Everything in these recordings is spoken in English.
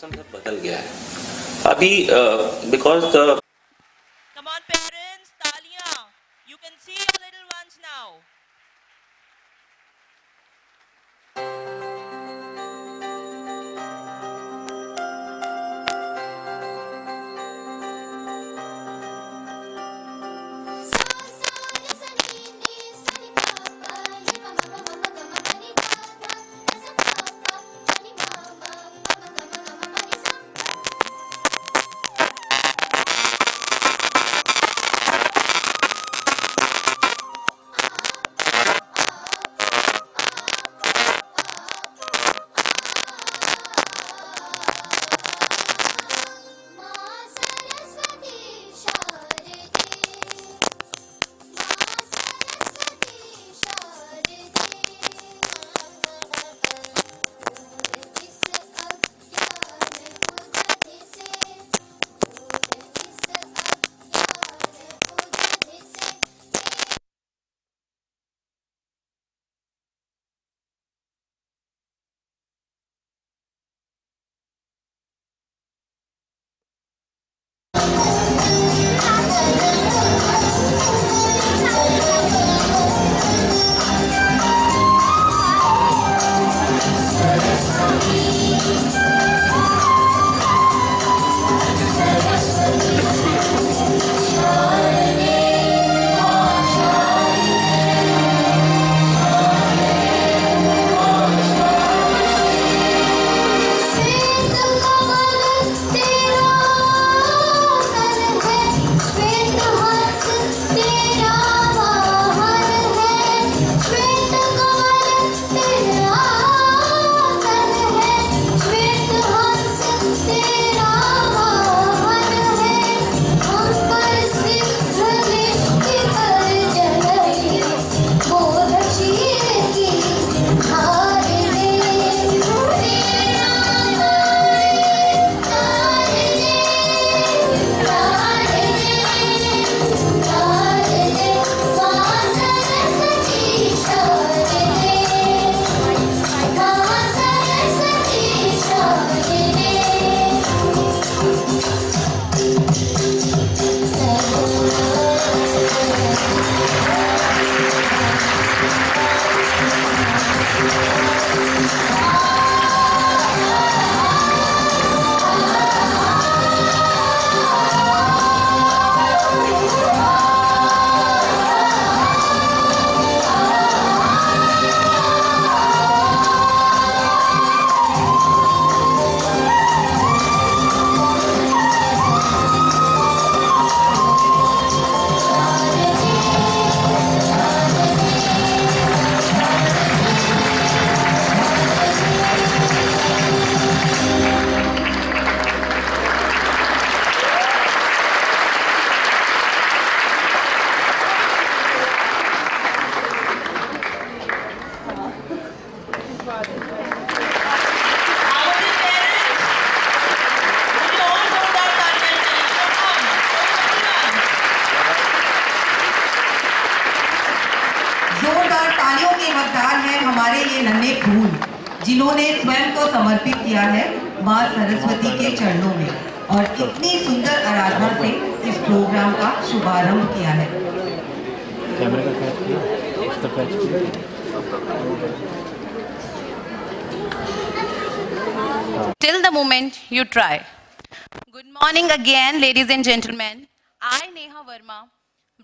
System सब बदल गया है। अभी because the you try. Good morning again, ladies and gentlemen. I, Neha Verma,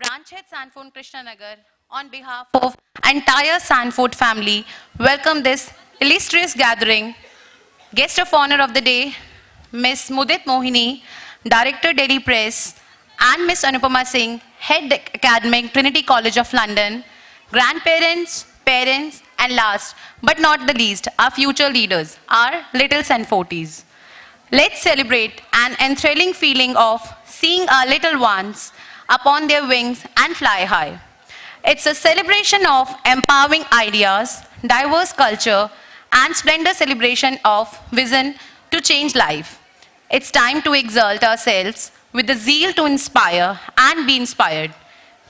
branch head Sanfort Krishnanagar, on behalf of entire Sanfort family, welcome this illustrious gathering. Guest of honor of the day, Miss Mudit Mohini, Director Delhi Press, and Miss Anupama Singh, Head Academic, Trinity College of London, grandparents, parents, and last but not the least, our future leaders, our little Sanforties. Let's celebrate an enthralling feeling of seeing our little ones upon their wings and fly high. It's a celebration of empowering ideas, diverse culture, and splendor celebration of vision to change life. It's time to exalt ourselves with the zeal to inspire and be inspired.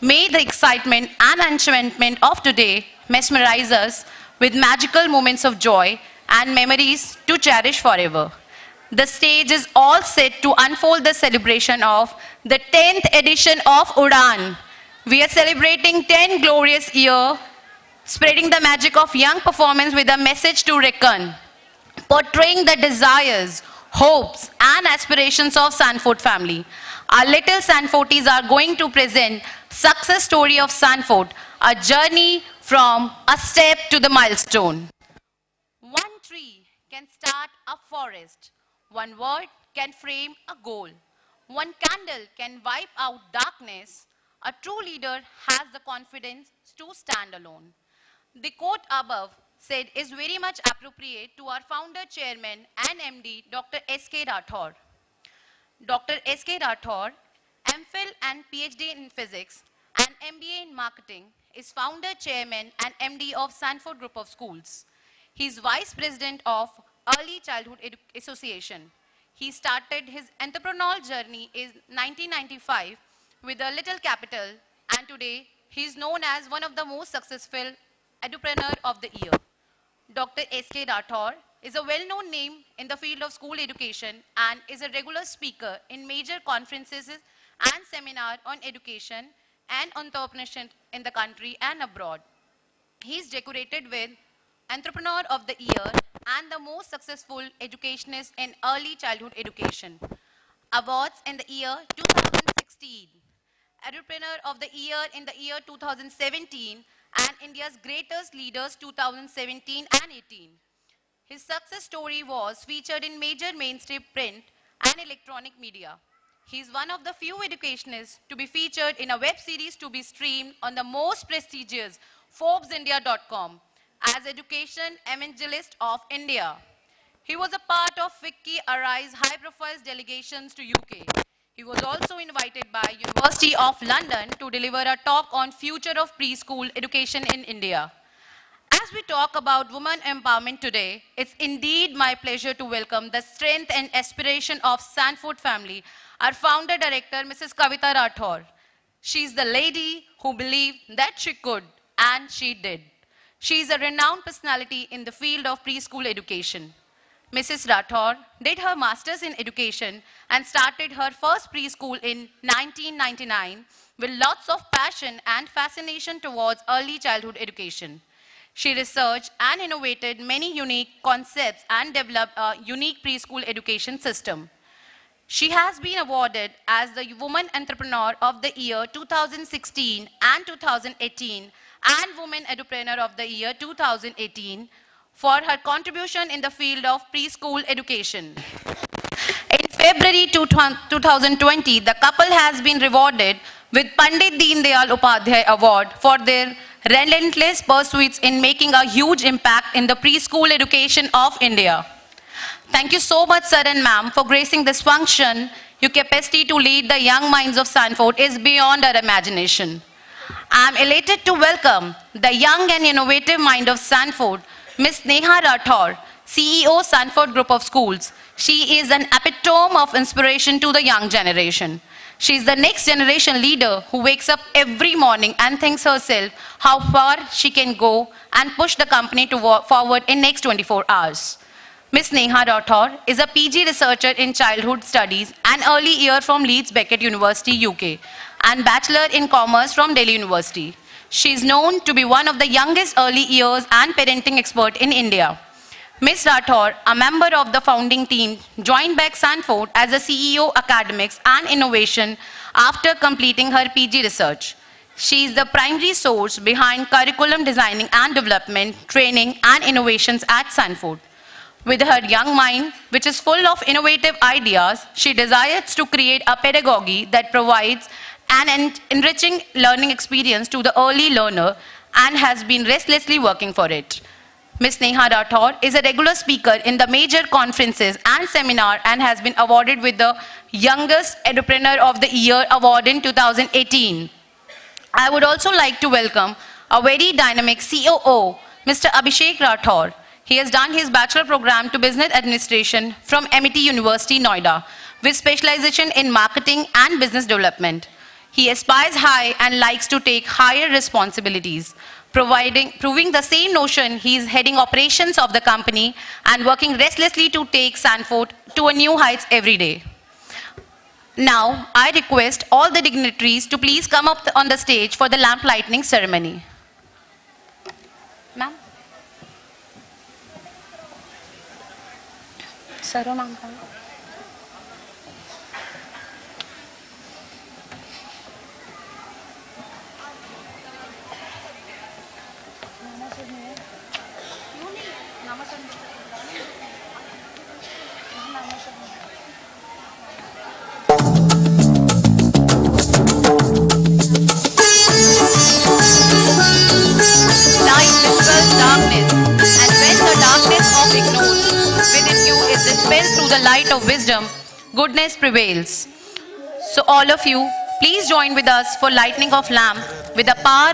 May the excitement and enchantment of today mesmerize us with magical moments of joy and memories to cherish forever. The stage is all set to unfold the celebration of the 10th edition of Udaan. We are celebrating 10 glorious years, spreading the magic of young performance with a message to reckon, portraying the desires, hopes, and aspirations of Sanfort family. Our little Sanforties are going to present success story of Sanfort, a journey from a step to the milestone. One tree can start a forest. One word can frame a goal. One candle can wipe out darkness. A true leader has the confidence to stand alone. The quote above said is very much appropriate to our founder, chairman, and MD, Dr. S.K. Rathore. Dr. S.K. Rathore, MPhil and PhD in physics and MBA in marketing, is founder, chairman, and MD of Sanfort Group of Schools. He is vice president of Early Childhood Edu Association. He started his entrepreneurial journey in 1995 with a little capital, and today he is known as one of the most successful edupreneur of the year. Dr. S.K. Rathore is a well-known name in the field of school education and is a regular speaker in major conferences and seminars on education and entrepreneurship in the country and abroad. He is decorated with Entrepreneur of the Year and the most successful educationist in early childhood education. Awards in the year 2016. Entrepreneur of the Year in the year 2017 and India's Greatest Leaders 2017 and 18. His success story was featured in major mainstream print and electronic media. He is one of the few educationists to be featured in a web series to be streamed on the most prestigious ForbesIndia.com as Education Evangelist of India. He was a part of Vicky Arai's high-profile delegations to UK. He was also invited by University of London to deliver a talk on future of preschool education in India. As we talk about women empowerment today, it's indeed my pleasure to welcome the strength and aspiration of Sanfort family, our founder director, Mrs. Kavita Rathore. She's the lady who believed that she could, and she did. She is a renowned personality in the field of preschool education. Mrs. Rathore did her master's in education and started her first preschool in 1999 with lots of passion and fascination towards early childhood education. She researched and innovated many unique concepts and developed a unique preschool education system. She has been awarded as the Woman Entrepreneur of the Year 2016 and 2018 and Woman Edupreneur of the Year 2018 for her contribution in the field of preschool education. In February 2020, the couple has been rewarded with Pandit Deen Dayal Upadhyay Award for their relentless pursuits in making a huge impact in the preschool education of India. Thank you so much, sir and ma'am, for gracing this function. Your capacity to lead the young minds of Sanfort is beyond our imagination. I am elated to welcome the young and innovative mind of Sanfort, Ms. Neha Rathore, CEO Sanfort Group of Schools. She is an epitome of inspiration to the young generation. She is the next generation leader who wakes up every morning and thinks herself how far she can go and push the company to forward in next 24 hours. Ms. Neha Rathore is a PG researcher in childhood studies and early year from Leeds Beckett University, UK, and Bachelor in Commerce from Delhi University. She is known to be one of the youngest early years and parenting expert in India. Ms. Rathore, a member of the founding team, joined back Sanfort as a CEO Academics and Innovation after completing her PG research. She is the primary source behind curriculum designing and development, training and innovations at Sanfort. With her young mind, which is full of innovative ideas, she desires to create a pedagogy that provides an enriching learning experience to the early learner and has been restlessly working for it. Ms. Neha Rathore is a regular speaker in the major conferences and seminar and has been awarded with the Youngest Entrepreneur of the Year award in 2018. I would also like to welcome a very dynamic COO, Mr. Abhishek Rathore. He has done his bachelor program to business administration from Amity University, Noida, with specialization in marketing and business development. He aspires high and likes to take higher responsibilities providing, proving the same notion he is heading operations of the company and working restlessly to take Sanfort to a new heights every day. Now, I request all the dignitaries to please come up on the stage for the lamp lighting ceremony. Ma'am. Saro, ma'am. Darkness, and when the darkness of ignorance within you is dispelled through the light of wisdom, goodness prevails. So all of you, please join with us for lighting of lamp with the power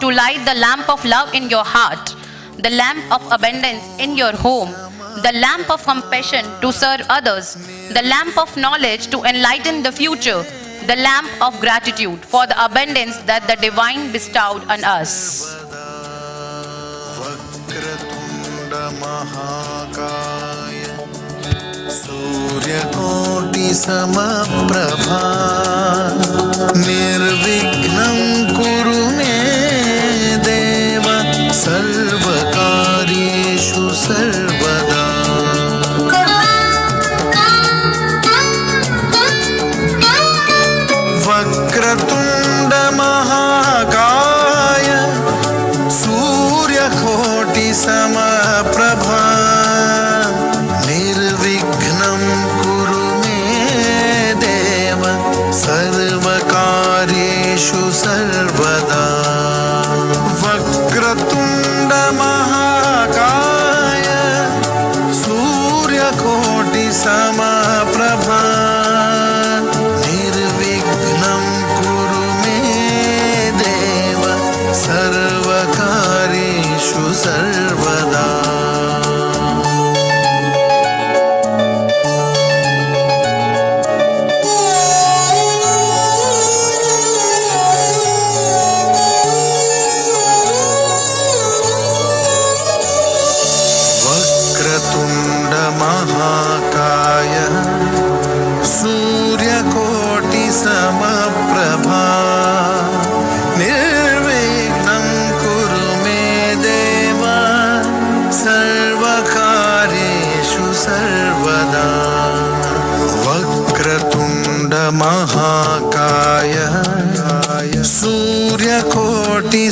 to light the lamp of love in your heart, the lamp of abundance in your home, the lamp of compassion to serve others, the lamp of knowledge to enlighten the future, the lamp of gratitude for the abundance that the divine bestowed on us. वक्रतुण्डमहाकाय सूर्यकोटिसमप्रभा निर्विघ्नं कुरु मे देव सर्वकारेषु सर्व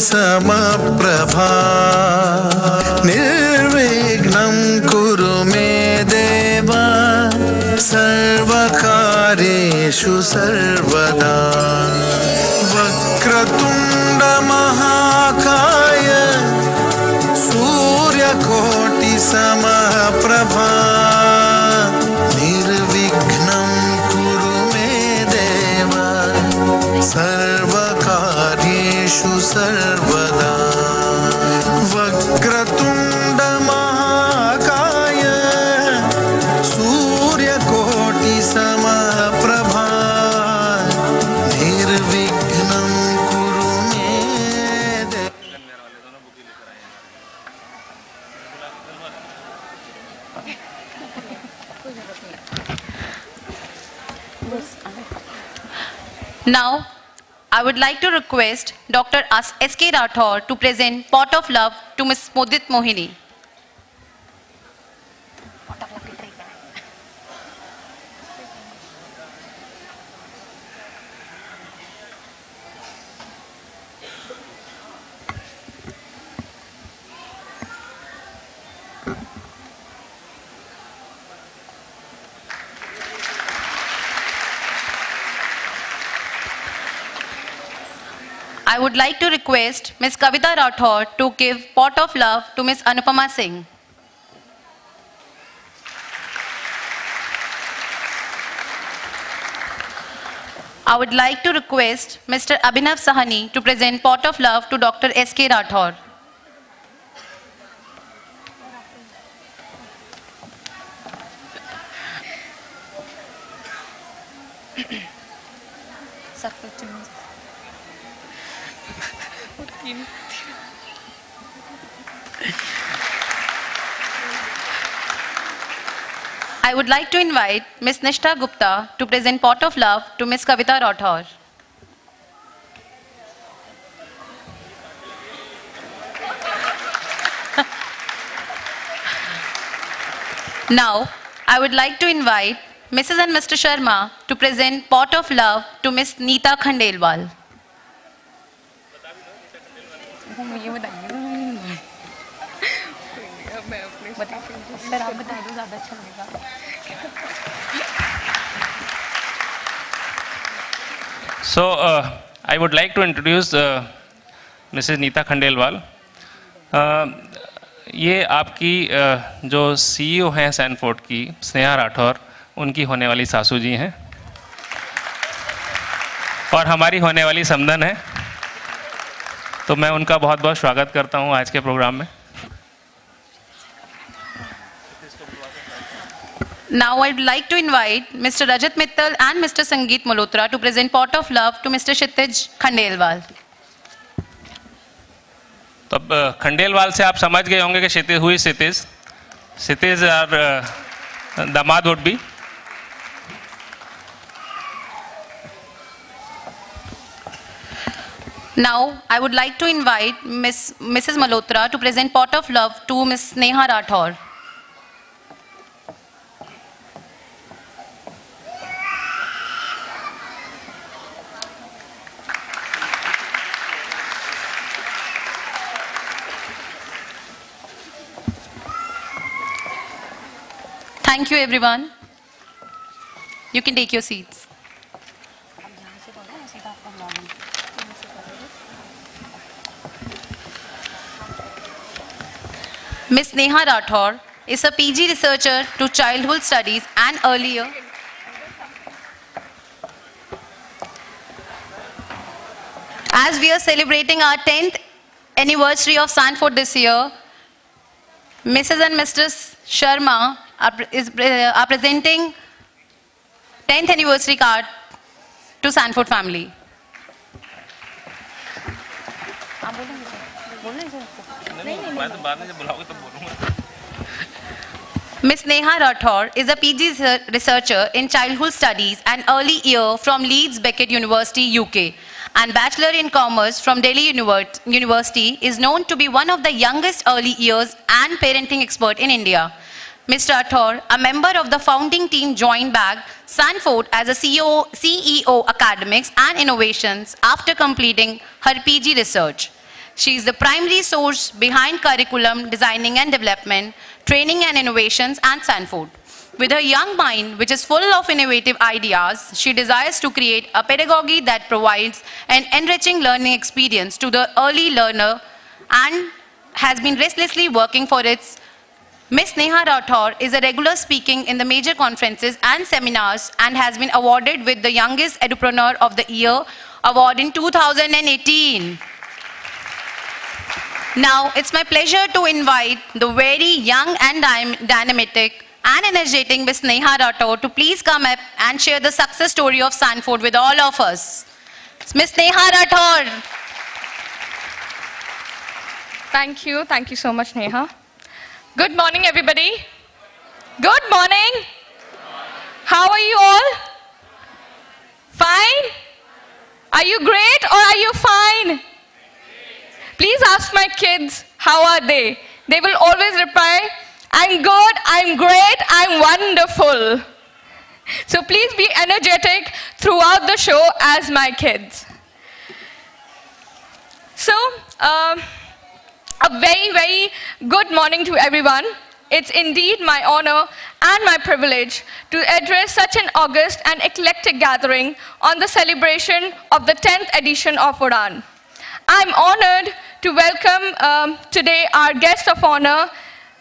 समप्रभा निर्विघ्न कुरु मे देव सर्वकार्येषु सर्वदा। वक्रतुंड महाकाय would like to request Dr. S.K. Rathore to present Pot of Love to Ms. Mudit Mohini. I would like to request Ms. Kavita Rathore to give pot of love to Ms. Anupama Singh. I would like to request Mr. Abhinav Sahani to present pot of love to Dr. S.K. Rathore. I would like to invite Ms. Nishtha Gupta to present Pot of Love to Ms. Kavita Rathore. now, I would like to invite Mrs. and Mr. Sharma to present Pot of Love to Ms. Neeta Khandelwal. Sir आप बता दो ज़्यादा अच्छा लगेगा I would like to introduce uh, Mrs. Nita Khandelwal ये आपकी uh, जो CEO हैं सैनफोर्ड की स्नेहा राठौर उनकी होने वाली सासू जी हैं। और हमारी होने वाली समदन है। तो मैं उनका बहुत बहुत स्वागत करता हूँ आज के प्रोग्राम में Now I'd like to invite Mr. Rajat Mittal and Mr. Sangeet Malhotra to present Pot of Love to Mr. Kshitij Khandelwal. तो अब अ, खंडेलवाल से आप समझ गए होंगे कि क्षितिज हुई क्षितिज क्षितिज और दामाद would be Now I would like to invite Miss, Mrs. Malhotra to present Pot of Love to Ms. Neha Rathore. Thank you everyone. You can take your seats. Ms. Neha Rathore is a PG researcher to childhood studies and earlier As we are celebrating our 10th anniversary of Sanfort this year, Mrs. and Mr. Sharma are, is, are presenting 10th anniversary card to Sanfort family. Ms. Neha Rathore is a PG researcher in childhood studies and early year from Leeds Beckett University, UK, and Bachelor in Commerce from Delhi University is known to be one of the youngest early years and parenting expert in India. Ms. Rathore, a member of the founding team, joined back Sanfort as a CEO, CEO Academics and Innovations after completing her PG research. She is the primary source behind curriculum designing and development, training and innovations at Sanfort. With her young mind, which is full of innovative ideas, she desires to create a pedagogy that provides an enriching learning experience to the early learner and has been restlessly working for its Ms. Neha Rathore is a regular speaking in the major conferences and seminars and has been awarded with the Youngest Edupreneur of the Year award in 2018. Now, it's my pleasure to invite the very young and dynamic and energetic Ms. Neha Rathore to please come up and share the success story of Sanfort with all of us. Ms. Neha Rathore. Thank you. Thank you so much, Neha. Good morning, everybody. Good morning. How are you all? Fine? Are you great or are you fine? Please ask my kids, how are they? They will always reply, I'm good, I'm great, I'm wonderful. So please be energetic throughout the show as my kids. So, um, a very, very good morning to everyone. It's indeed my honor and my privilege to address such an august and eclectic gathering on the celebration of the 10th edition of Udaan. I'm honored to welcome um, today our guest of honor,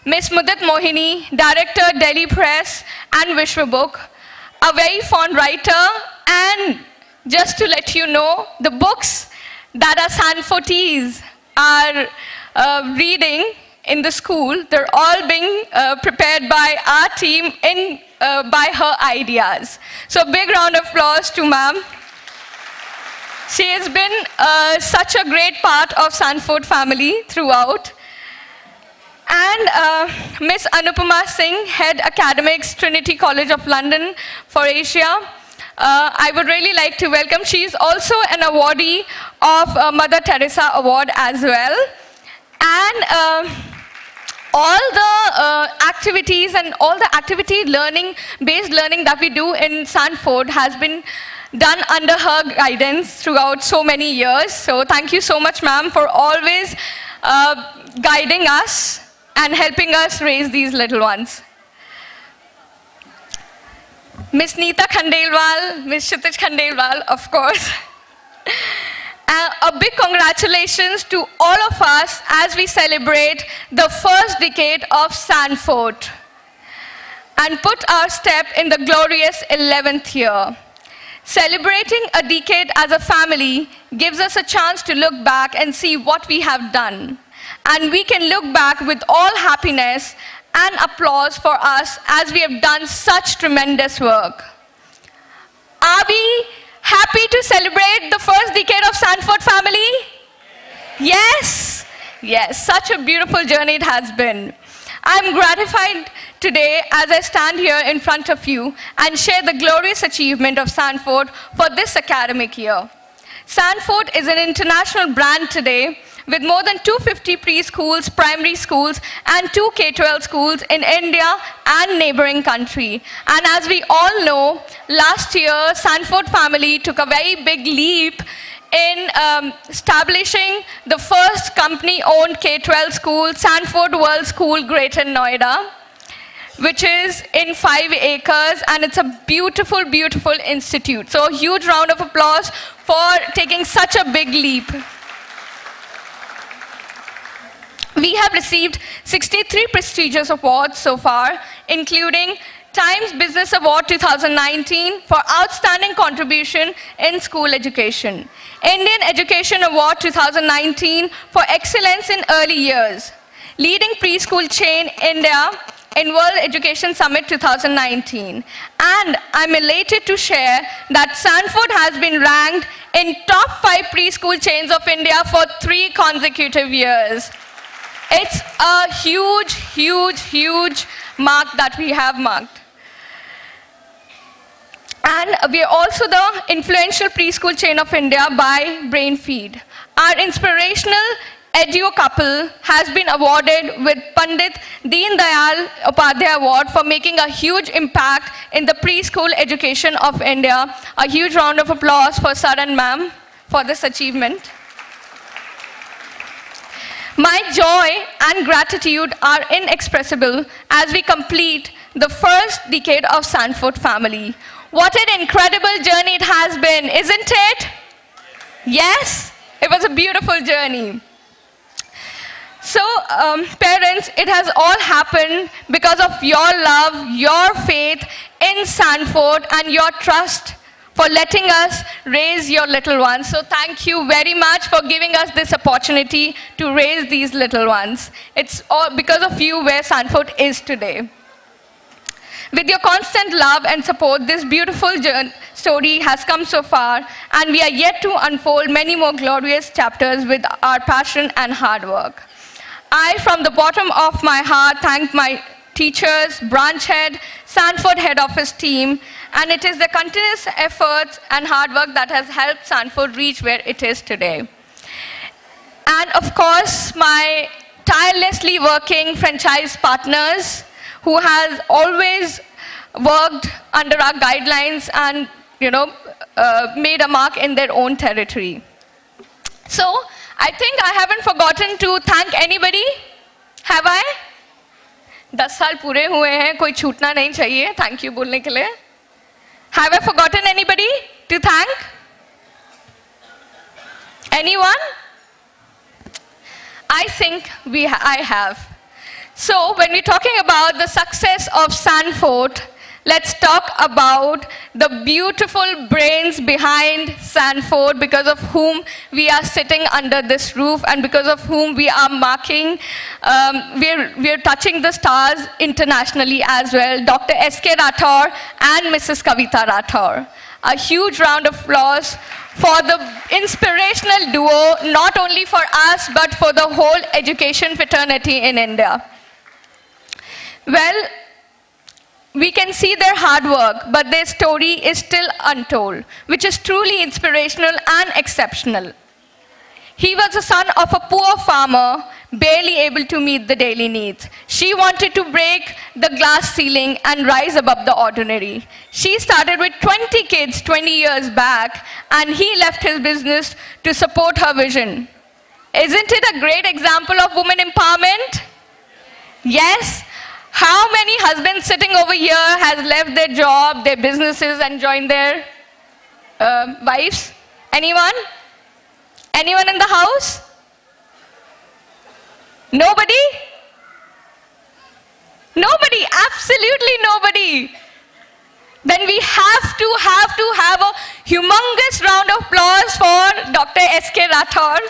Ms. Mudit Mohini, Director, Delhi Press and Vishwa Book, a very fond writer, and just to let you know, the books that our Sanfortees are uh, reading in the school, they're all being uh, prepared by our team in, uh, by her ideas. So big round of applause to ma'am. She has been uh, such a great part of Sanfort family throughout. And uh, Miss Anupama Singh, Head Academics, Trinity College of London for Asia. Uh, I would really like to welcome, she is also an awardee of uh, Mother Teresa Award as well. And uh, all the uh, activities and all the activity learning, based learning that we do in Sanfort has been done under her guidance throughout so many years. So thank you so much, ma'am, for always uh, guiding us and helping us raise these little ones. Miss Neeta Khandelwal, Miss Kshitij Khandelwal, of course. Uh, a big congratulations to all of us as we celebrate the first decade of Sanfort and put our step in the glorious 11th year. Celebrating a decade as a family gives us a chance to look back and see what we have done. And we can look back with all happiness and applause for us as we have done such tremendous work. Are we happy to celebrate the first decade of Sanfort family? Yes. Yes, such a beautiful journey it has been. I'm gratified today as I stand here in front of you and share the glorious achievement of Sanfort for this academic year. Sanfort is an international brand today with more than 250 preschools, primary schools, and two K-12 schools in India and neighboring country. And as we all know, last year, Sanfort family took a very big leap in um, establishing the first company-owned K-12 school, Sanfort World School, Greater Noida which is in five acres and it's a beautiful, beautiful institute. So a huge round of applause for taking such a big leap. We have received 63 prestigious awards so far, including Times Business Award 2019 for Outstanding Contribution in School Education, Indian Education Award 2019 for Excellence in Early Years, Leading Preschool Chain India in World Education Summit 2019. And I'm elated to share that Sanfort has been ranked in top five preschool chains of India for three consecutive years. It's a huge, huge, huge mark that we have marked. And we are also the influential preschool chain of India by Brainfeed. Our inspirational Edu couple has been awarded with Pandit Deen Dayal Upadhyay Award for making a huge impact in the preschool education of India. A huge round of applause for Saran ma'am for this achievement. My joy and gratitude are inexpressible as we complete the first decade of Sanfort family. What an incredible journey it has been, isn't it? Yes, it was a beautiful journey. So, um, parents, it has all happened because of your love, your faith in Sanfort, and your trust for letting us raise your little ones. So, thank you very much for giving us this opportunity to raise these little ones. It's all because of you where Sanfort is today. With your constant love and support, this beautiful story has come so far, and we are yet to unfold many more glorious chapters with our passion and hard work. I, from the bottom of my heart, thank my teachers, branch head, Sanfort head office team, and it is the continuous efforts and hard work that has helped Sanfort reach where it is today. And of course, my tirelessly working franchise partners who has always worked under our guidelines and, you know, uh, made a mark in their own territory. So, I think I haven't forgotten to thank anybody. Have I? दस साल पूरे हुए हैं कोई छूटना नहीं चाहिए thank you बोलने के लिए have I forgotten anybody I think we I have. So when we're talking about the success of Sanfort, let's talk about the beautiful brains behind Sanfort because of whom we are sitting under this roof and because of whom we are marking, um, we're, we're touching the stars internationally as well. Dr. S.K. Rathore and Mrs. Kavita Rathore. A huge round of applause for the inspirational duo, not only for us, but for the whole education fraternity in India. Well, we can see their hard work, but their story is still untold, which is truly inspirational and exceptional. He was the son of a poor farmer, barely able to meet the daily needs. She wanted to break the glass ceiling and rise above the ordinary. She started with 20 kids 20 years back, and he left his business to support her vision. Isn't it a great example of women empowerment? Yes. How many husbands sitting over here has left their job, their businesses, and joined their uh, wives? Anyone? Anyone in the house? Nobody? Nobody, absolutely nobody. Then we have to have to have a humongous round of applause for Dr. S.K. Rathore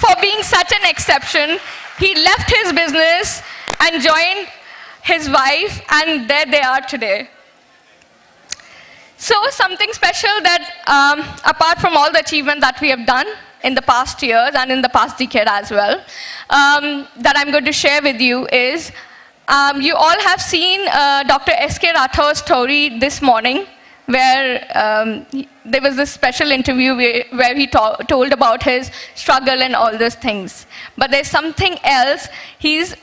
for being such an exception. He left his business and joined his wife, and there they are today. So something special that, um, apart from all the achievement that we have done in the past years and in the past decade as well, um, that I'm going to share with you is, um, you all have seen uh, Dr. S.K. Rathore's story this morning, where um, there was this special interview where, he to- told about his struggle and all those things. But there's something else. He's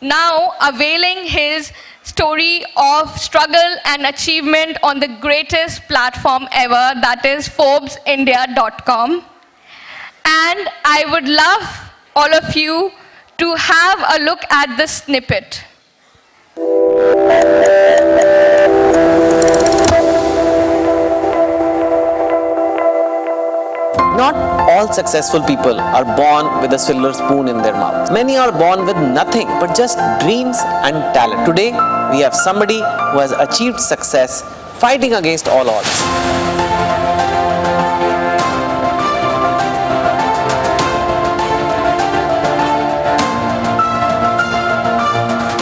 now availing his story of struggle and achievement on the greatest platform ever, that is ForbesIndia.com. And I would love all of you to have a look at this snippet. Not all successful people are born with a silver spoon in their mouth. Many are born with nothing but just dreams and talent. Today, we have somebody who has achieved success fighting against all odds.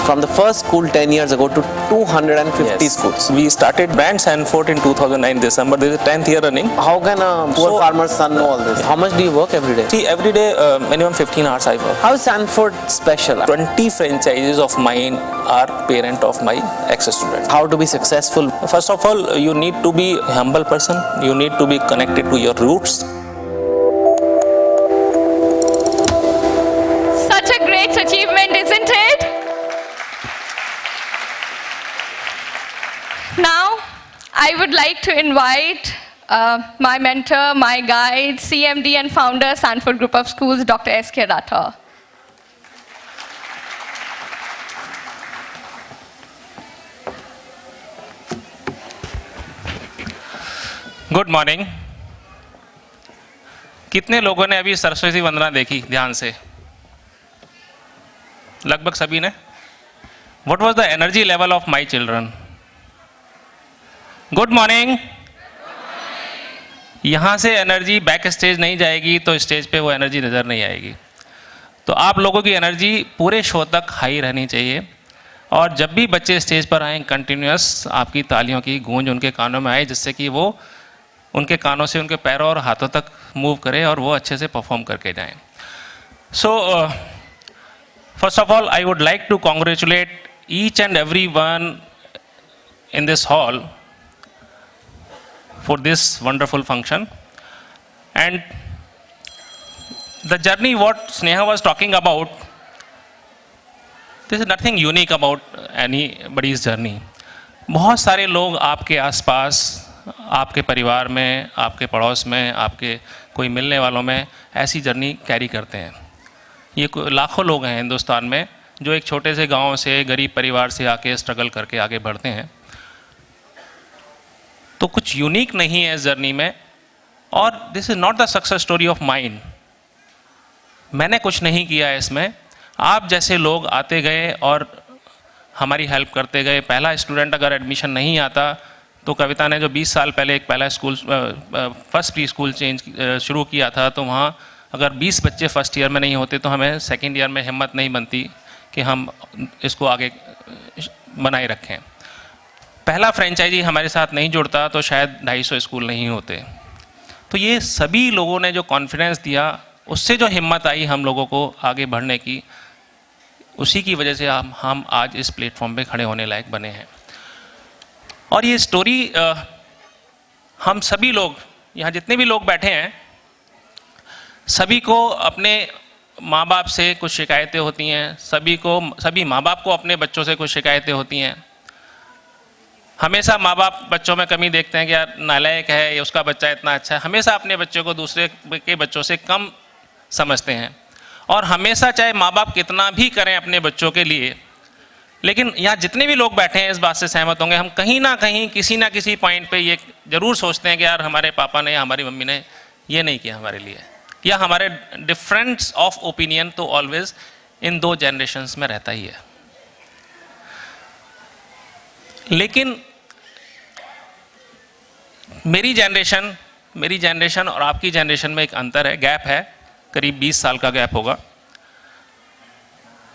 From the first school 10 years ago to 250 Yes. schools. We started Brand Sanfort in 2009 December. This is 10th year running. How can a poor So- farmer's son know all this? How much do you work every day? See, every day, uh, minimum 15 hours I work. How is Sanfort special? 20 franchises of mine are parent of my ex-student. How to be successful? First of all, you need to be a humble person. You need to be connected to your roots. I would like to invite uh, my mentor, my guide, CMD and founder, Sanford Group of Schools, Dr. S.K. Rathore. Good morning कितने लोगों ने अभी सरस्वती वंदना देखी ध्यान से लगभग सभी ने what was the energy level of my children good morning यहाँ से एनर्जी बैक स्टेज नहीं जाएगी तो स्टेज पे वो एनर्जी नज़र नहीं आएगी। तो आप लोगों की एनर्जी पूरे शो तक हाई रहनी चाहिए। और जब भी बच्चे स्टेज पर आएँ कंटिन्यूस आपकी तालियों की गूंज उनके कानों में आए, जिससे कि वो उनके कानों से उनके पैरों और हाथों तक मूव करें और वो अच्छे से परफॉर्म करके जाएँ। So first of all I would like to congratulate each and every one in this hall for this wonderful function. And the journey what Sneha was talking about, there is nothing unique about anybody's journey. बहुत सारे लोग आपके आसपास आपके परिवार में आपके पड़ोस में आपके कोई मिलने वालों में ऐसी जर्नी कैरी करते हैं ये लाखों लोग हैं हिंदुस्तान में जो एक छोटे से गाँव से गरीब परिवार से आके स्ट्रगल करके आगे बढ़ते हैं तो कुछ यूनिक नहीं है जर्नी में, और this is not the success story of mind मैंने कुछ नहीं किया है इसमें। आप जैसे लोग आते गए और हमारी हेल्प करते गए, पहला स्टूडेंट अगर एडमिशन नहीं आता तो कविता ने जो 20 साल पहले एक पहला school first pre school change शुरू किया था तो वहाँ अगर 20 बच्चे फ़र्स्ट ईयर में नहीं होते तो हमें सेकेंड ईयर में हिम्मत नहीं बनती कि हम इसको आगे बनाए रखें। पहला फ्रेंचाइजी हमारे साथ नहीं जुड़ता तो शायद 250 स्कूल नहीं होते। तो ये सभी लोगों ने जो कॉन्फिडेंस दिया उससे जो हिम्मत आई हम लोगों को आगे बढ़ने की उसी की वजह से हम हम आज इस प्लेटफॉर्म पे खड़े होने लायक बने हैं। और ये स्टोरी अ, हम सभी लोग यहाँ जितने भी लोग बैठे हैं सभी को अपने माँ बाप से कुछ शिकायतें होती हैं सभी को सभी माँ बाप को अपने बच्चों से कुछ शिकायतें होती हैं। हमेशा माँ बाप बच्चों में कमी देखते हैं कि यार नालायक है, या उसका बच्चा इतना अच्छा है। हमेशा अपने बच्चों को दूसरे के बच्चों से कम समझते हैं। और हमेशा चाहे माँ बाप कितना भी करें अपने बच्चों के लिए, लेकिन यहाँ जितने भी लोग बैठे हैं इस बात से सहमत होंगे, हम कहीं ना कहीं किसी ना किसी पॉइंट पे ये ज़रूर सोचते हैं कि यार हमारे पापा ने या हमारी मम्मी ने ये नहीं किया हमारे लिए। या हमारे डिफरेंस ऑफ़ ओपिनियन तो ऑलवेज इन दो जनरेशन्स में रहता ही है। लेकिन मेरी जनरेशन मेरी जनरेशन और आपकी जनरेशन में एक अंतर है गैप है, करीब 20 साल का गैप होगा।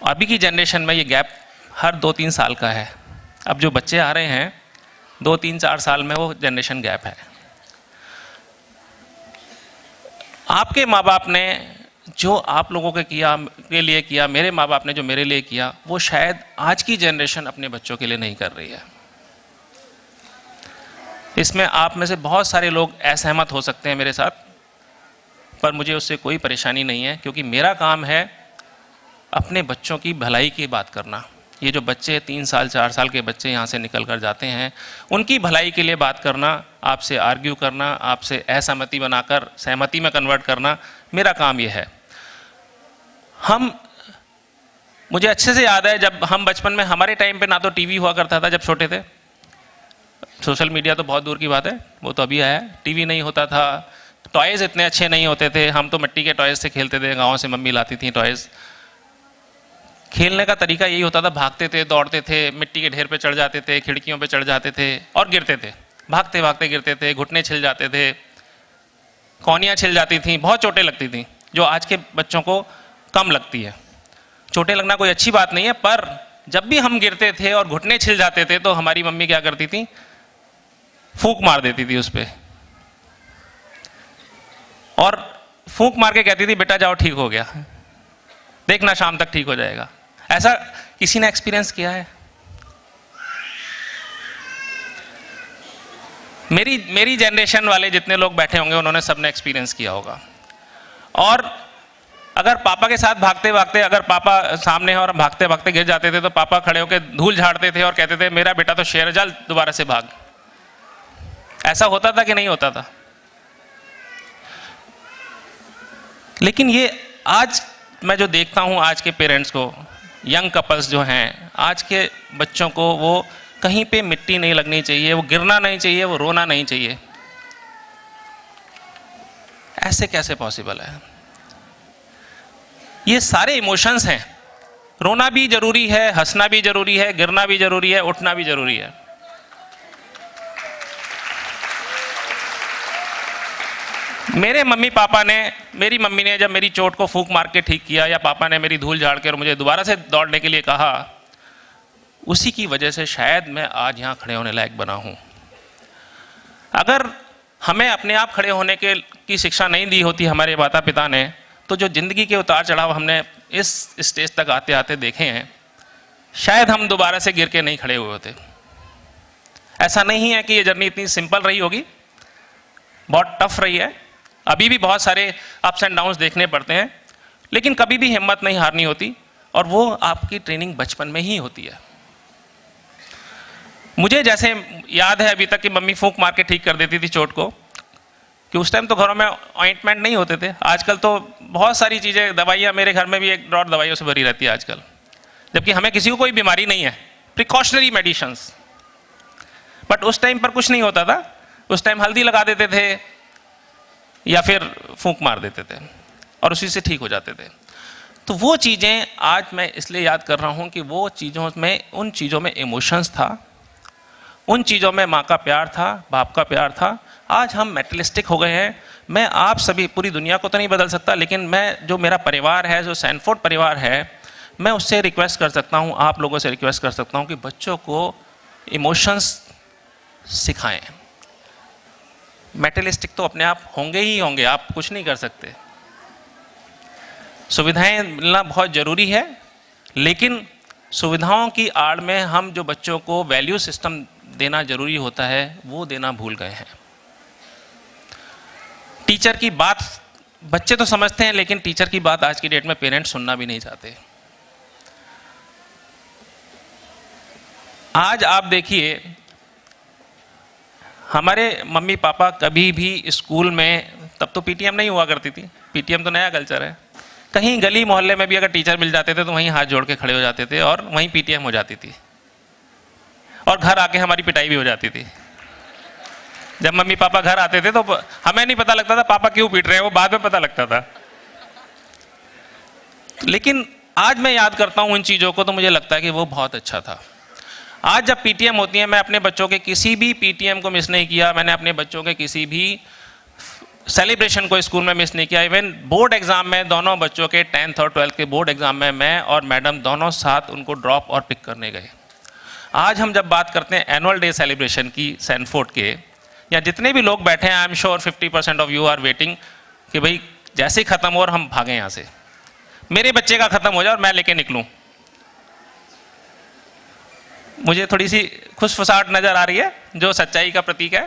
अभी की जनरेशन में ये गैप हर दो तीन साल का है। अब जो बच्चे आ रहे हैं, दो तीन चार साल में वो जनरेशन गैप है। आपके माँ बाप ने जो आप लोगों के किया, के लिए किया, मेरे माँ बाप ने जो मेरे लिए किया, वो शायद आज की जनरेशन अपने बच्चों के लिए नहीं कर रही है। इसमें आप में से बहुत सारे लोग असहमत हो सकते हैं मेरे साथ, पर मुझे उससे कोई परेशानी नहीं है, क्योंकि मेरा काम है अपने बच्चों की भलाई की बात करना। ये जो बच्चे तीन साल, चार साल के बच्चे यहाँ से निकल कर जाते हैं, उनकी भलाई के लिए बात करना, आपसे आर्ग्यू करना, आपसे असहमति बनाकर, सहमति में कन्वर्ट करना, मेरा काम ये है। हम, मुझे अच्छे से याद है जब हम बचपन में हमारे टाइम पे ना तो टीवी हुआ करता था जब छोटे थे सोशल मीडिया तो बहुत दूर की बात है, वो तो अभी आया टीवी नहीं होता था, टॉयज़ इतने अच्छे नहीं होते थे। हम तो मिट्टी के टॉयज़ से खेलते थे, गाँव से मम्मी लाती थी टॉयज़। खेलने का तरीका यही होता था, भागते थे, दौड़ते थे, मिट्टी के ढेर पे चढ़ जाते थे, खिड़कियों पे चढ़ जाते थे और गिरते थे। भागते भागते गिरते थे, घुटने छिल जाते थे, कौनियाँ छिल जाती थी, बहुत चोटें लगती थी, जो आज के बच्चों को कम लगती है। चोटें लगना कोई अच्छी बात नहीं है, पर जब भी हम गिरते थे और घुटने छिल जाते थे तो हमारी मम्मी क्या करती थी फूक मार देती थी उस पर और फूक मार के कहती थी, बेटा, जाओ, ठीक हो गया। देखना शाम तक ठीक हो जाएगा। ऐसा किसी ने एक्सपीरियंस किया है? मेरी मेरी जनरेशन वाले जितने लोग बैठे होंगे, उन्होंने सबने एक्सपीरियंस किया होगा। और अगर पापा के साथ भागते भागते अगर पापा सामने और भागते भागते गिर जाते थे तो पापा खड़े होकर धूल झाड़ते थे और कहते थे, मेरा बेटा तो शेर जल, दोबारा से भाग। ऐसा होता था कि नहीं होता था? लेकिन ये आज मैं जो देखता हूँ, आज के पेरेंट्स को यंग कपल्स जो हैं, आज के बच्चों को वो कहीं पे मिट्टी नहीं लगनी चाहिए, वो गिरना नहीं चाहिए, वो रोना नहीं चाहिए। ऐसे कैसे पॉसिबल है? ये सारे इमोशंस हैं। रोना भी ज़रूरी है, हंसना भी ज़रूरी है, गिरना भी ज़रूरी है, उठना भी ज़रूरी है। मेरे मम्मी पापा ने, मेरी मम्मी ने जब मेरी चोट को फूक मार के ठीक किया या पापा ने मेरी धूल झाड़ के और मुझे दोबारा से दौड़ने के लिए कहा, उसी की वजह से शायद मैं आज यहाँ खड़े होने लायक बना हूँ। अगर हमें अपने आप खड़े होने के, की शिक्षा नहीं दी होती हमारे माता पिता ने तो जो ज़िंदगी के उतार चढ़ाव हमने इस स्टेज तक आते आते देखे हैं, शायद हम दोबारा से गिर के नहीं खड़े हुए होते। ऐसा नहीं है कि ये जर्नी इतनी सिंपल रही होगी, बहुत टफ रही है अभी भी बहुत सारे अप्स एंड डाउन्स देखने पड़ते हैं, लेकिन कभी भी हिम्मत नहीं हारनी होती और वो आपकी ट्रेनिंग बचपन में ही होती है। मुझे जैसे याद है अभी तक कि मम्मी फूंक मार के ठीक कर देती थी चोट को, कि उस टाइम तो घरों में ऑइंटमेंट नहीं होते थे। आजकल तो बहुत सारी चीज़ें, दवाइयाँ मेरे घर में भी एक ड्रॉट दवाइयों से भरी रहती है आजकल। जबकि हमें किसी को कोई बीमारी नहीं है प्रिकॉशनरी मेडिशंस बट उस टाइम पर कुछ नहीं होता था। उस टाइम हल्दी लगा देते थे या फिर फूंक मार देते थे और उसी से ठीक हो जाते थे। तो वो चीज़ें आज मैं इसलिए याद कर रहा हूँ कि वो चीज़ों में, उन चीज़ों में इमोशंस था, उन चीज़ों में माँ का प्यार था, बाप का प्यार था। आज हम मेटलिस्टिक हो गए हैं। मैं आप सभी, पूरी दुनिया को तो नहीं बदल सकता, लेकिन मैं, जो मेरा परिवार है, जो सैनफोर्ड परिवार है, मैं उससे रिक्वेस्ट कर सकता हूँ, आप लोगों से रिक्वेस्ट कर सकता हूँ कि बच्चों को इमोशंस सिखाएँ। मेटलिस्टिक तो अपने आप होंगे ही होंगे, आप कुछ नहीं कर सकते। सुविधाएँ मिलना बहुत ज़रूरी है, लेकिन सुविधाओं की आड़ में हम जो बच्चों को वैल्यू सिस्टम देना ज़रूरी होता है, वो देना भूल गए हैं। टीचर की बात, बच्चे तो समझते हैं, लेकिन टीचर की बात आज की डेट में पेरेंट्स सुनना भी नहीं चाहते। आज आप देखिए हमारे मम्मी पापा कभी भी स्कूल में, तब तो पीटीएम नहीं हुआ करती थी। पीटीएम तो नया कल्चर है। कहीं गली मोहल्ले में भी अगर टीचर मिल जाते थे तो वहीं हाथ जोड़ के खड़े हो जाते थे और वहीं पीटीएम हो जाती थी। और घर आके हमारी पिटाई भी हो जाती थी। जब मम्मी पापा घर आते थे तो हमें नहीं पता लगता था, पापा क्यों पीट रहे हैं, वो बाद में पता लगता था। लेकिन आज मैं याद करता हूँ उन चीज़ों को तो मुझे लगता है कि वो बहुत अच्छा था। आज जब पीटीएम होती है, मैं अपने बच्चों के किसी भी पीटीएम को मिस नहीं किया, मैंने अपने बच्चों के किसी भी सेलिब्रेशन को स्कूल में मिस नहीं किया इवन बोर्ड एग्ज़ाम में दोनों बच्चों के टेंथ और ट्वेल्थ के बोर्ड एग्ज़ाम में मैं और मैडम दोनों साथ उनको ड्रॉप और पिक करने गए। आज हम जब बात करते हैं एनुअल डे सेलिब्रेशन की सैनफोर्ड के, या जितने भी लोग बैठे हैं I am sure fifty percent of you are waiting कि भाई जैसे ही ख़त्म हो और हम भागें यहाँ से। मेरे बच्चे का ख़त्म हो जाए और मैं लेके निकलूँ। मुझे थोड़ी सी खुशफुसाहट नज़र आ रही है, जो सच्चाई का प्रतीक है।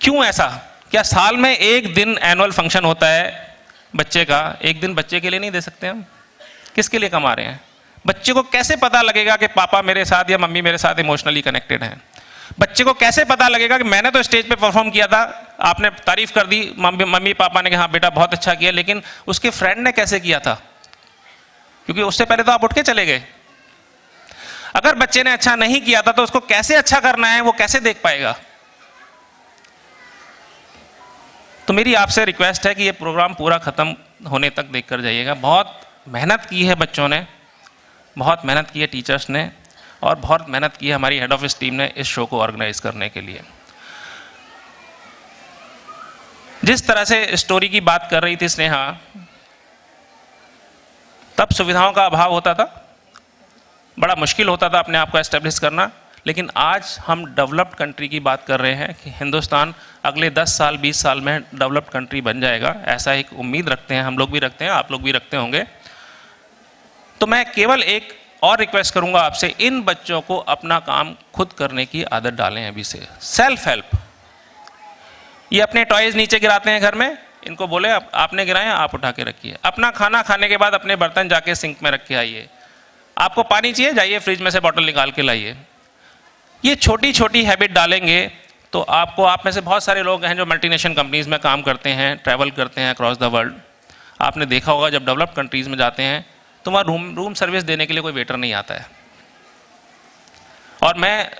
क्यों ऐसा? क्या साल में एक दिन एनुअल फ़ंक्शन होता है बच्चे का? एक दिन बच्चे के लिए नहीं दे सकते हम। किसके लिए कमा रहे हैं? बच्चे को कैसे पता लगेगा कि पापा मेरे साथ या मम्मी मेरे साथ इमोशनली कनेक्टेड हैं? बच्चे को कैसे पता लगेगा कि मैंने तो स्टेज पे परफॉर्म किया था, आपने तारीफ़ कर दी, मम्मी मम्मी, पापा ने कहा हाँ बेटा, बहुत अच्छा किया। लेकिन उसके फ्रेंड ने कैसे किया था? क्योंकि उससे पहले तो आप उठ के चले गए। अगर बच्चे ने अच्छा नहीं किया था तो उसको कैसे अच्छा करना है, वो कैसे देख पाएगा? तो मेरी आपसे रिक्वेस्ट है कि ये प्रोग्राम पूरा ख़त्म होने तक देख कर जाइएगा। बहुत मेहनत की है बच्चों ने, बहुत मेहनत की है टीचर्स ने, और बहुत मेहनत की है हमारी हेड ऑफ़िस टीम ने इस शो को ऑर्गेनाइज करने के लिए। जिस तरह से स्टोरी की बात कर रही थी स्नेहा, तब सुविधाओं का अभाव होता था। बड़ा मुश्किल होता था अपने आप को एस्टेब्लिश करना लेकिन आज हम डेवलप्ड कंट्री की बात कर रहे हैं कि हिंदुस्तान अगले 10 साल 20 साल में डेवलप्ड कंट्री बन जाएगा ऐसा एक उम्मीद रखते हैं हम लोग भी रखते हैं आप लोग भी रखते होंगे। तो मैं केवल एक और रिक्वेस्ट करूँगा आपसे इन बच्चों को अपना काम खुद करने की आदत डालें अभी से। सेल्फ हेल्प ये अपने टॉयज नीचे गिराते हैं घर में इनको बोले आप, आपने गिराए आप उठा के रखिए। अपना खाना खाने के बाद अपने बर्तन जाके सिंक में रख के आइए। आपको पानी चाहिए? जाइए फ्रिज में से बॉटल निकाल के लाइए। ये छोटी छोटी हैबिट डालेंगे तो आपको, आप में से बहुत सारे लोग हैं जो मल्टीनेशनल कंपनीज़ में काम करते हैं, ट्रैवल करते हैं अक्रॉस द वर्ल्ड आपने देखा होगा जब डेवलप कंट्रीज़ में जाते हैं तो वहाँ रूम रूम सर्विस देने के लिए कोई वेटर नहीं आता है। और मैं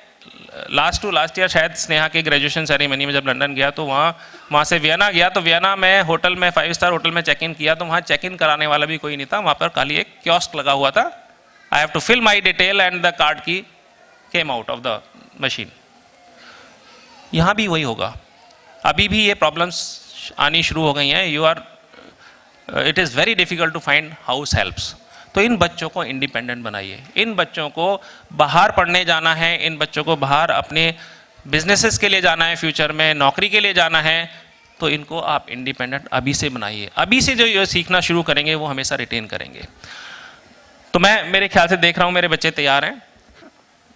लास्ट टू लास्ट ईयर शायद स्नेहा के ग्रेजुएशन सेरेमनी में जब लंदन गया तो वहाँ वहाँ से वियना गया तो वियना में होटल में फाइव स्टार होटल में चेक इन किया तो वहाँ चेक इन कराने वाला भी कोई नहीं था। वहाँ पर खाली एक क्योस्क लगा हुआ था। I have to fill my detail and the card key came out of the machine यहाँ भी वही होगा। अभी भी ये प्रॉब्लम्स आनी शुरू हो गई हैं। You are it is very difficult to find house helps तो इन बच्चों को इंडिपेंडेंट बनाइए। इन बच्चों को बाहर पढ़ने जाना है। इन बच्चों को बाहर अपने बिजनेसेस के लिए जाना है। फ्यूचर में नौकरी के लिए जाना है। तो इनको आप इंडिपेंडेंट अभी से बनाइए। अभी से जो ये सीखना शुरू करेंगे, वो हमेशा रिटेन करेंगे। तो मैं मेरे ख्याल से देख रहा हूँ, मेरे बच्चे तैयार हैं।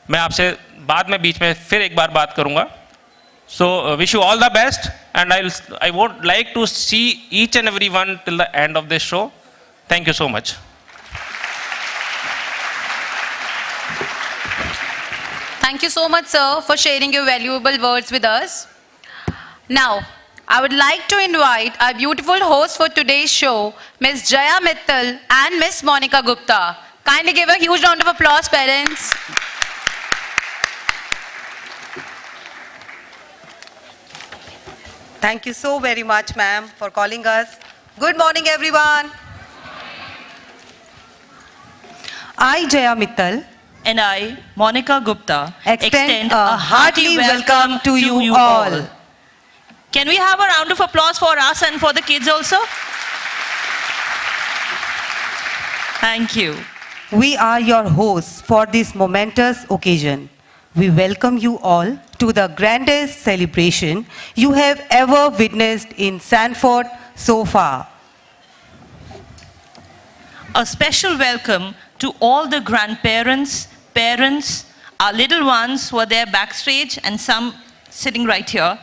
मैं आपसे बाद में बीच में फिर एक बार बात करूँगा। So wish you all the best and I I would like to see each and every one till the end of this show thank you so much thank you so much sir for sharing your valuable words with us now I would like to invite our beautiful host for today's show, Ms. Jaya Mittal and Ms. Monica Gupta. Kindly give a huge round of applause, parents. Thank you so very much, ma'am, for calling us. Good morning, everyone. I, Jaya Mittal, And I, Monica Gupta, extend, a hearty welcome to you, all. Can we have a round of applause for us and for the kids also? Thank you. We are your hosts for this momentous occasion. We welcome you all to the grandest celebration you have ever witnessed in Sanfort so far. a special welcome to all the grandparents, parents, our little ones who are there backstage and some sitting right here,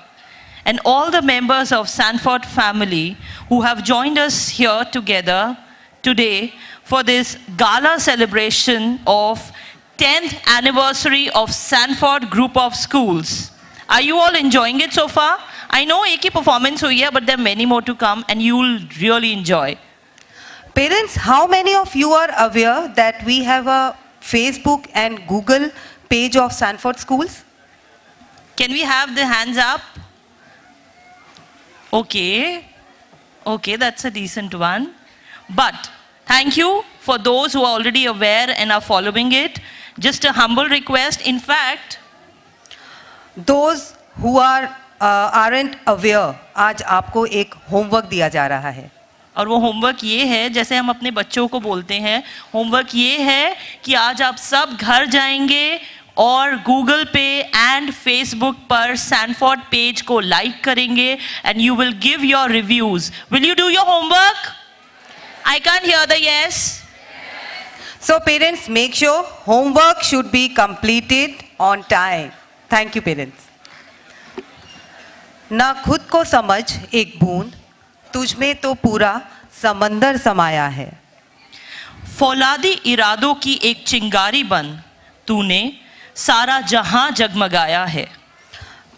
and all the members of Sanfort family who have joined us here together today for this gala celebration of 10th anniversary of Sanfort Group of Schools. Are you all enjoying it so far? I know ek hi performance so yeah, but there are many more to come and you'll really enjoy. Parents, how many of you are aware that we have a Facebook and Google page of Sanford Schools? Can we have the hands up? Okay. Okay, that's a decent one. But thank you for those who are already aware and are following it. Just a humble request. In fact, Those who are uh, aren't aware, आज आपको एक homework दिया जा रहा है और वो homework ये है जैसे हम अपने बच्चों को बोलते हैं होमवर्क ये है कि आज आप सब घर जाएँगे और गूगल पे एंड फेसबुक पर सैनफोर्ड पेज को लाइक करेंगे and you will give your reviews will you do your homework I can hear the yes So parents, make sure homework should be completed on time. Thank you parents. ना खुद को समझ एक बूंद तुझ में तो पूरा समंदर समाया है फौलादी इरादों की एक चिंगारी बन तूने सारा जहाँ जगमगाया है।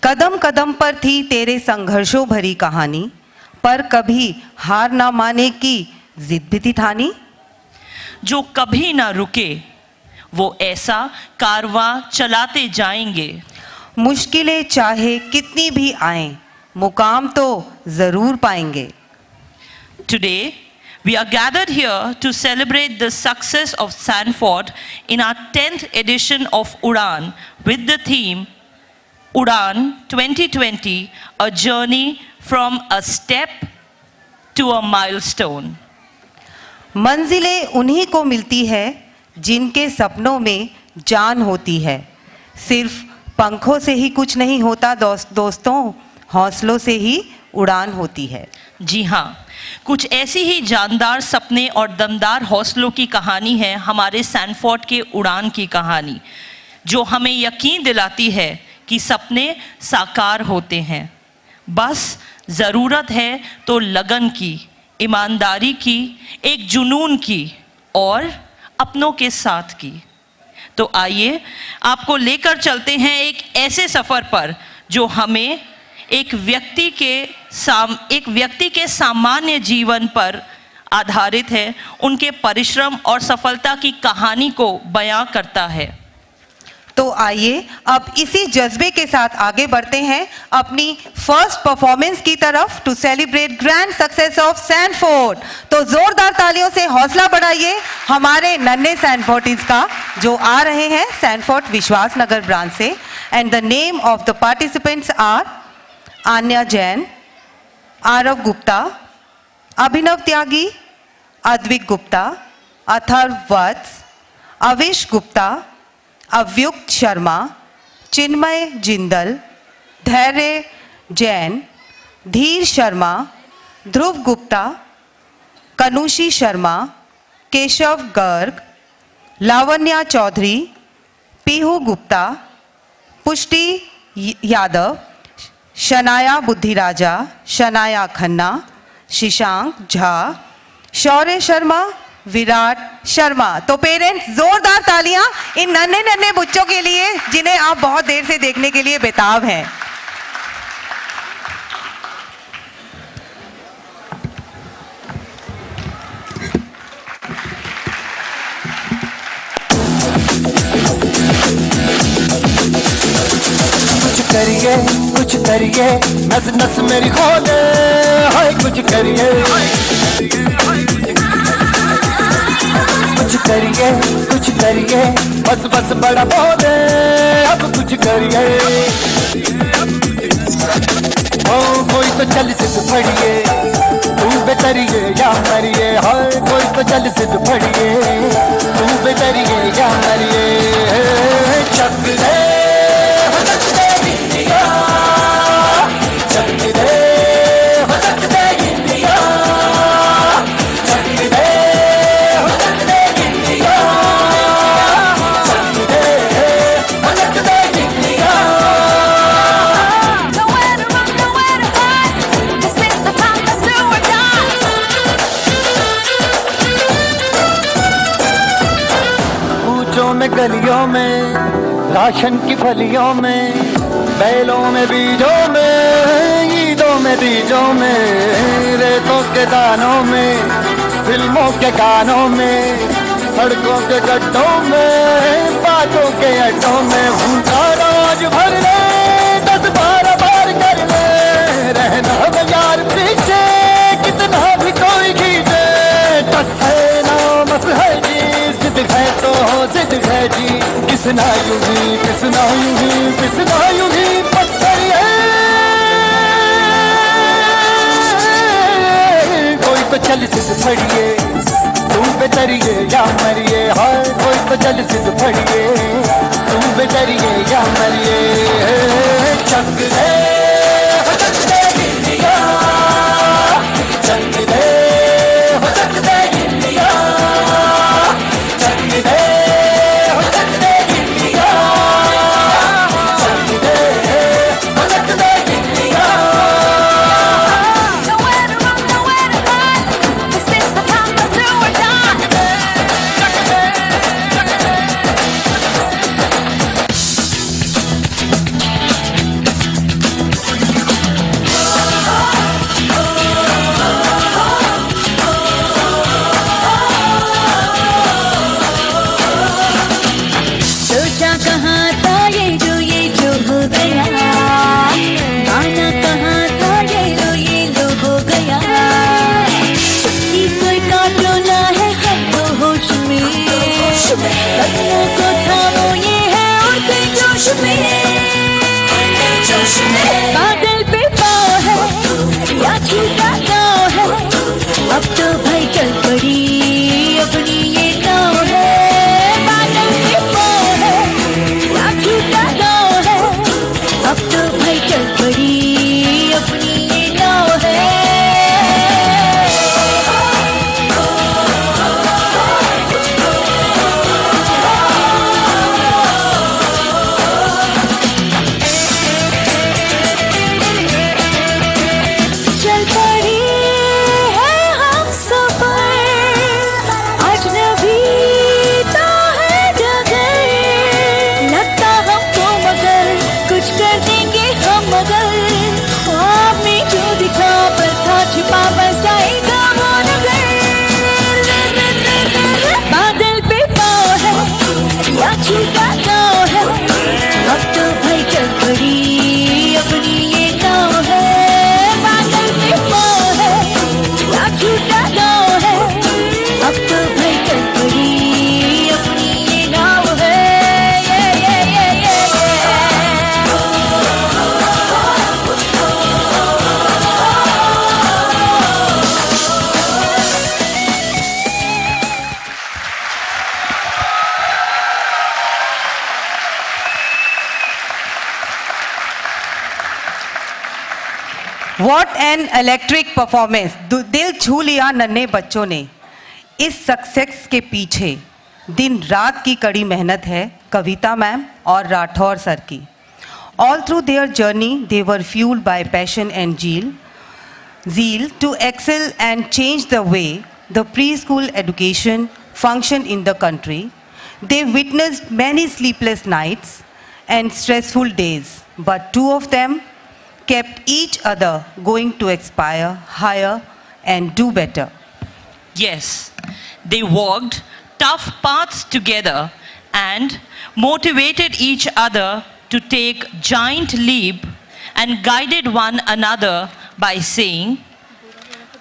कदम कदम पर थी तेरे संघर्षों भरी कहानी पर कभी हार ना माने की जिद भी थी ठानी। जो कभी ना रुके वो ऐसा कारवां चलाते जाएँगे। मुश्किलें चाहे कितनी भी आए मुकाम तो ज़रूर पाएँगे। Today, we are gathered here to celebrate the success of Sanford in our 10th edition of Udan with the theme Udan 2020 A Journey from a Step to a Milestone. मंजिलें उन्हीं को मिलती है जिनके सपनों में जान होती है सिर्फ़ पंखों से ही कुछ नहीं होता दोस्त दोस्तों हौसलों से ही उड़ान होती है जी हाँ कुछ ऐसी ही जानदार सपने और दमदार हौसलों की कहानी है हमारे सैनफोर्ड के उड़ान की कहानी, जो हमें यकीन दिलाती है कि सपने साकार होते हैं। बस ज़रूरत है तो लगन की, ईमानदारी की, एक जुनून की और अपनों के साथ की। तो आइए, आपको लेकर चलते हैं एक ऐसे सफ़र पर जो हमें एक व्यक्ति के साम, एक व्यक्ति के सामान्य जीवन पर आधारित है, उनके परिश्रम और सफलता की कहानी को बयां करता है। तो आइए, अब इसी जज्बे के साथ आगे बढ़ते हैं, अपनी फ़र्स्ट परफॉर्मेंस की तरफ़ to celebrate grand success of Sanford तो जोरदार तालियों से हौसला बढ़ाइए हमारे नन्हे सैनफोर्टिस का, जो आ रहे हैं सैनफोर्ड विश्वास नगर ब्रांच से। And the name of the participants are Aanya Jain, Aarav Gupta, Abhinav Tyagi, Advik Gupta, Atharv Vats, Avish Gupta, Avyukt Sharma, Chinmay Jindal, Dhairya Jain, Dheer Sharma, ध्रुव गुप्ता, कनुषी शर्मा, केशव गर्ग, लावण्या चौधरी, पीहू गुप्ता, पुष्टि यादव शनाया बुद्धि राजा शनाया खन्ना, शिशांक झा, शौर्य शर्मा, विराट शर्मा। तो पेरेंट्स, जोरदार तालियाँ इन नन्हे नन्हे बच्चों के लिए, जिन्हें आप बहुत देर से देखने के लिए बेताब हैं। करिए, कुछ करिए। नस नस मेरी खोले, हाय, कुछ करिए। कुछ करिए कुछ करिए। बस बस बड़ा बोले, अब कुछ करिए। कोई तो चल सिद्ध फड़िए तू बेतरिए या मरिए, हाय, कोई तो चल सिद्ध फड़िए। फलियों में, बैलों में, बीजों में, ईदों में बीजों में, रेतों के दानों में, फ़िल्मों के गानों में, सड़कों के गड्ढों में, बातों के अड्डों में भूखा राज भर ले, दस बारह बार कर ले, रहना यार पीछे, कितना भी कोई खींचे बस है ना, बस है जी, जिद है तो जिद है जी। पिसना युगी पिसना युगी पिसना युगी पत्थर कोई तो चल सिद्ध फड़िए, तू बेतरिए या मरिए, हाय, कोई तो चल सिद्ध फड़िए, तू बेतरिए या मरिए। चक दे चक दे चक दे इलेक्ट्रिक परफॉर्मेंस दिल छू लिया नन्हे बच्चों ने। इस सक्सेस के पीछे दिन रात की कड़ी मेहनत है, कविता मैम और राठौर सर की। All through their journey they were fuelled by passion and zeal zeal to excel and change the way the pre school education function in the country they witness many sleepless nights and stressful days but two of them kept each other going to aspire higher and do better. Yes, they walked tough paths together and motivated each other to take giant leap and guided one another by saying,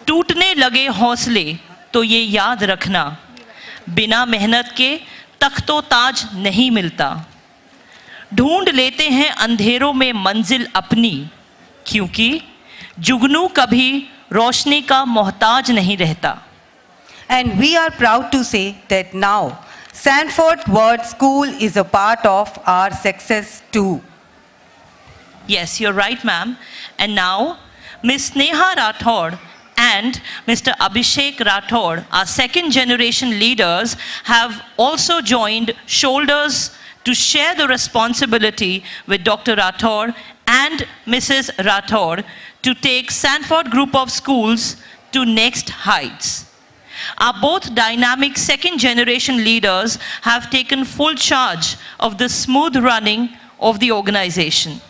टूटने लगे हौसले तो ये याद रखना बिना मेहनत के तख्तो ताज नहीं मिलता ढूंढ लेते हैं अंधेरों में मंजिल अपनी क्योंकि जुगनू कभी रोशनी का मोहताज नहीं रहता। And we are proud to say that now Sanford world school is a part of our success too yes you're right ma'am and now miss Neha Rathod and mister Abhishek Rathod are second generation leaders have also joined shoulders to share the responsibility with doctor Rathod and Mrs. Rathod to take Sanfort Group of Schools to next heights. Our both dynamic second generation leaders have taken full charge of the smooth running of the organization.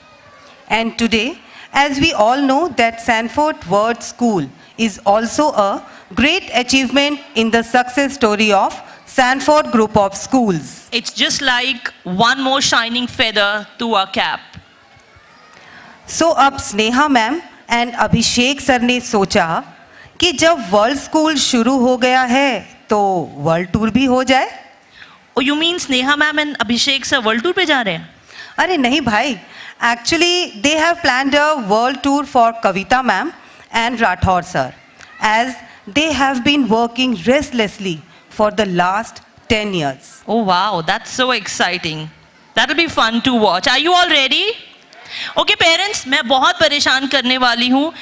And today, as we all know that Sanfort World School is also a great achievement in the success story of Sanfort Group of Schools. It's just like one more shining feather to our cap. So अब Sneha ma'am and Abhishek sir ने सोचा कि जब world school शुरू हो गया है तो वर्ल्ड टूर भी हो जाए Oh, you mean Sneha ma'am and Abhishek sir world tour पे जा रहे हैं? अरे नहीं भाई actually they have planned a world tour for Kavita ma'am and Rathore sir as they have been working restlessly for the last 10 years. Oh wow, that's so exciting. That'll be fun to watch. Are you all ready? Okay okay, parents मैं बहुत परेशान करने वाली हूँ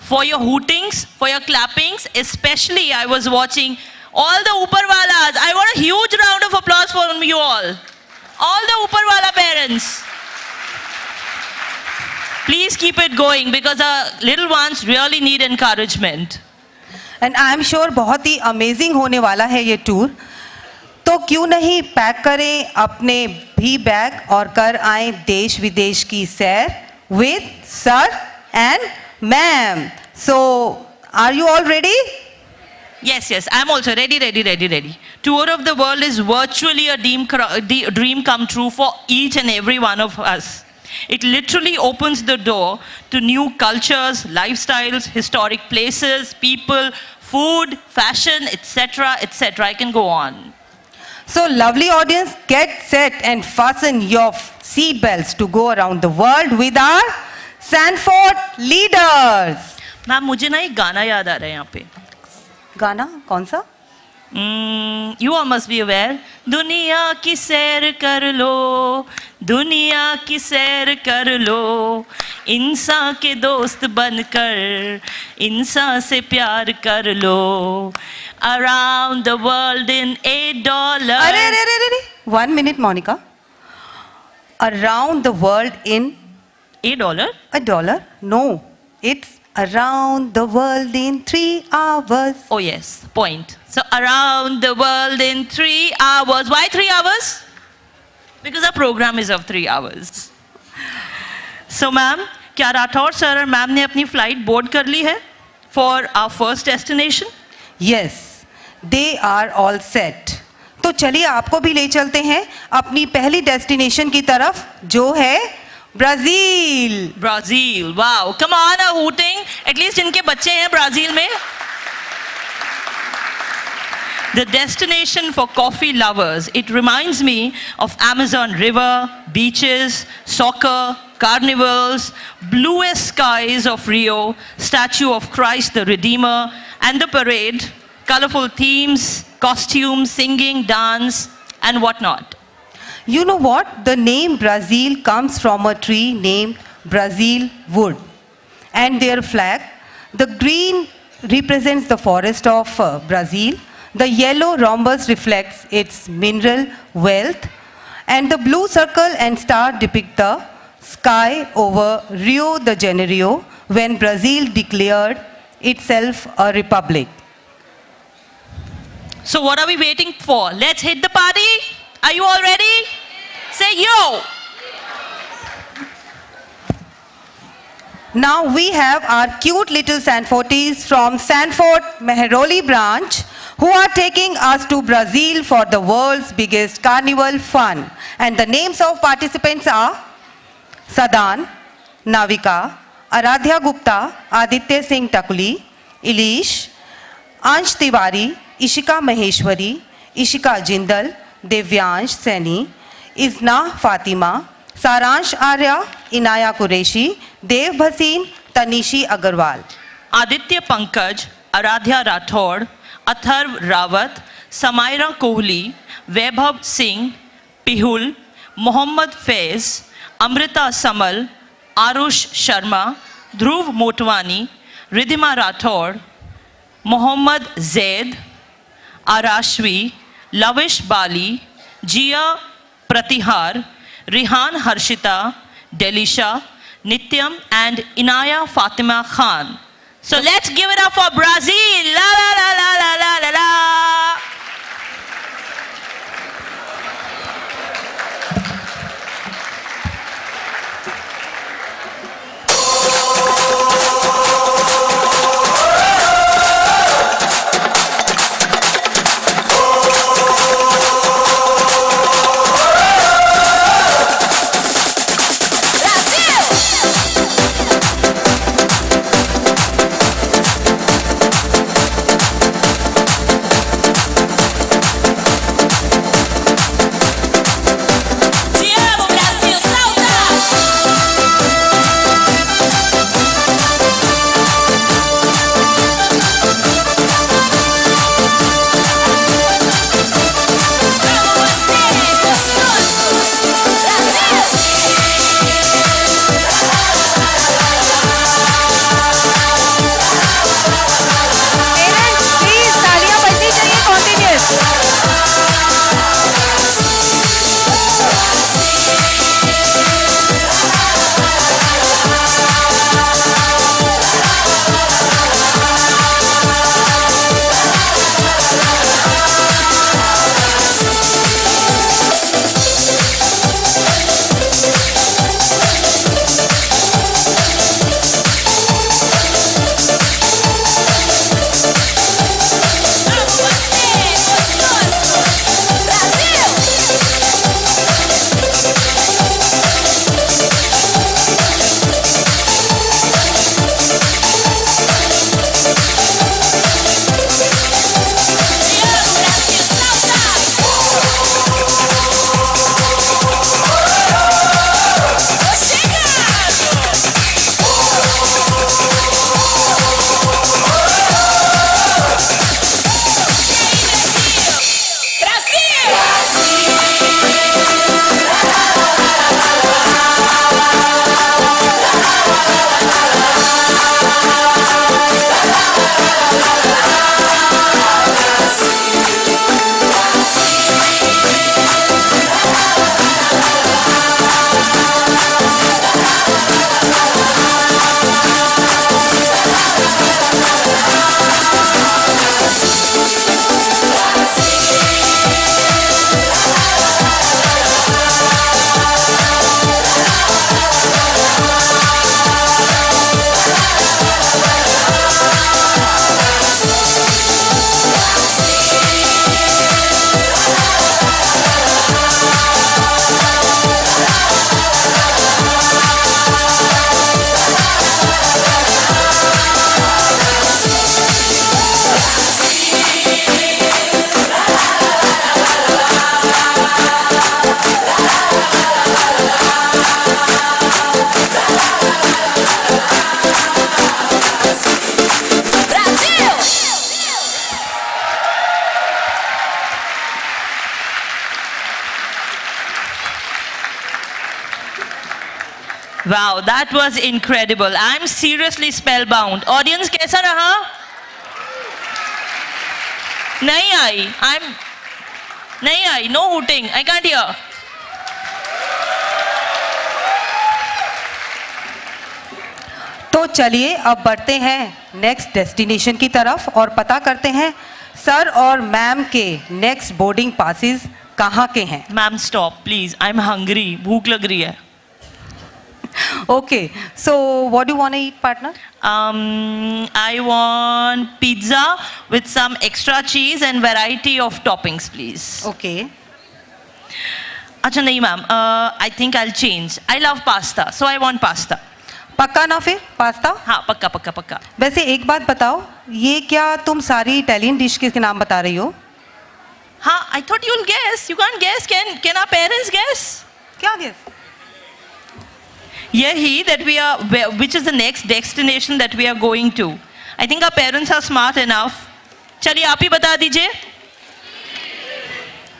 for your hootings for your clappings specially I was watching all the ऊपर वाला I want huge round of applause for you all all the ऊपर वाला parents please keep it going because our little ones really need encouragement and i'm sure bahut hi amazing hone wala hai ye tour तो क्यों नहीं pack करें अपने भी bag और कर आए देश विदेश की सैर with sir and ma'am so are you all ready Yes, yes, I'm also ready, ready, ready, ready. Tour of the world is virtually a dream, cr- the dream come true for each and every one of us. It literally opens the door to new cultures, lifestyles, historic places, people, food, fashion, etc., etc. I can go on. So, lovely audience, get set and fasten your seat belts to go around the world with our Sanford leaders. Ma'am मुझे ना एक गाना याद आ रहा है यहाँ पे गाना कौन सा You are must be aware दुनिया की सैर कर लो दुनिया की सैर कर लो। इंसान के दोस्त बनकर इंसान से प्यार कर लो। Around the world in eight dollar अरे अरे अरे अरे one minute Monica. Around the world in a dollar a dollar no it's around the world in three hours. Oh, yes, point. So, around the world in three hours. Why three hours? Because our program is of three hours. So, ma'am, kya Rathore sir and ma'am ne apni flight board kar li hai for our first destination? Yes, they are all set. So, chaliye aapko bhi le chalte hain apni pehli destination ki taraf, jo hai... Brazil Brazil wow come on a hooting at least इनके बच्चे हैं Brazil में The destination for coffee lovers. It reminds me of Amazon River, beaches, soccer, carnivals, bluest skies of Rio, statue of Christ the Redeemer, and the parade, colorful themes, costumes, singing, dance, and whatnot. You know what? The name Brazil comes from a tree named Brazil wood. And their flag, the green represents the forest of uh, Brazil, the yellow rhombus reflects its mineral wealth, and the blue circle and star depict the sky over Rio de Janeiro when Brazil declared itself a republic. So, what are we waiting for? Let's hit the party. Are you all ready? Say yo. Now we have our cute little Sanforties from Sanfort Meheroli branch who are taking us to Brazil for the world's biggest carnival fun. And the names of participants are Sadan, Navika, Aradhya Gupta, Aditya Singh Takuli, Ilish, Ansh Tiwari, Ishika Maheshwari, Ishika Jindal, Devyansh Saini Izna Fatima, सारांश आर्या, इनाया कुरेशी, देव भसीन, तनिशी अग्रवाल। आदित्य पंकज, आराध्या राठौड़ अथर्व रावत, समायरा कोहली, वैभव सिंह, पिहुल, मोहम्मद फैज, अमृता समल, आरुष शर्मा, ध्रुव Motwani, Ridhima Rathore Mohammad Zaid, आराशवी Lavish Bali, Jia Pratihar, Rihan Harshita, Delisha, Nityam and Inaya Fatima Khan. So let's give it up for Brazil. La la la la la la la. Was incredible. I'm seriously spellbound. Audience कैसा रहा? नहीं आई. I'm नहीं आई. No hooting. I can't hear. तो चलिए अब बढ़ते हैं next destination की तरफ़ और पता करते हैं सर और मैम के नेक्स्ट बोर्डिंग पासिस कहाँ के हैं ma'am stop please I am hungry भूख लग रही है okay so what do want to eat partner Um, I want pizza with some extra cheese and variety of toppings, please. Okay. अच्छा नहीं ma'am I think I change I love pasta so I want pasta पक्का ना फिर pasta हाँ पक्का पक्का पक्का वैसे एक बात बताओ ये क्या तुम सारी इटालियन डिश के नाम बता रही हो हाँ I thought you'll guess you can guess can can are parents guess क्या गेस यही that we are where- which is the next destination that we are going to i think our parents are smart enough चलिए आप ही बता दीजिए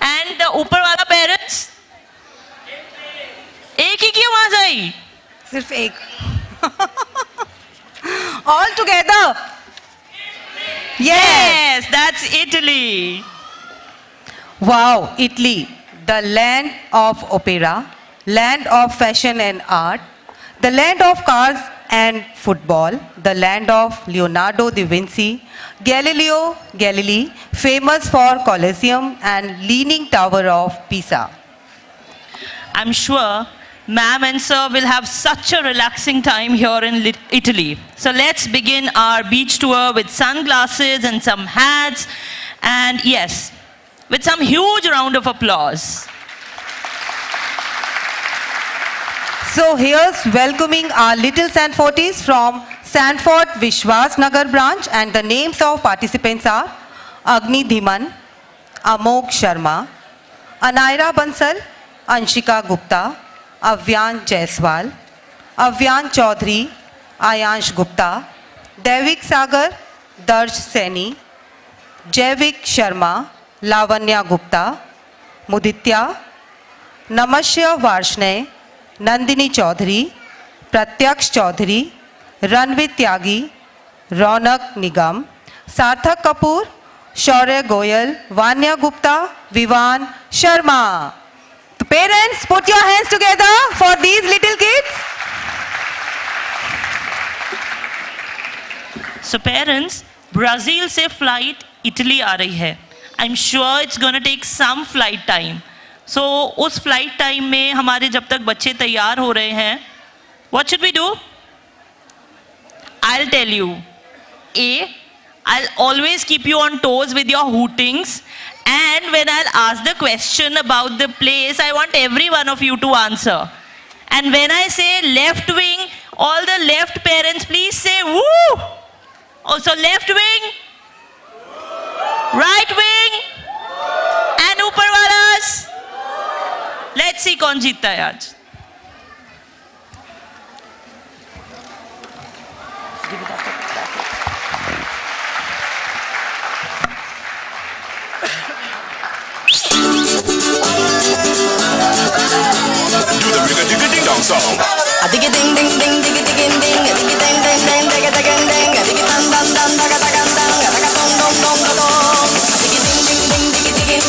and ऊपर वाला parents एक ही की आवाज आई सिर्फ एक all together yes that's italy Wow, Italy, the land of opera, land of fashion and art, the land of cars and football, the land of Leonardo da Vinci, Galileo Galilei, famous for Colosseum and Leaning Tower of Pisa. I'm sure ma'am and sir will have such a relaxing time here in Italy. So let's begin our beach tour with sunglasses and some hats. And yes, with some huge round of applause. So here's welcoming our little Sanforties from Sanford Vishwas Nagar branch and the names of participants are Agni Dhiman, Amok Sharma, Anaira Bansal, Anshika Gupta, Avyan Jaiswal, Avyan Chaudhary, Ayansh Gupta, Devik Sagar, Darsh Seni, Jaivik Sharma, Lavanya Gupta, Muditya, नमस्य वार्ष्णय Nandini Chaudhary प्रत्यक्ष Chaudhary Ranveer Tyagi Raunak Nigam Sarthak Kapoor Shaurya Goyal Vanya Gupta Vivaan Sharma. Parents put your hands together for these little kids So parents, Brazil से flight Italy आ रही है. I'm sure it's gonna take some flight so so, उस flight time में हमारे जब तक बच्चे तैयार हो रहे हैं what should we do I tell you a I always keep you on toes with your hootings and when I आज the question about the place I want every one of you to answer and when I say left wing all the left parents please say वो so left wing right wing and ऊपर वाला let's see कौन जीतता है आज Do the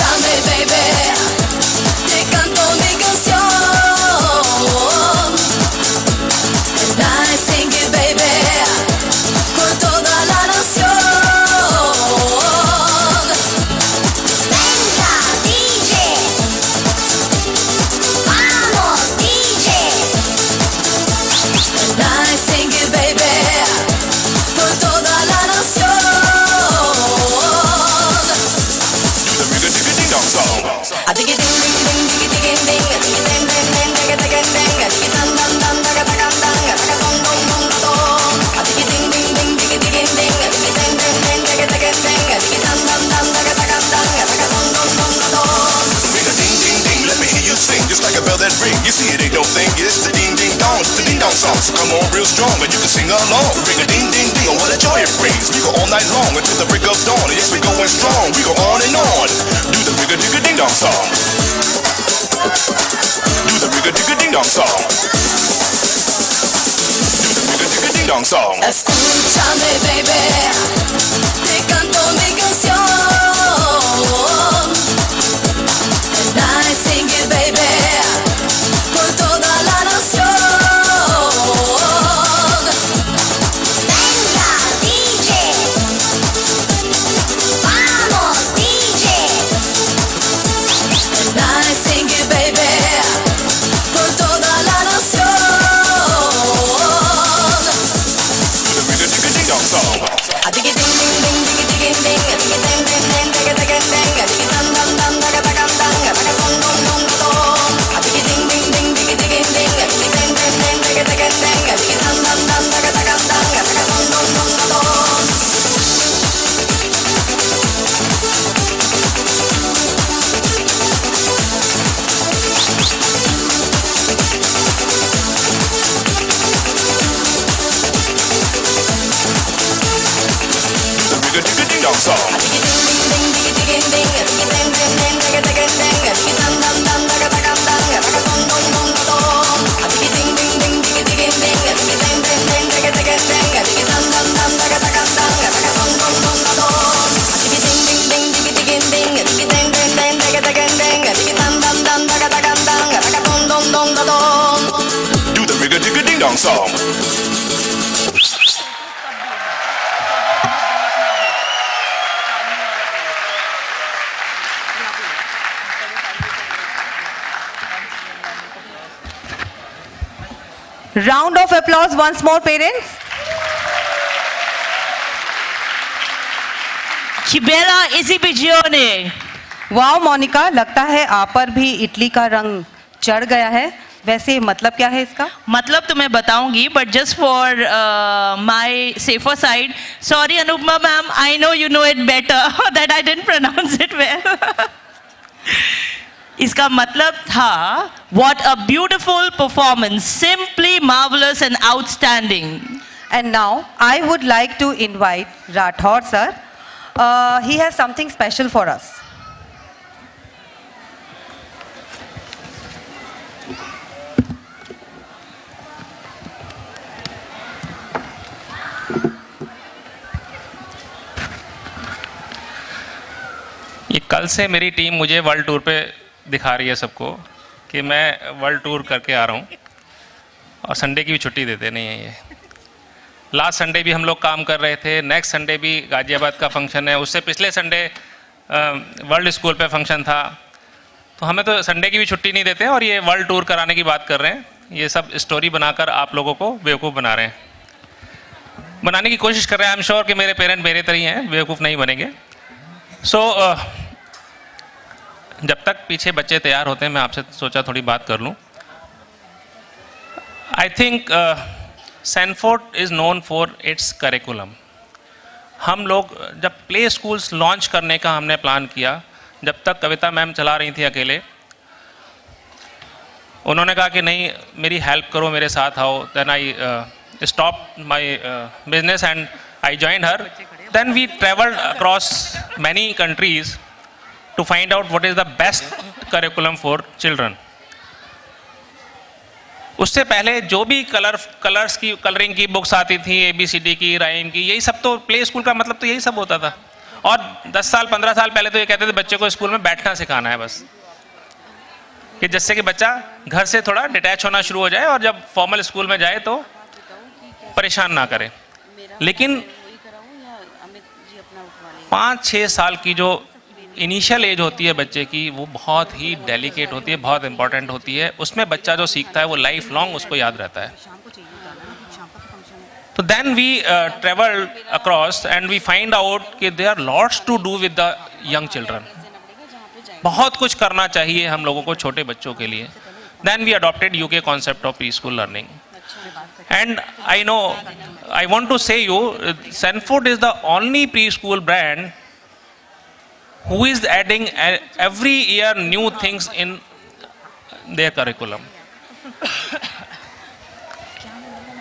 Escúchame, baby, ring. You see it ain't no thing, it's the ding ding dong, the ding dong song. So come on real strong and you can sing along. Ring a ding ding ding, what a joy it brings. We go all night long until the break of dawn. Yes we going strong, we go on and on. Do the rigga digga ding dong song. Do the rigga digga ding dong song. Do the rigga digga ding dong song. Escúchame, baby, te canto mi canción. Once more, parents. Bella esibizione! Wow Monica लगता है आप पर भी Italy का रंग चढ़ गया है वैसे मतलब क्या है इसका मतलब तो मैं बताऊँगी but just for my safer side sorry Anupama ma'am I know you know it better that I don't pronounce it well इसका मतलब था what a beautiful performance simply marvellous and outstanding and now I would like to invite Rathore sir he has something special for us कल से मेरी team मुझे world tour पे दिखा रही है सबको कि मैं वर्ल्ड टूर करके आ रहा हूँ। और संडे की भी छुट्टी देते नहीं है ये। लास्ट संडे भी हम लोग काम कर रहे थे नेक्स्ट संडे भी गाजियाबाद का फ़ंक्शन है। उससे पिछले संडे वर्ल्ड स्कूल पे फ़ंक्शन था। तो हमें तो संडे की भी छुट्टी नहीं देते और ये वर्ल्ड टूर कराने की बात कर रहे हैं। ये सब स्टोरी बनाकर आप लोगों को बेवकूफ़ बना रहे हैं। बनाने की कोशिश कर रहे हैं आई एम श्योर कि मेरे पेरेंट मेरे तरह हैं बेवकूफ़ नहीं बनेंगे। सो so, uh, जब तक पीछे बच्चे तैयार होते हैं मैं आपसे सोचा थोड़ी बात कर लूँ। I think Sanford is known for its curriculum हम लोग जब प्ले स्कूल्स लॉन्च करने का हमने प्लान किया जब तक कविता मैम चला रही थी अकेले उन्होंने कहा कि नहीं मेरी हेल्प करो मेरे साथ आओ then I stop my business and I join her then we travelled across many countries to find out what is the best curriculum for children. उससे पहले जो भी कलर कलर्स की कलरिंग की बुक्स आती थी ए बी सी डी की rhyme की यही सब तो प्ले स्कूल का मतलब तो यही सब होता था। और 10 साल 15 साल पहले तो ये कहते थे बच्चे को स्कूल में बैठना सिखाना है बस। कि जिससे कि बच्चा घर से थोड़ा डिटैच होना शुरू हो जाए और जब फॉर्मल स्कूल में जाए तो परेशान ना करे। लेकिन पाँच छः साल की जो इनिशियल एज होती है बच्चे की, वो बहुत ही डेलिकेट होती है, बहुत इंपॉर्टेंट होती है। उसमें बच्चा जो सीखता है, वो लाइफ लॉन्ग उसको याद रहता है। तो then we travel across and we find out कि they are lots to do with the young children बहुत कुछ करना चाहिए हम लोगों को छोटे बच्चों के लिए। Then we adopted U K concept of pre school learning and I know I want to say you Sanford is the only pre school brand who is adding every year new things in their curriculum.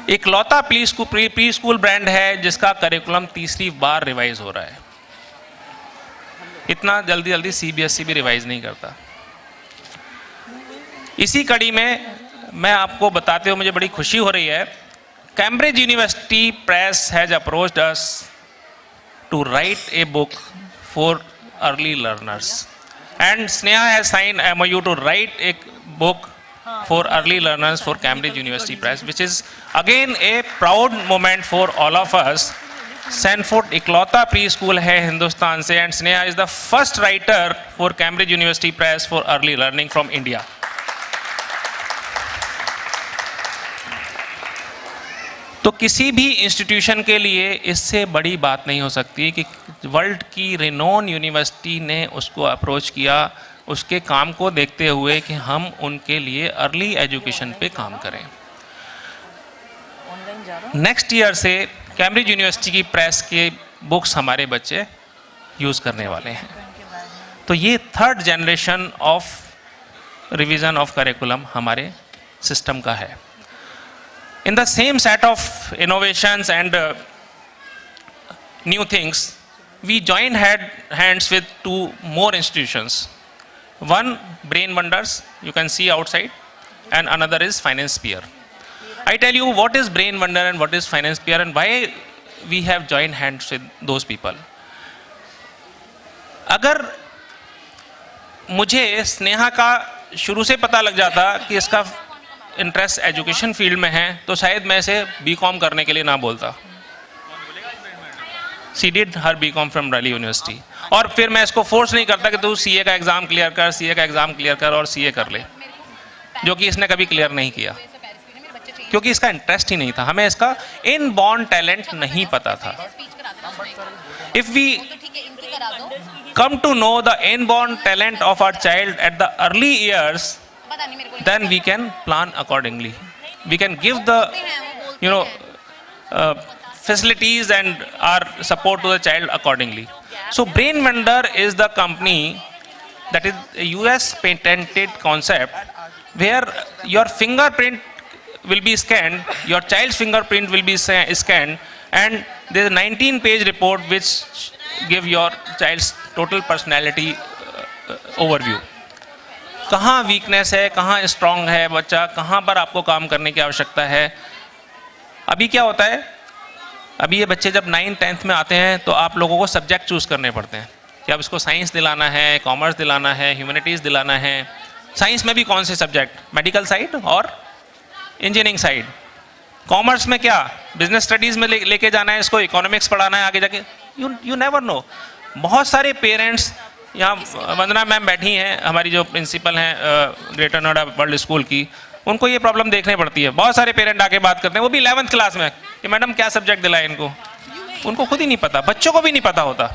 इकलौता pre school pre school brand है जिसका curriculum तीसरी बार revise हो रहा है इतना जल्दी जल्दी सीबीएसई भी रिवाइज नहीं करता इसी कड़ी में मैं आपको बताते हुए मुझे बड़ी खुशी हो रही है Cambridge university press has approached us to write a book for early learners. And Sneha has signed MOU to write a book for early learners for Cambridge University Press, which is again a proud moment for all of us. Sanfort Iklota Preschool hai Hindustan se and Sneha is the first writer for Cambridge University Press for early learning from India. तो किसी भी institution के लिए इससे बड़ी बात नहीं हो सकती कि वर्ल्ड की रिनोन यूनिवर्सिटी ने उसको अप्रोच किया उसके काम को देखते हुए कि हम उनके लिए अर्ली एजुकेशन पे काम करें। नेक्स्ट ईयर से कैम्ब्रिज यूनिवर्सिटी की प्रेस के बुक्स हमारे बच्चे यूज़ करने वाले हैं। तो ये third generation of revision of curriculum हमारे सिस्टम का है। in the same set of innovations and uh, new things we joined had, hands with two more institutions. One, Brain Wonders, you can see outside, and another is Finance Peer. I tell you what is Brain Wonder and what is Finance Peer and why we have joined hands with those people. अगर मुझे स्नेहा का शुरू से पता लग जाता कि इसका इंटरेस्ट एजुकेशन फ़ील्ड में है तो शायद मैं इसे बी कॉम करने के लिए ना बोलता। She did her B com from Delhi university और फिर मैं इसको फोर्स नहीं करता कि तू सीए का एग्ज़ाम क्लियर कर सीए का एग्ज़ाम क्लियर कर और सीए कर ले जो कि इसने कभी क्लियर नहीं किया। क्योंकि इसका इंटरेस्ट ही नहीं था। हमें इसका इन बॉर्न टैलेंट नहीं पता था। If we come to know the inborn talent of our child at the early years, then we can plan accordingly. We can give the, you know, uh, facilities and our support to the child accordingly. So Brain Wonder is the company that is a US patented concept where your fingerprint will be scanned, your child's fingerprint will be scanned, and there is a 19 page report which give your child's total personality uh, overview. कहाँ weakness है कहाँ strong है बच्चा कहाँ पर आपको काम करने की आवश्यकता है? अभी क्या होता है? अभी ये बच्चे जब नाइन्थ टेंथ में आते हैं तो आप लोगों को सब्जेक्ट चूज़ करने पड़ते हैं। कि अब इसको साइंस दिलाना है कॉमर्स दिलाना है ह्यूमैनिटीज़ दिलाना है। साइंस में भी कौन से सब्जेक्ट मेडिकल साइड और इंजीनियरिंग साइड कॉमर्स में क्या? बिज़नेस स्टडीज़ में लेके ले, जाना है इसको इकोनॉमिक्स पढ़ाना है आगे जाके? यू यू नेवर नो बहुत सारे पेरेंट्स यहाँ वंदना मैम बैठी हैं, हमारी जो प्रिंसिपल हैं ग्रेटर नोएडा वर्ल्ड स्कूल की, उनको ये प्रॉब्लम देखने पड़ती है। बहुत सारे पेरेंट आके बात करते हैं, वो भी इलेवंथ क्लास में, कि मैडम क्या सब्जेक्ट दिलाए इनको? उनको खुद ही नहीं पता, बच्चों को भी नहीं पता होता।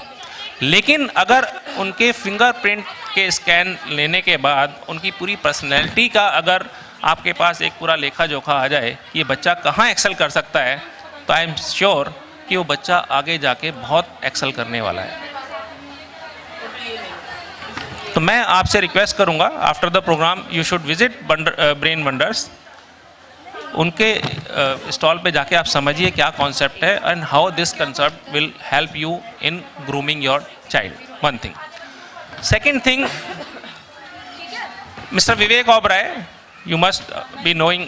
लेकिन अगर उनके फिंगरप्रिंट के स्कैन लेने के बाद उनकी पूरी पर्सनैलिटी का अगर आपके पास एक पूरा लेखा जोखा आ जाए कि ये बच्चा कहाँ एक्सेल कर सकता है तो आई एम श्योर कि वो बच्चा आगे जाके बहुत एक्सेल करने वाला है। तो मैं आपसे रिक्वेस्ट करूँगा after the programme you should visit brain wonders उनके स्टॉल पे जाके आप समझिए क्या कॉन्सेप्ट है and how this concept will help you in grooming your child one thing second thing mister Vivek Oberoi you must be knowing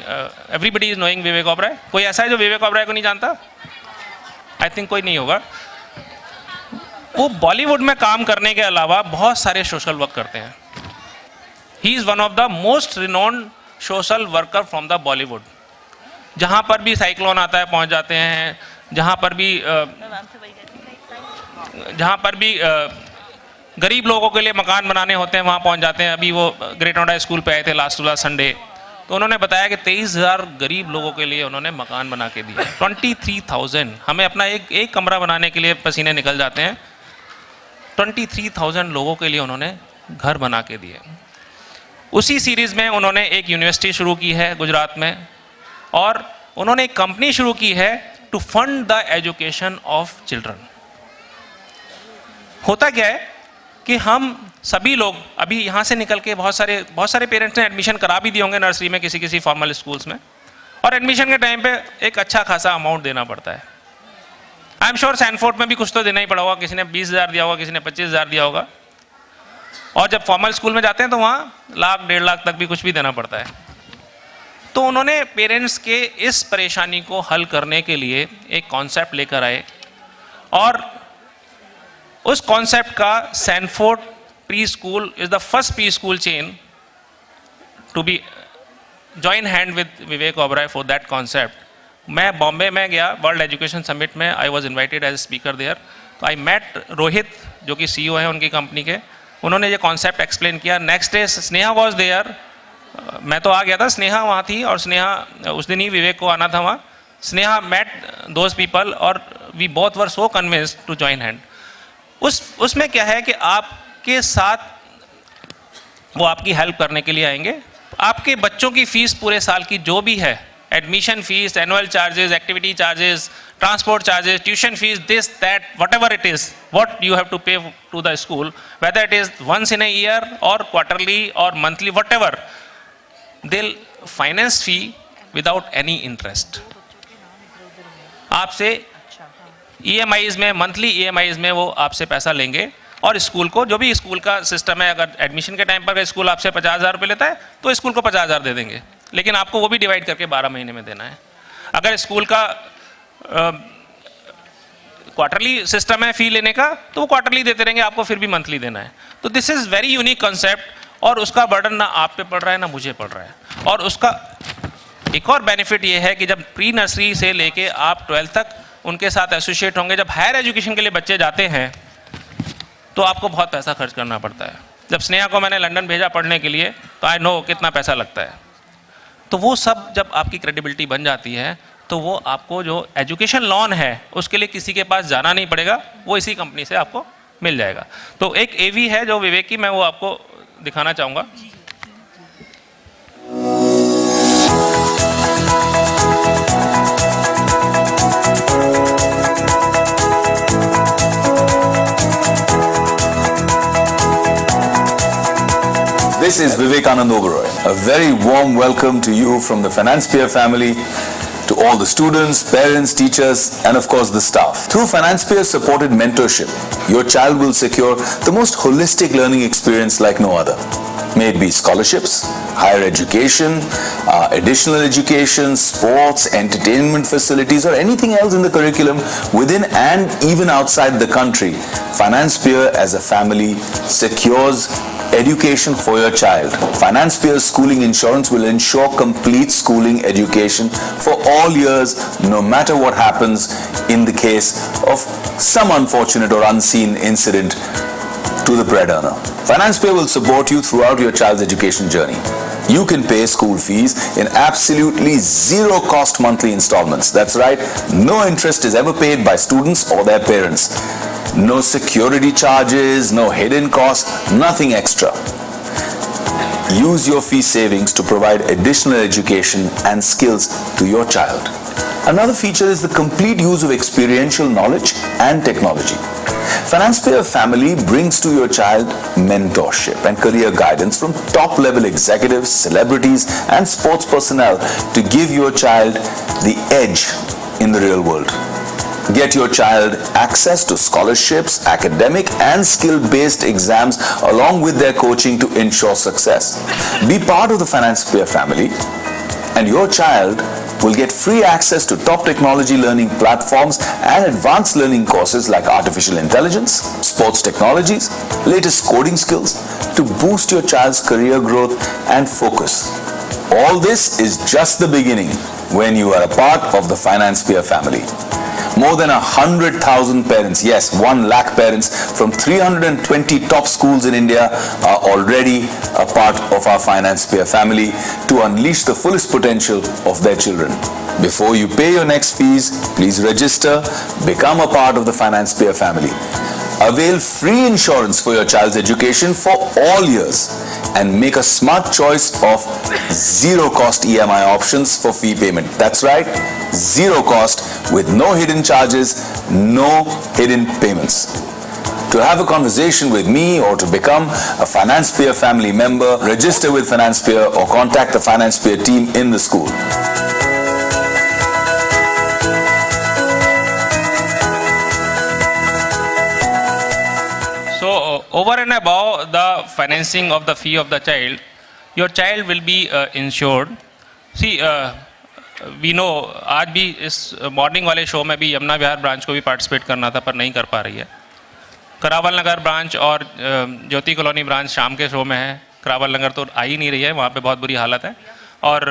everybody is knowing Vivek Oberoi कोई ऐसा है जो विवेक ओबराय को नहीं जानता? आई थिंक कोई नहीं होगा. वो बॉलीवुड में काम करने के अलावा बहुत सारे सोशल वर्क करते हैं। He is one of the most renowned social worker from the Bollywood जहाँ पर भी साइक्लोन आता है पहुँच जाते हैं। जहाँ पर भी जहाँ पर भी गरीब लोगों के लिए मकान बनाने होते हैं वहाँ पहुँच जाते हैं। अभी वो ग्रेट नोडा स्कूल पे आए थे लास्ट लास्ट संडे तो उन्होंने बताया कि तेईस हज़ार गरीब लोगों के लिए उन्होंने मकान बना के दिया। ट्वेंटी थ्री थाउज़ेंड हमें अपना एक एक कमरा बनाने के लिए पसीने निकल जाते हैं। ट्वेंटी थ्री थाउज़ेंड लोगों के लिए उन्होंने घर बना के दिए। उसी सीरीज़ में उन्होंने एक यूनिवर्सिटी शुरू की है गुजरात में और उन्होंने एक कंपनी शुरू की है to fund the education of children होता क्या है कि हम सभी लोग अभी यहाँ से निकल के बहुत सारे बहुत सारे पेरेंट्स ने एडमिशन करा भी दिए होंगे नर्सरी में किसी किसी फॉर्मल स्कूल्स में और एडमिशन के टाइम पे एक अच्छा खासा अमाउंट देना पड़ता है। आई एम श्योर सैनफोर्ड में भी कुछ तो देना ही पड़ा होगा। किसी ने बीस हज़ार दिया होगा, किसी ने पच्चीस हज़ार दिया होगा। और जब फॉर्मल स्कूल में जाते हैं तो वहाँ लाख, डेढ़ लाख तक भी कुछ भी देना पड़ता है। तो उन्होंने पेरेंट्स के इस परेशानी को हल करने के लिए एक कॉन्सेप्ट लेकर आए। और उस कॉन्सेप्ट का Sanford pre school is the first pre school chain to be join hand with Vivek Oberoi for that concept मैं बॉम्बे में गया वर्ल्ड एजुकेशन समिट में I was invited as speaker there तो आई मेट रोहित जो कि सी है उनकी कंपनी के. उन्होंने ये कॉन्सेप्ट एक्सप्लेन किया. Next day Sneha was there मैं तो आ गया था स्नेहा वहाँ थी और स्नेहा उस दिन ही विवेक को आना था वहाँ. स्नेहा मेट दोज पीपल और we both were so convinced to join hand उस, उसमें क्या है कि आपके साथ वो आपकी हेल्प करने के लिए आएँगे. आपके बच्चों की फ़ीस पूरे साल की जो भी है admission fees, annual charges, activity charges, transport charges, tuition fees, this, that, whatever it is, what you have to pay to the school, whether it is once in a year or quarterly or monthly, whatever, they'll finance fee without any interest. आपसे ई में monthly ई में वो आपसे पैसा लेंगे और school को जो भी स्कूल का सिस्टम है अगर एडमिशन के टाइम पर स्कूल आपसे पचास हज़ार रुपये लेता है तो स्कूल को पचास हज़ार दे देंगे लेकिन आपको वो भी डिवाइड करके बारह महीने में देना है। अगर स्कूल का क्वार्टरली सिस्टम है फ़ी लेने का तो वो क्वार्टरली देते रहेंगे, आपको फिर भी मंथली देना है। तो this is very unique concept और उसका बर्डन ना आप पे पड़ रहा है, ना मुझे पड़ रहा है। और उसका एक और बेनिफिट ये है कि जब प्री नर्सरी से लेके आप ट्वेल्थ तक उनके साथ एसोसिएट होंगे, जब हायर एजुकेशन के लिए बच्चे जाते हैं तो आपको बहुत पैसा खर्च करना पड़ता है। जब स्नेहा को मैंने लंदन भेजा पढ़ने के लिए तो आई नो कितना पैसा लगता है। तो वो सब जब आपकी क्रेडिबिलिटी बन जाती है तो वो आपको जो एजुकेशन लोन है, उसके लिए किसी के पास जाना नहीं पड़ेगा, वो इसी कंपनी से आपको मिल जाएगा। तो एक एवी है जो विवेक की मैं वो आपको दिखाना चाहूँगा। This is Vivek Anand Oberoi. A very warm welcome to you from the Finance Peer family, to all the students, parents, teachers, and of course the staff. Through Finance Peer supported mentorship, your child will secure the most holistic learning experience like no other. May it be scholarships, higher education, uh, additional education, sports, entertainment facilities, or anything else in the curriculum within and even outside the country. Finance Peer as a family secures education for your child. Finance Peer Schooling Insurance will ensure complete schooling education for all years, no matter what happens in the case of some unfortunate or unseen incident to the bread earner. Finance Peer will support you throughout your child's education journey. You can pay school fees in absolutely zero cost monthly installments. That's right, no interest is ever paid by students or their parents. No security charges, no hidden costs, nothing extra. Use your fee savings to provide additional education and skills to your child. Another feature is the complete use of experiential knowledge and technology. FinancePeer Family brings to your child mentorship and career guidance from top level executives, celebrities, and sports personnel to give your child the edge in the real world. Get your child access to scholarships, academic and skill-based exams along with their coaching to ensure success. Be part of the Finance Peer family and your child will get free access to top technology learning platforms and advanced learning courses like artificial intelligence, sports technologies, latest coding skills to boost your child's career growth and focus. All this is just the beginning when you are a part of the Finance Peer family. More than 100,000 parents, yes, 1 lakh parents from 320 top schools in India are already a part of our Finance Peer family to unleash the fullest potential of their children. Before you pay your next fees, please register, become a part of the Finance Peer family. Avail free insurance for your child's education for all years and make a smart choice of zero cost EMI options for fee payment. That's right, zero cost with no hidden charges, no hidden payments. To have a conversation with me or to become a Finance Peer family member, register with Finance Peer or contact the Finance Peer team in the school. Over and above the financing of the fee of the child, your child will be uh, insured. See, uh, we know आज भी इस morning वाले show में भी यमुना विहार branch को भी participate करना था पर नहीं कर पा रही है। करावल नगर ब्रांच और अ, ज्योति कॉलोनी ब्रांच शाम के शो में है। करावल नगर तो आ ही नहीं रही है वहाँ पे बहुत बुरी हालत है। और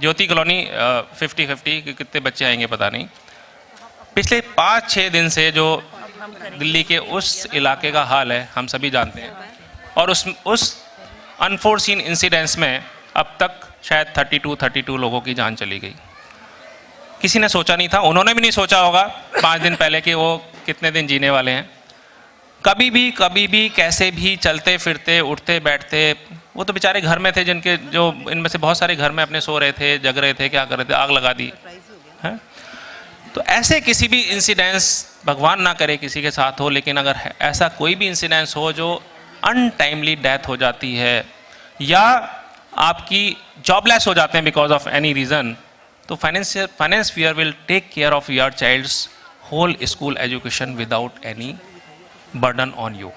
ज्योति कॉलोनी फिफ्टी फिफ्टी कितने बच्चे आएँगे पता नहीं। पिछले पाँच छः दिन से जो दिल्ली के उस इलाके का हाल है हम सभी जानते हैं। और उस उस अनफोर्सिन इंसिडेंट्स में अब तक शायद 32 32 लोगों की जान चली गई। किसी ने सोचा नहीं था उन्होंने भी नहीं सोचा होगा पाँच दिन पहले कि वो कितने दिन जीने वाले हैं। कभी भी कभी भी कैसे भी चलते फिरते उठते बैठते वो तो बेचारे घर में थे जिनके जो इनमें से बहुत सारे घर में अपने सो रहे थे जग रहे थे क्या कर रहे थे आग लगा दी। है तो ऐसे किसी भी इंसिडेंस भगवान ना करे किसी के साथ हो, लेकिन अगर ऐसा कोई भी इंसिडेंस हो जो अनटाइमली डेथ हो जाती है, या आपकी जॉबलेस हो जाते हैं बिकॉज़ ऑफ़ एनी रीज़न तो finance finance fear will take care of your child's whole school education without any burden on you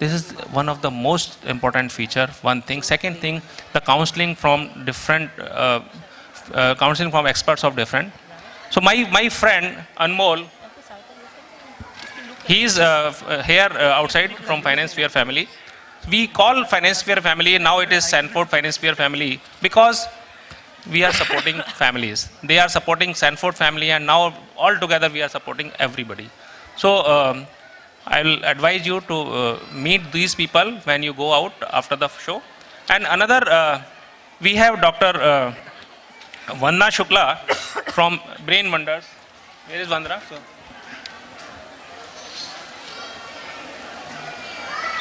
this is one of the most important feature one thing second thing the counselling from different counselling from experts of different so my my friend Anmol he is uh, here uh, outside from Finance Peer family. We call Finance Peer family now. It is Sanfort Finance Peer family because we are supporting families. They are supporting Sanfort family, and now all together we are supporting everybody. So um, I'll advise you to uh, meet these people when you go out after the show. And another, uh, we have Dr. Uh, Vandana Shukla from Brain Wonders. Where is Vandana? So,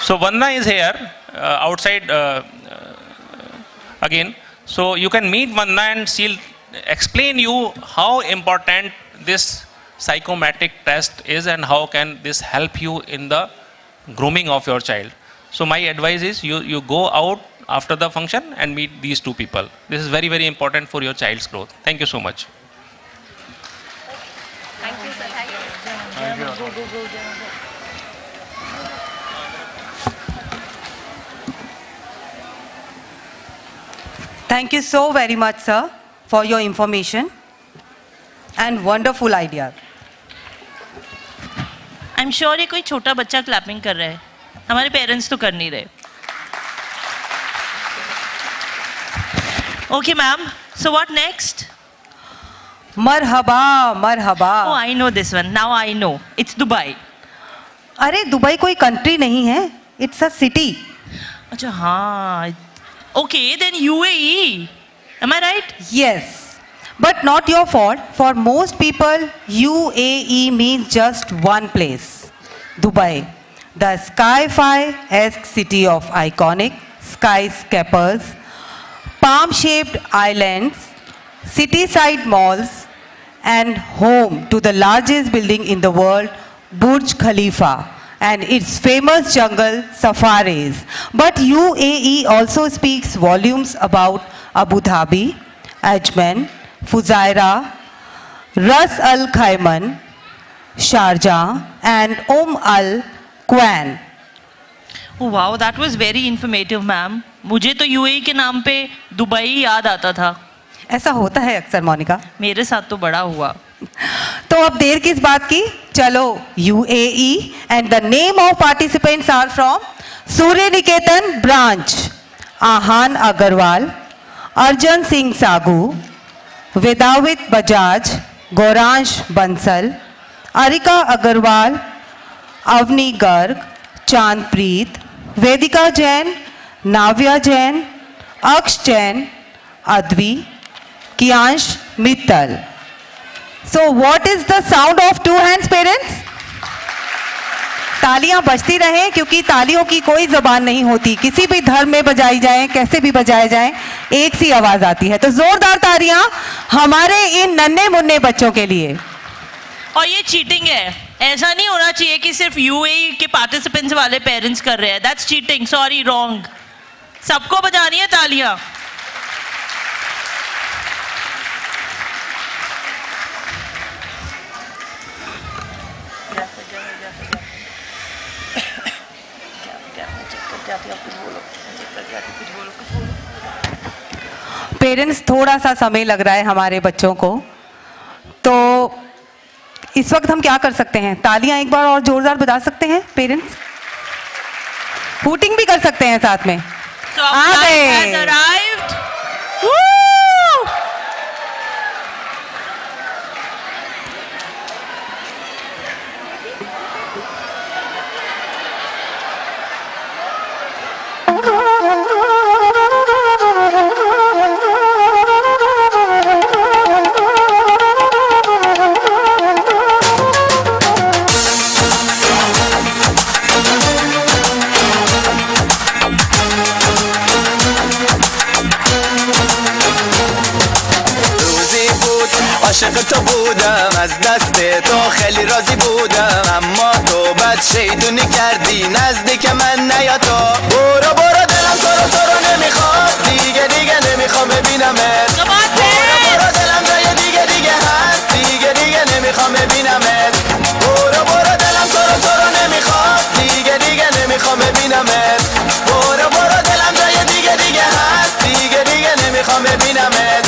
so Vandana is here uh, outside uh, uh, again. So you can meet Vandana and she'll explain you how important this psychometric test is and how can this help you in the grooming of your child. So my advice is you, you go out after the function and meet these two people. This is very, very important for your child's growth. Thank you so much. Thank you, sir. Thank you. Thank you so very much, sir, for your information and wonderful idea. I am sure ये कोई छोटा बच्चा clapping कर रहा है। हमारे parents तो कर नहीं रहे। Okay ma'am so what next मरहबा मरहबा। ओ I know this one now I know it's Dubai अरे दुबई कोई कंट्री नहीं है. इट्स अ सिटी अच्छा हाँ Okay, then UAE. Am I right? Yes. But not your fault. For most people, UAE means just one place. Dubai. The sci-fi-esque city of iconic skyscrapers, palm-shaped islands, city-side malls, and home to the largest building in the world, Burj Khalifa and its famous jungle safaris. But UAE also speaks volumes about Abu Dhabi, Ajman, Fujairah, Ras Al Khaimah, Sharjah and Om Al Quan. Oh, wow, that was very informative, ma'am. मुझे तो UAE के नाम पे Dubai याद आता था ऐसा होता है अक्सर मोनिका मेरे साथ तो बड़ा हुआ तो अब देर किस बात की? चलो UAE and the name of participants are from Surya Niketan branch Aahan Agarwal Arjan Singh Sagu Vedavit Bajaj Gauransh Bansal Arika Agarwal Avni Garg Chandpreet Vedika Jain Navya Jain Aksh Jain Advi Kiyansh Mittal so what is the sound of two hands parents तालियाँ बजती रहें, क्योंकि तालियों की कोई जबान नहीं होती। किसी भी धर्म में बजाई जाए, कैसे भी बजाए जाए, एक सी आवाज़ आती है। तो जोरदार तालियाँ हमारे इन नन्हे मुन्ने बच्चों के लिए। और ये चीटिंग है। ऐसा नहीं होना चाहिए कि सिर्फ़ यूएई के पार्टिसिपेंट्स वाले पेरेंट्स कर रहे हैं। दैट्स चीटिंग सॉरी रॉन्ग सबको बजानी है तालियाँ। पेरेंट्स थोड़ा सा समय लग रहा है हमारे बच्चों को। तो इस वक्त हम क्या कर सकते हैं? तालियाँ एक बार और जोरदार बजा सकते हैं पेरेंट्स हूटिंग भी कर सकते हैं साथ में। So आ गए। عاشق تو بودم از دست تو خیلی راضی بودم. اما تو بعد بد شیدونی کردی نزدیک من نیا تو. برو برو دلم تو رو نمی‌خواد. دیگه دیگه نمی‌خوام ببینمت برو برو دلم جای دیگه دیگه هست. دیگه دیگه نمی‌خوام ببینمت برو برو دلم تو رو نمی‌خواد. دیگه دیگه نمی‌خوام ببینمت برو برو دلم دیگه دیگه هست. دیگه دیگه نمی‌خوام ببینمت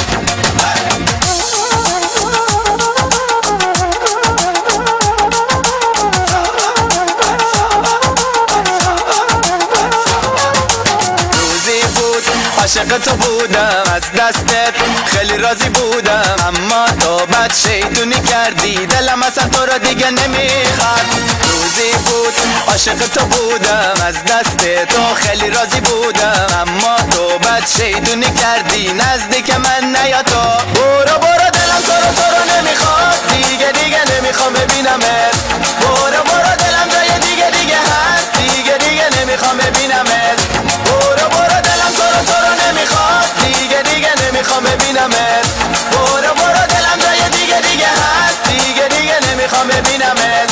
عاشق تو بودم از دستت خیلی راضی بودم. اما تو بد شیطونی کردی دلم اصلا تو را دیگه نمی‌خواد. روزی بود عاشق تو بودم از دست تو خیلی راضی بودم. اما تو بد شیطونی کردی نزدیک من نیا تو. برو برو دلم تو رو تو رو نمی‌خواد. دیگه دیگه نمی‌خوام ببینمت. برو برو دلم جای دیگه دیگه هست. دیگه دیگه نمی‌خوام ببینمت. برو برو تو رو نمی‌خواد دیگه دیگه نمی‌خوام ببینمت. برو برو دلم جای دیگه دیگه هست. دیگه دیگه نمی‌خوام ببینمت.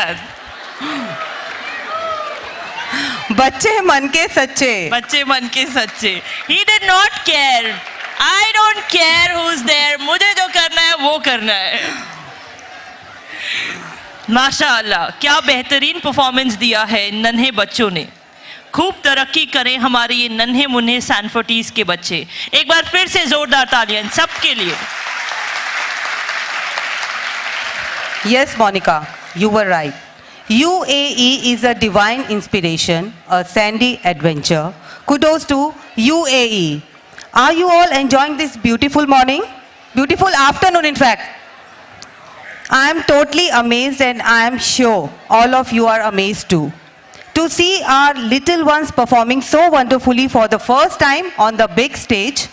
मासूमियत बच्चे मन के सच्चे। बच्चे मन के सच्चे। He did not care I don't care who is there मुझे जो करना है वो करना है। माशाअल्लाह क्या बेहतरीन परफॉर्मेंस दिया है इन नन्हे बच्चों ने। खूब तरक्की करें हमारे ये नन्हे मुन्ने सैनफोर्टीज के बच्चे। एक बार फिर से जोरदार तालियाँ सबके लिए। Yes, Monica, you were right. UAE is a divine inspiration, a sandy adventure. Kudos to UAE. Are you all enjoying this beautiful morning? Beautiful afternoon, in fact. I am totally amazed, and I am sure all of you are amazed too. To see our little ones performing so wonderfully for the first time on the big stage,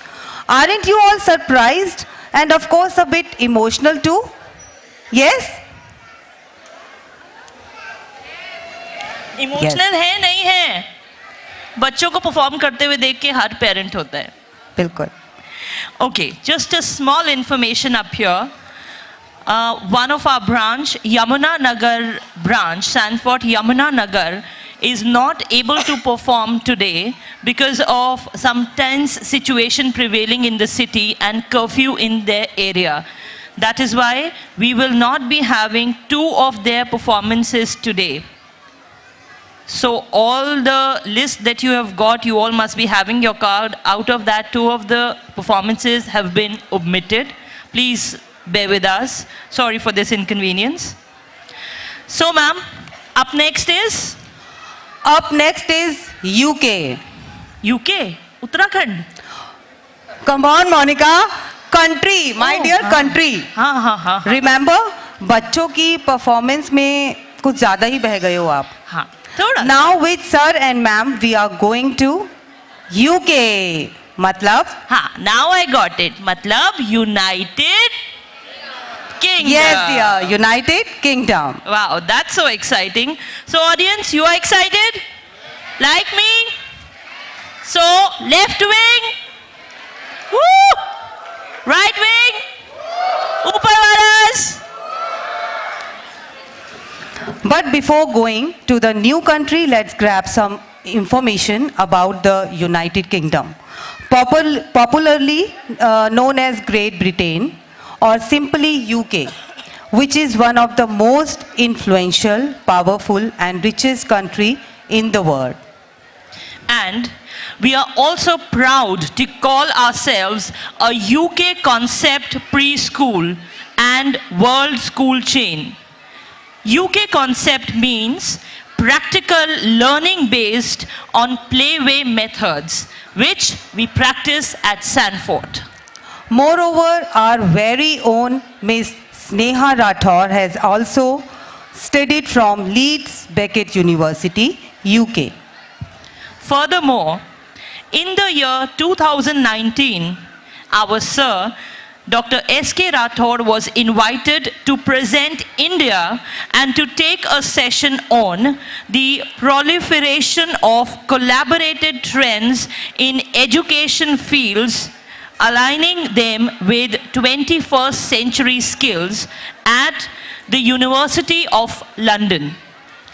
aren't you all surprised and, of course, a bit emotional too? Yes? Emotional yes. है नहीं है बच्चों को perform करते हुए देख के हर parent होता है बिल्कुल okay just a small information up here one of our branch, Yamuna Nagar branch, Sanfort Yamuna Nagar, is not able to perform today because of some tense situation prevailing in the city and curfew in their area. That is why we will not be having two of their performances today. So all the list that you have got, you all must be having your card. Out of that, two of the performances have been omitted. Please bear with us. Sorry for this inconvenience. So ma'am, up next is? Up next is UK. UK? Uttarakhand? Come on, Monica. Country, my dear country. हाँ हाँ हाँ Remember, बच्चों की performance में कुछ ज्यादा ही बह गए हो आप हाँ थोड़ा Now with sir and ma'am, we are going to UK. मतलब हाँ now I got it. मतलब United Kingdom. Yes, dear. United Kingdom. Wow, that's so exciting. So audience, you are excited? Like me? So left wing? Woo! Right wing? Upar walas? But before going to the new country, let's grab some information about the United Kingdom. Popul- popularly uh, known as Great Britain or simply UK. which is one of the most influential, powerful, and richest country in the world. And we are also proud to call ourselves a UK concept preschool and world school chain. UK concept means practical learning based on playway methods, which we practice at Sanfort. Moreover, our very own Miss Sneha Rathore has also studied from Leeds Beckett University, UK. Furthermore, in the year 2019, our Sir, Dr. S.K. Rathore was invited to present India and to take a session on the proliferation of collaborated trends in education fields, aligning them with 21st century skills at the University of London.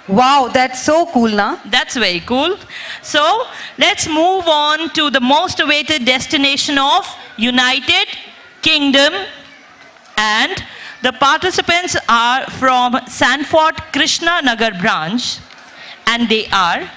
Wow, that's so cool, na? That's very cool. So let's move on to the most awaited destination of United Kingdom. And the participants are from Sanford Krishna Nagar branch. And they are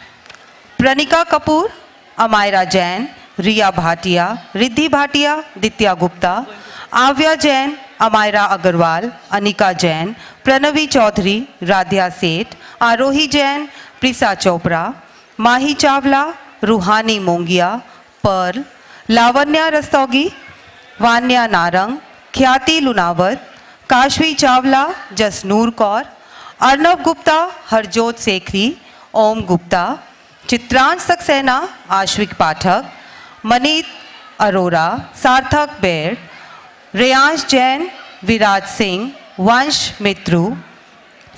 Pranika Kapoor, Amaira Jain, Riya Bhatia, Riddhi Bhatia, Ditya Gupta, Avya Jain, Amaira Agarwal, Anika Jain, Pranavi Chaudhary, Radhya Seth, Arohi Jain, Prisa Chopra, Mahi Chawla, Ruhani Mongia, Pearl, Lavanya Rastogi, Vanya Narang, ख्याति लुनावर काशवी चावला, जसनूर कौर अर्नब गुप्ता, हरजोत सेखरी, ओम गुप्ता चित्रांश सक्सेना, आश्विक पाठक, मनीत अरोरा, सार्थक बेर, रेयांश जैन, विराज सिंह, वंश मित्रु,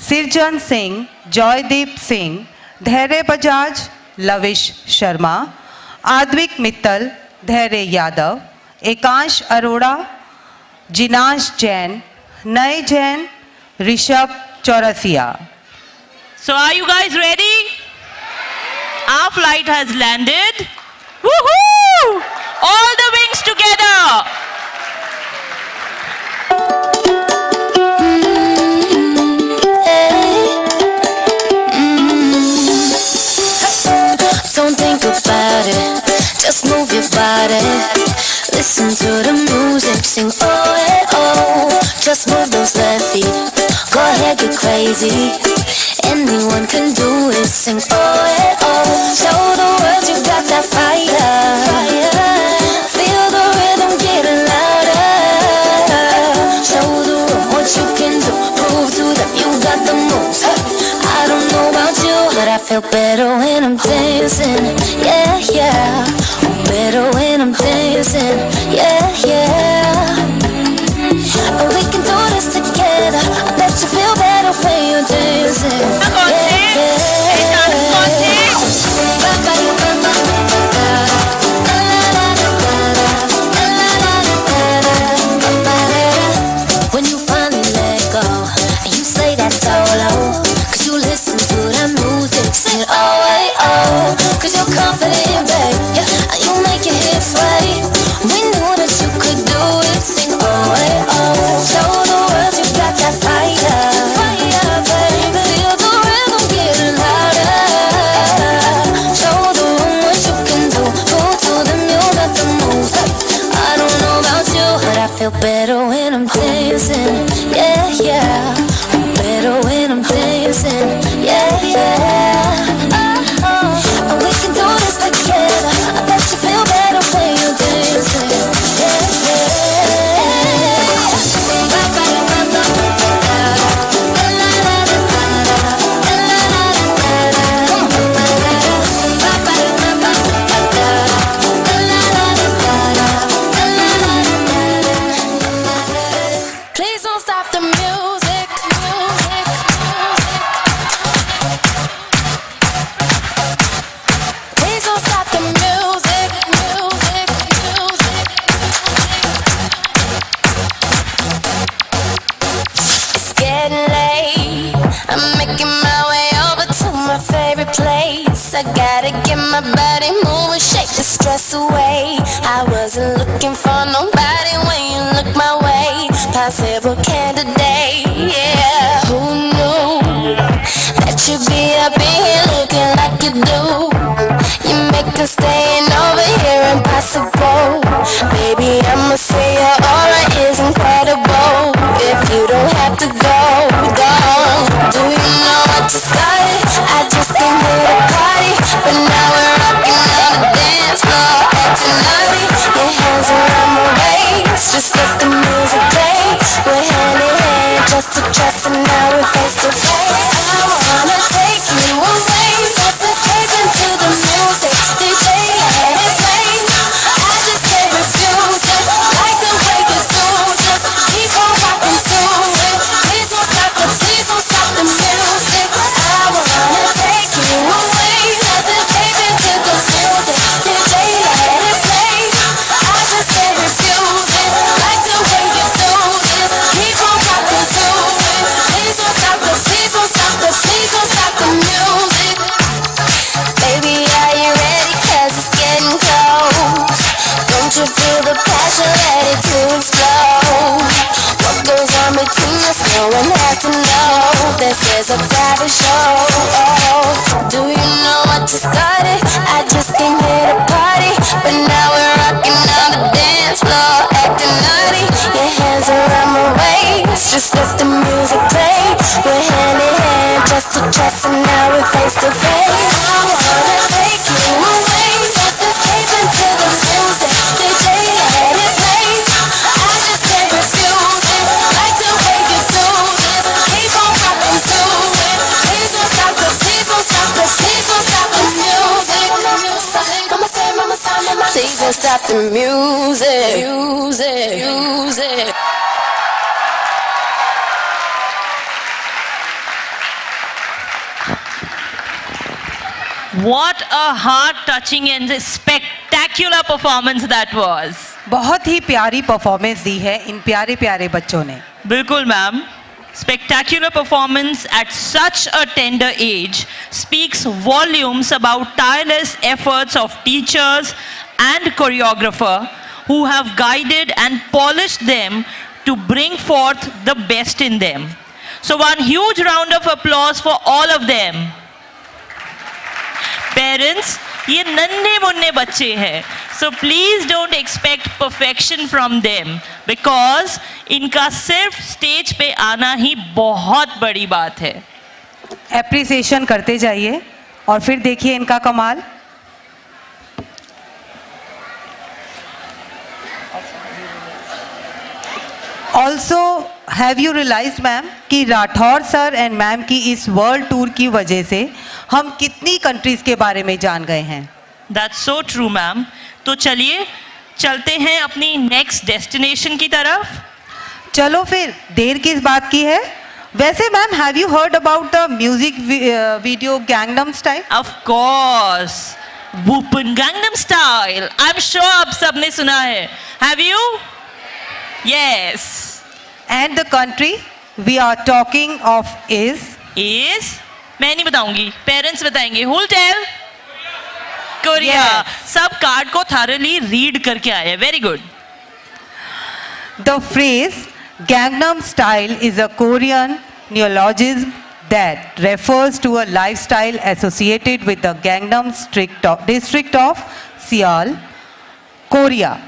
सिरजन Singh, Joydeep Singh, Dhairya Bajaj, Lavish Sharma Aadvik Mittal, Dhairya Yadav Ekansh Arora, Jinash Jain, Nay Jain, Rishabh Chaurasia. So are you guys ready? Our flight has landed. Woohoo! All the wings together. Don't think about it, just move your body. Listen to the music, sing oh eh, oh. Just move those left feet, go ahead get crazy. Anyone can do it, sing oh eh, oh. Show the world you got that fire. Feel the rhythm getting louder. Show the room what you can do. Prove to them you got the moves. I don't know about you, but I feel better when I'm dancing. Yeah, yeah. Better when I'm dancing. Yeah, yeah. And we can do this together. I bet you feel better when you're dancing. Yeah, yeah. When you finally What a heart-touching and spectacular performance that was. बहुत ही प्यारी performance दी है इन प्यारे प्यारे बच्चों ने बिल्कुल ma'am Spectacular performance at such a tender age speaks volumes about tireless efforts of teachers and choreographer who have guided and polished them to bring forth the best in them. So one huge round of applause for all of them. Parents ये नन्हे मुन्ने बच्चे हैं। So please don't expect perfection from them because इनका सिर्फ़ stage पे आना ही बहुत बड़ी बात है। एप्रिसिएशन करते जाइए, और फिर देखिए इनका कमाल। Also have you realise ma'am कि राठौर सर एंड मैम की इस वर्ल्ड टूर की वजह से हम कितनी कंट्रीज़ के बारे में जान गए हैं? दैट्स सो ट्रू मैम तो चलिए चलते हैं अपनी नेक्स्ट डेस्टिनेशन की तरफ़। चलो फिर देर किस बात की है? वैसे ma'am have you heard about the music video Gangnam style of course oppan Gangnam style I am sure आप सबने सुना है। Have you yes and the country we are talking of is is मैं नहीं बताऊंगी पेरेंट्स बताएंगे हुल tell Korea सब card को थारली रीड करके आए very good The phrase Gangnam Style is a Korean neologism that refers to a lifestyle associated with the Gangnam district of, district of Seoul, Korea.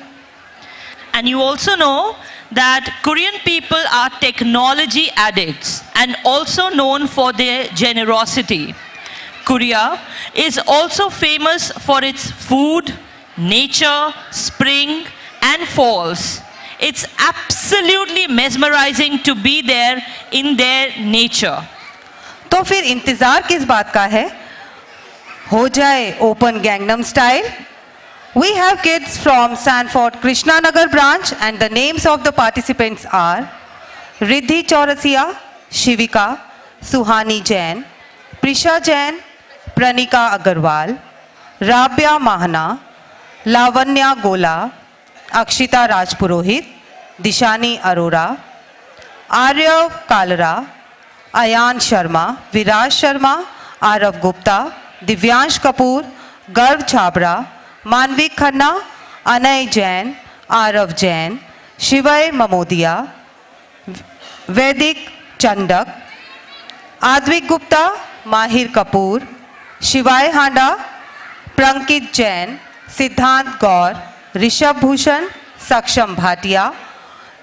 And you also know that Korean people are technology addicts and also known for their generosity. Korea is also famous for its food, nature, spring, and falls. It's absolutely mesmerizing to be there in their nature. तो फिर इंतजार किस बात का है हो जाए open Gangnam style We have kids from Sanfort Krishnanagar branch and the names of the participants are Riddhi Chaurasia, Shivika, Suhani Jain, Prisha Jain, Pranika Agarwal, Rabia Mahana, Lavanya Gola, Akshita Rajpurohit, Dishani Arora, Aryav Kalra, Ayan Sharma, Viraj Sharma, Arav Gupta, Divyansh Kapoor, Garv Chhabra, Manvik Khanna, Anay Jain, Aarav Jain Shivay ममोदिया, वैदिक चंडक आद्विक गुप्ता, माहिर कपूर, शिवाय हांडा, प्रंकित जैन, सिद्धांत गौर, ऋषभ भूषण, सक्षम भाटिया,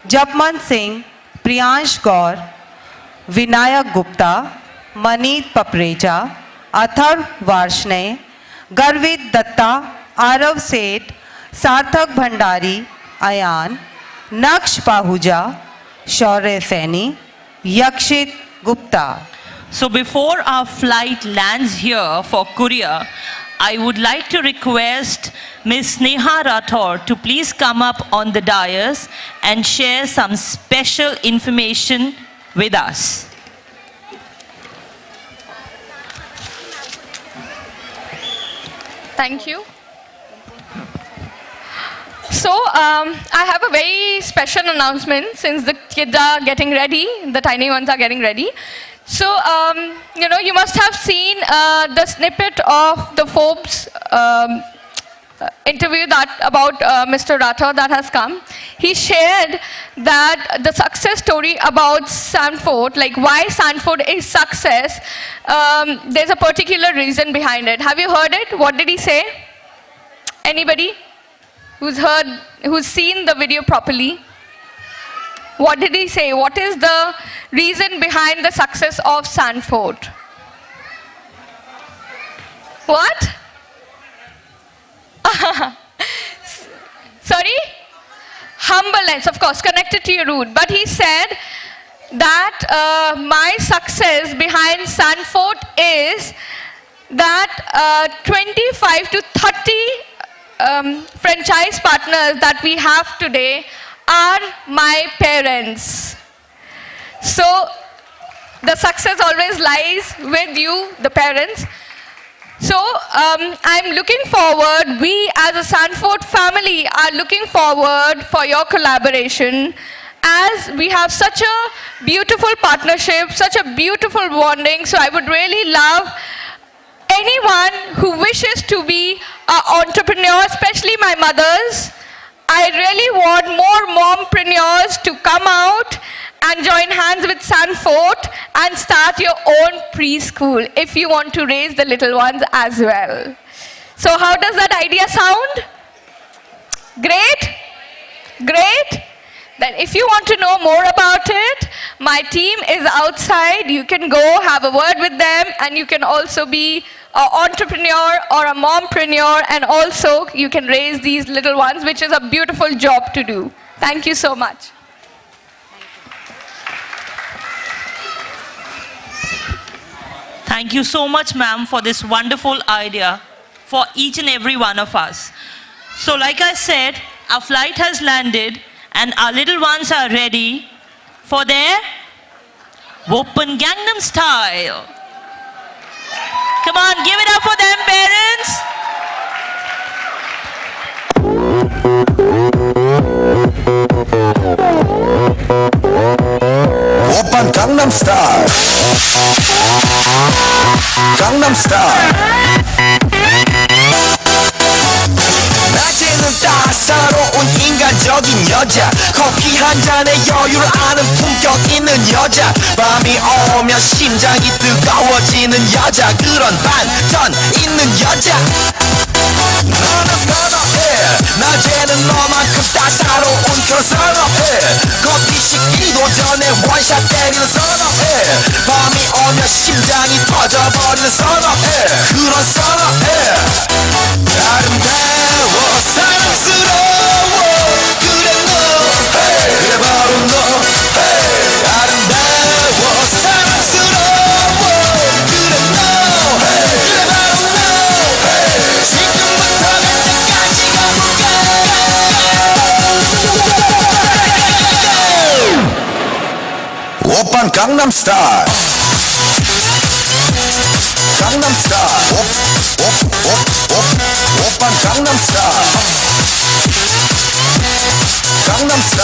जपमन सिंह, प्रियांश गौर, Vinayak Gupta, मनीत Papreja, Atharv Varshney, Garvit Datta Arav Seth, Sarthak Bhandari, Ayan, Naksh Pahuja, Shaurya Yakshit Gupta. So before our flight lands here for Korea, I would like to request Ms. Neha Rathore to please come up on the dais and share some special information with us. Thank you. So, um, I have a very special announcement since the kids are getting ready, the tiny ones are getting ready. So, um, you know, you must have seen uh, the snippet of the Forbes um, interview that about uh, Mr. Rathore that has come. He shared that the success story about Sanfort, like why Sanfort is success, um, there's a particular reason behind it. Have you heard it? What did he say? Anybody who's heard, who's seen the video properly? What did he say? What is the reason behind the success of Sanfort? What? Sorry? Humbleness, of course, connected to your root. But he said that uh, my success behind Sanfort is that uh, 25 to 30 um, franchise partners that we have today are my parents. So the success always lies with you, the parents. So um, I'm looking forward, we as a Sanfort family are looking forward for your collaboration as we have such a beautiful partnership, such a beautiful bonding. So I would really love anyone who wishes to be an entrepreneur, especially my mothers. I really want more mompreneurs to come out and join hands with Sanfort and start your own preschool if you want to raise the little ones as well. So how does that idea sound? Great? Great? Then if you want to know more about it, my team is outside. You can go have a word with them and you can also be an entrepreneur or a mompreneur and also you can raise these little ones, which is a beautiful job to do. Thank you so much. Thank you so much, ma'am, for this wonderful idea for each and every one of us. So, like I said, our flight has landed and our little ones are ready for their Open Gangnam Style. Come on, give it up for them, parents. 오빤 강남스타일 강남스타일 낮에는 따사로운 인간적인 여자. 커피 한 잔에 여유를 아는 품격 있는 여자. 밤이 오면 심장이 뜨거워지는 여자. 그런 반전 있는 여자. 너는 선어해 낮에는 너만큼 따사로운 그런 선어해 커피 식기도 전에 원샷 때리는 선어해 밤이 오면 심장이 터져버리는 선어해 그런 선어해 아름다워 사랑스러워 오빤 강남스타일. 강남스타일. 오빤 강남스타일 강남스타.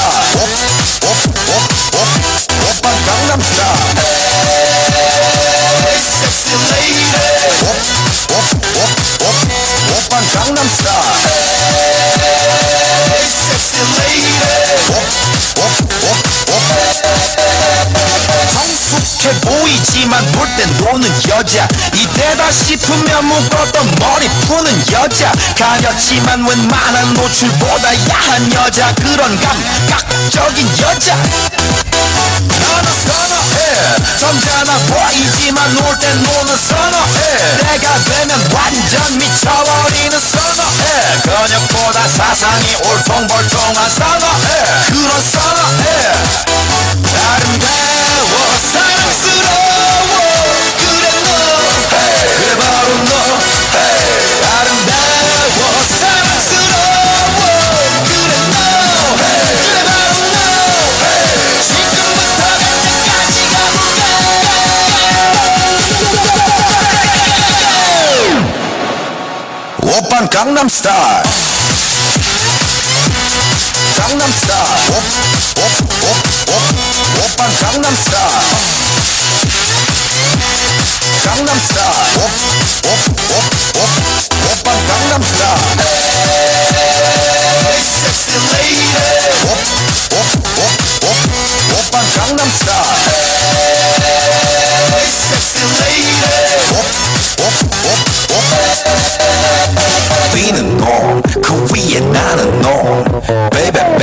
오빠 강남스타. 성숙해 보이지만 볼땐 너는 여자. 이때다 싶으면 묶었던 머리 푸는 여자. 가렸지만 웬만한 노출보다 야한 여자. 그런 감각적인 여자. 나는 선어해. 점잖아 보이지만 놀 땐 노는 선어해. 내가 되면 완전 미쳐버리는 선어해. 근육보다 사상이 올통벌통한 선어해. 그런 선어해. 아름다워 사랑스 오빤 강남스타일. 강남스타일. 오빤 강남스타일 Gangnam Style. Op, op, op, op, op, op, Gangnam Style. Hey, sexy lady. Op, op, op, op, op, op, Gangnam Style. Hey, sexy lady. Op, op, op, op. Being a norm, Korean, not a norm, baby.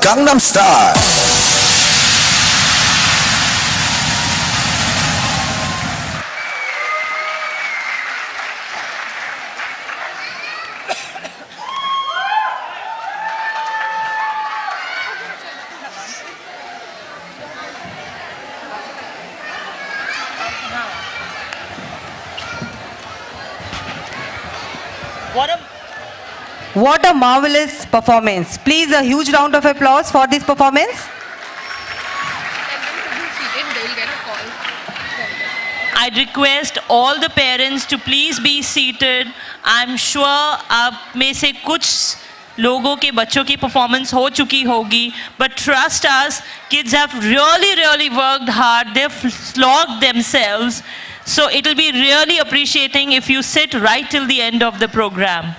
Gangnam Style. What a marvelous performance. Please a huge round of applause for this performance. I'd request all the parents to please be seated. I'm sure आप में से कुछ लोगों के बच्चों की performance हो चुकी होगी but trust us kids have really really worked hard they've slogged themselves so it'll be really appreciating if you sit right till the end of the program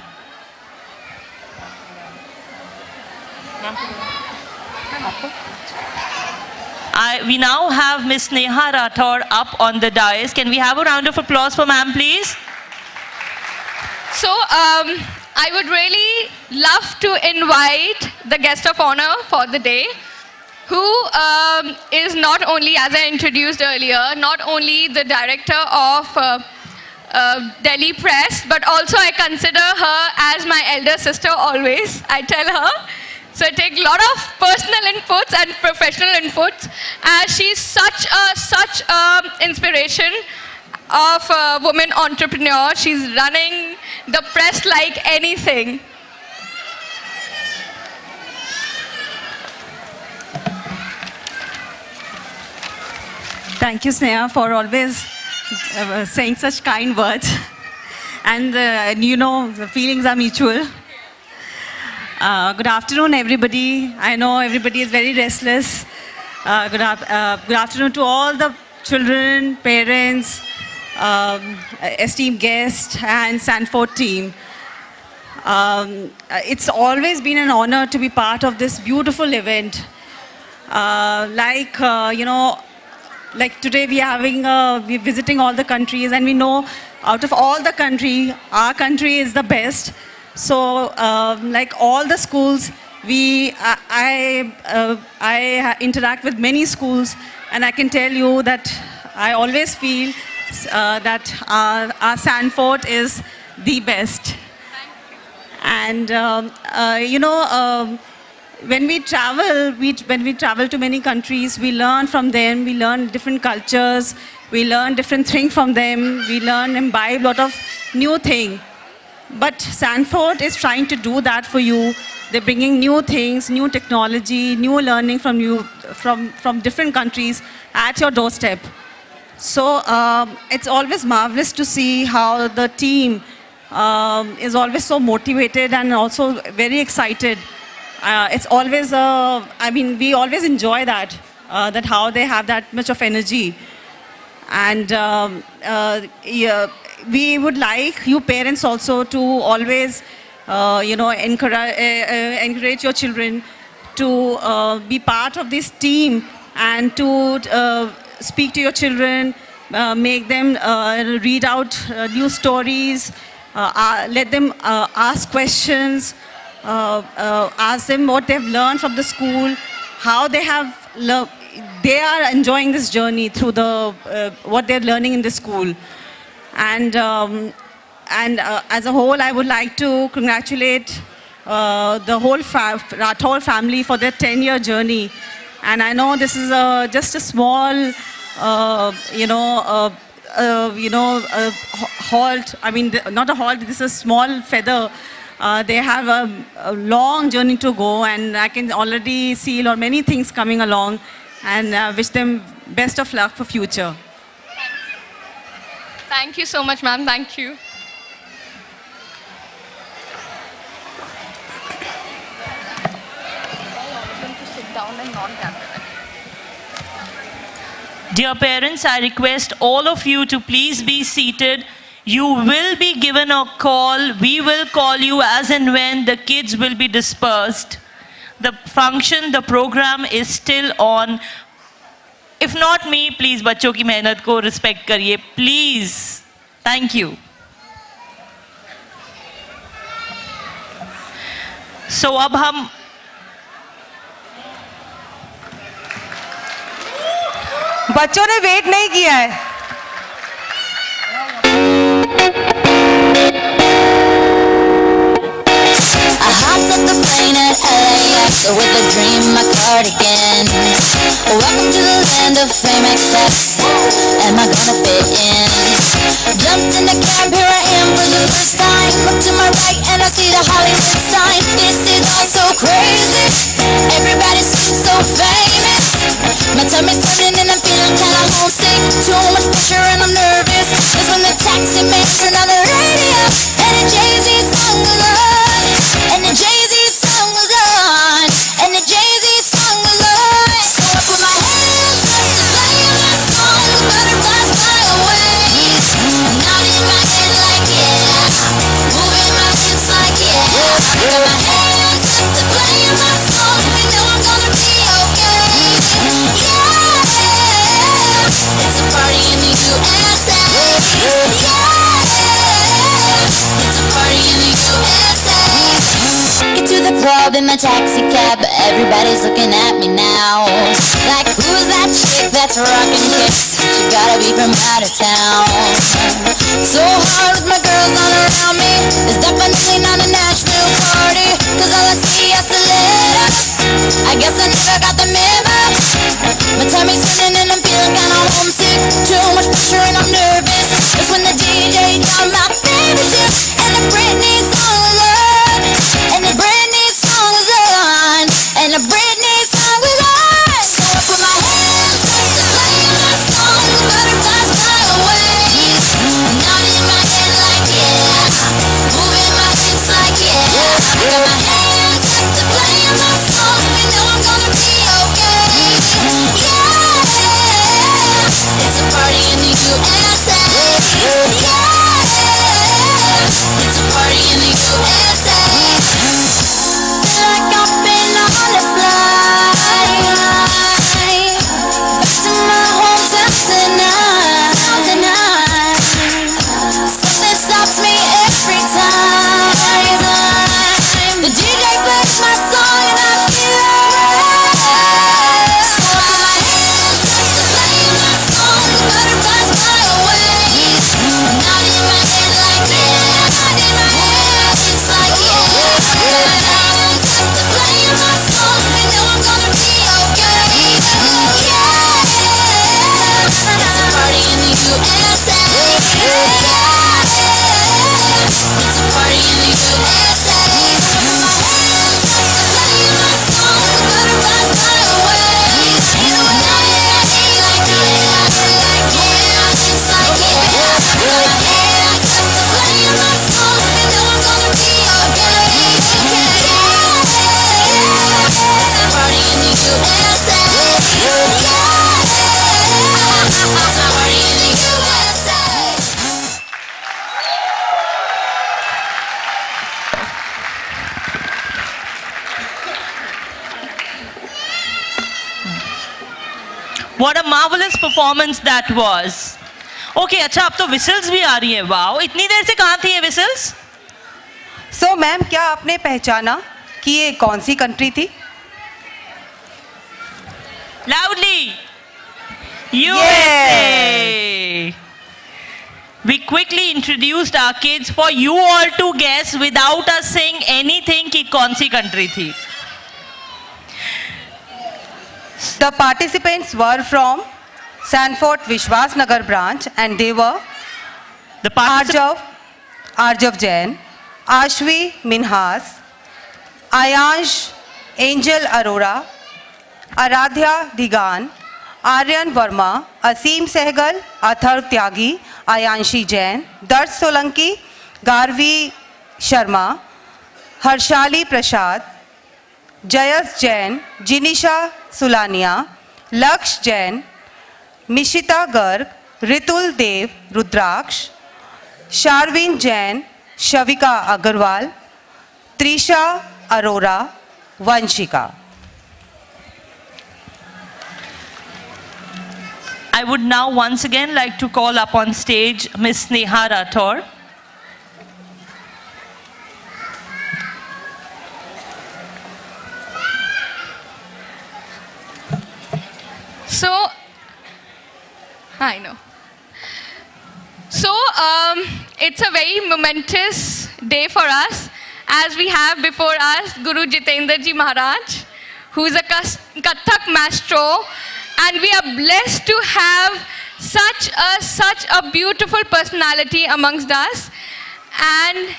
I, we now have Miss Neha Rathore up on the dais. Can we have a round of applause for ma'am, please? So, um, I would really love to invite the guest of honor for the day, who um, is not only, as I introduced earlier, not only the director of uh, uh, Delhi Press, but also I consider her as my elder sister always. I tell her. So I take a lot of personal inputs and professional inputs, as she's such a such a inspiration of a woman entrepreneur. She's running the press like anything. Thank you, Sneha, for always uh, saying such kind words. And, uh, and you know, the feelings are mutual. Uh, good afternoon, everybody. I know everybody is very restless. Uh, good, uh, good afternoon to all the children, parents, um, esteemed guests, and Sanfort team. Um, it's always been an honor to be part of this beautiful event. Uh, like, uh, you know, like today we are having, uh, we're visiting all the countries, and we know out of all the country, our country is the best. So, um, like all the schools, we, I, I, uh, I interact with many schools, and I can tell you that I always feel uh, that our, our Sanfort is the best. And um, uh, you know, um, when we travel, we, when we travel to many countries, we learn from them. We learn different cultures. We learn different things from them. We learn, and imbibe a lot of new thing. But Sanfort is trying to do that for you. They're bringing new things, new technology, new learning from you, from, from different countries at your doorstep. So um, it's always marvelous to see how the team um, is always so motivated and also very excited. Uh, it's always, uh, I mean, we always enjoy that, uh, that how they have that much of energy. And um, uh, yeah, we would like you parents also to always, uh, you know, encourage, uh, uh, encourage your children to uh, be part of this team and to uh, speak to your children, uh, make them read out new stories, let them ask questions, ask them what they've learned from the school, how they have. They are enjoying this journey through the what they're learning in the school, and um, and uh, as a whole, I would like to congratulate uh, the whole fa- Rathore family for their 10-year journey. And I know this is a, just a small, uh, you know, uh, uh, you know, uh, halt. I mean, not a halt. This is a small feather. Uh, they have a, a long journey to go, and I can already see a lot many things coming along, and uh, wish them best of luck for future. Thank you so much, ma'am. Thank you. Dear parents, I request all of you to please be seated. You will be given a call. We will call you as and when the kids will be dispersed. The function, the program is still on. If not me please बच्चों की मेहनत को respect करिए please thank you सो अब हम बच्चों ने wait नहीं किया है। I hopped the plane at LA. LAX with a dream, my cardigan. Welcome to the land of fame excess. Am I gonna fit in? Jumped in the cab, here I am for the first time. Look to my right and I see the Hollywood sign. This is all so crazy. Everybody seems so famous. My tummy's turning and I'm feeling kinda homesick. Too much pressure and I'm nervous. That's when the taxi man turned on the radio and the Jay-Z song on. And the Jay-Z club in my taxi cab, but everybody's looking at me now. Like, who's that chick that's rocking hips? She gotta be from out of town. So hard with my girls all around me. It's definitely not a Nashville performance that was. Okay, अच्छा अब तो whistles भी आ रही हैं wow इतनी देर से कहाँ थी ये whistles? सो मैम क्या आपने पहचाना कि ये कौन सी कंट्री थी Loudly. USA. We quickly introduced our kids for you all to guess without us saying anything कि कौन सी country थी. The participants were from Sanford Vishwas Nagar branch and they were the Arjav, Arjav Jain, Ashvi Minhas, Ayansh Angel Arora, Aradhya Digan, Aryan Verma, Asim Sehgal, Athar Tyagi, Ayanshi Jain, Darsh Solanki, Garvi Sharma, Harshali Prasad, JAYS Jain Jinisha Sulaniya Lakshya Jain Nishita Garg Ritul Dev Rudraksh Sharvin Jain Shavika Agarwal Trisha Arora Vanshika I would now once again like to call up on stage Miss Neha Rathore. So, I know. So, um, it's a very momentous day for us as we have before us Guru Jitendra Ji Maharaj, who is a Kathak maestro, and we are blessed to have such a such a beautiful personality amongst us, and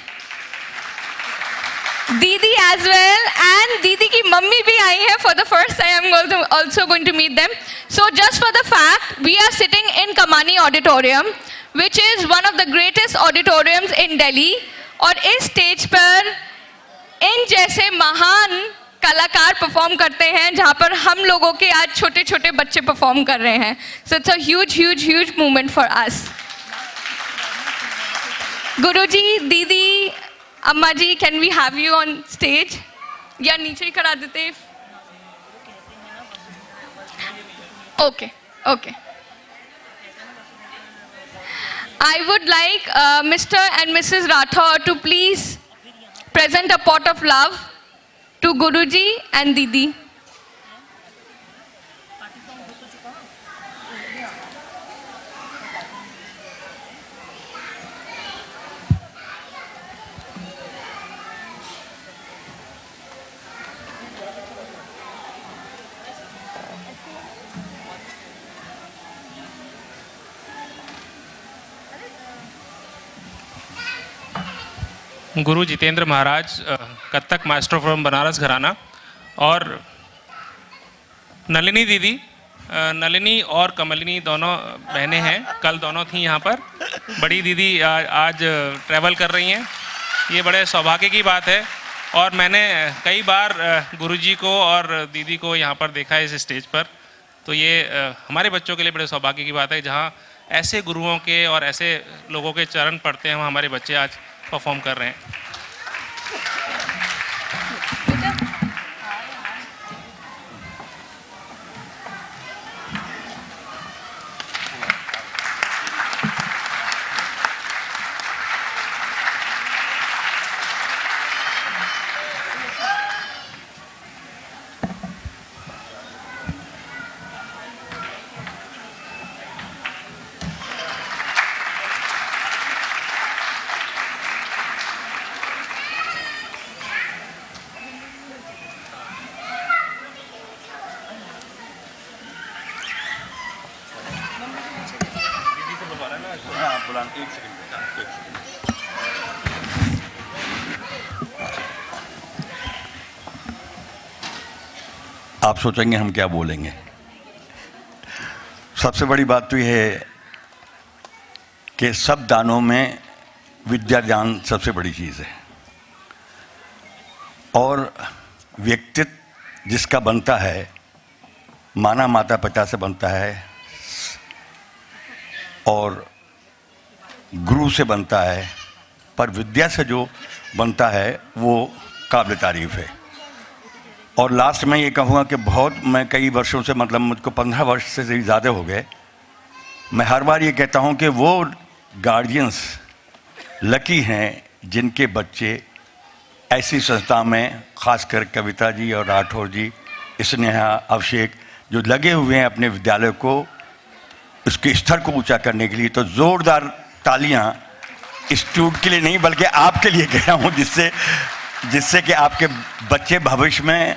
didi as well and didi की mummy भी आई है for the first I am also going to meet them so just for the fact we are sitting in Kamani auditorium which is one of the greatest auditoriums in Delhi और इस stage पर इन जैसे महान कलाकार perform करते हैं, जहाँ पर हम लोगों के आज छोटे छोटे बच्चे परफॉर्म कर रहे हैं. So it's a huge huge huge movement for us Guruji, Didi अम्मा जी can we have you on stage या नीचे ही करा देते okay okay I would like uh, Mr. and Mrs. Rathore to please present a pot of love to Guruji and Didi. Guru Jitendra Maharaj Kathak master from Banaras gharana और नलिनी दीदी नलिनी और कमलिनी दोनों बहनें हैं। कल दोनों थी यहाँ पर। बड़ी दीदी आ- आज ट्रैवल कर रही हैं। ये बड़े सौभाग्य की बात है। और मैंने कई बार गुरुजी को और दीदी को यहाँ पर देखा है इस स्टेज पर। तो ये हमारे बच्चों के लिए बड़े सौभाग्य की बात है, जहाँ ऐसे गुरुओं के और ऐसे लोगों के चरण पढ़ते हैं, वहाँ हमारे बच्चे आज परफॉर्म कर रहे हैं। आप सोचेंगे हम क्या बोलेंगे। सबसे बड़ी बात तो यह है कि सब दानों में विद्या दान सबसे बड़ी चीज़ है। और व्यक्तित्व जिसका बनता है, माना माता पिता से बनता है, और गुरु से बनता है, पर विद्या से जो बनता है, वो काबिल तारीफ़ है। और लास्ट में ये कहूँगा कि बहुत मैं कई वर्षों से मतलब मुझको पंद्रह वर्ष से ज़्यादा हो गए। मैं हर बार ये कहता हूँ कि वो गार्जियंस लकी हैं जिनके बच्चे ऐसी संस्था में, खासकर कविता जी और राठौर जी, स्नेहा, अभिषेक, जो लगे हुए हैं अपने विद्यालय को, उसके स्तर को ऊँचा करने के लिए तो जोरदार तालियाँ इंस्टीट्यूट के लिए नहीं, बल्कि आपके लिए कह रहा हूँ, जिससे जिससे कि आपके बच्चे भविष्य में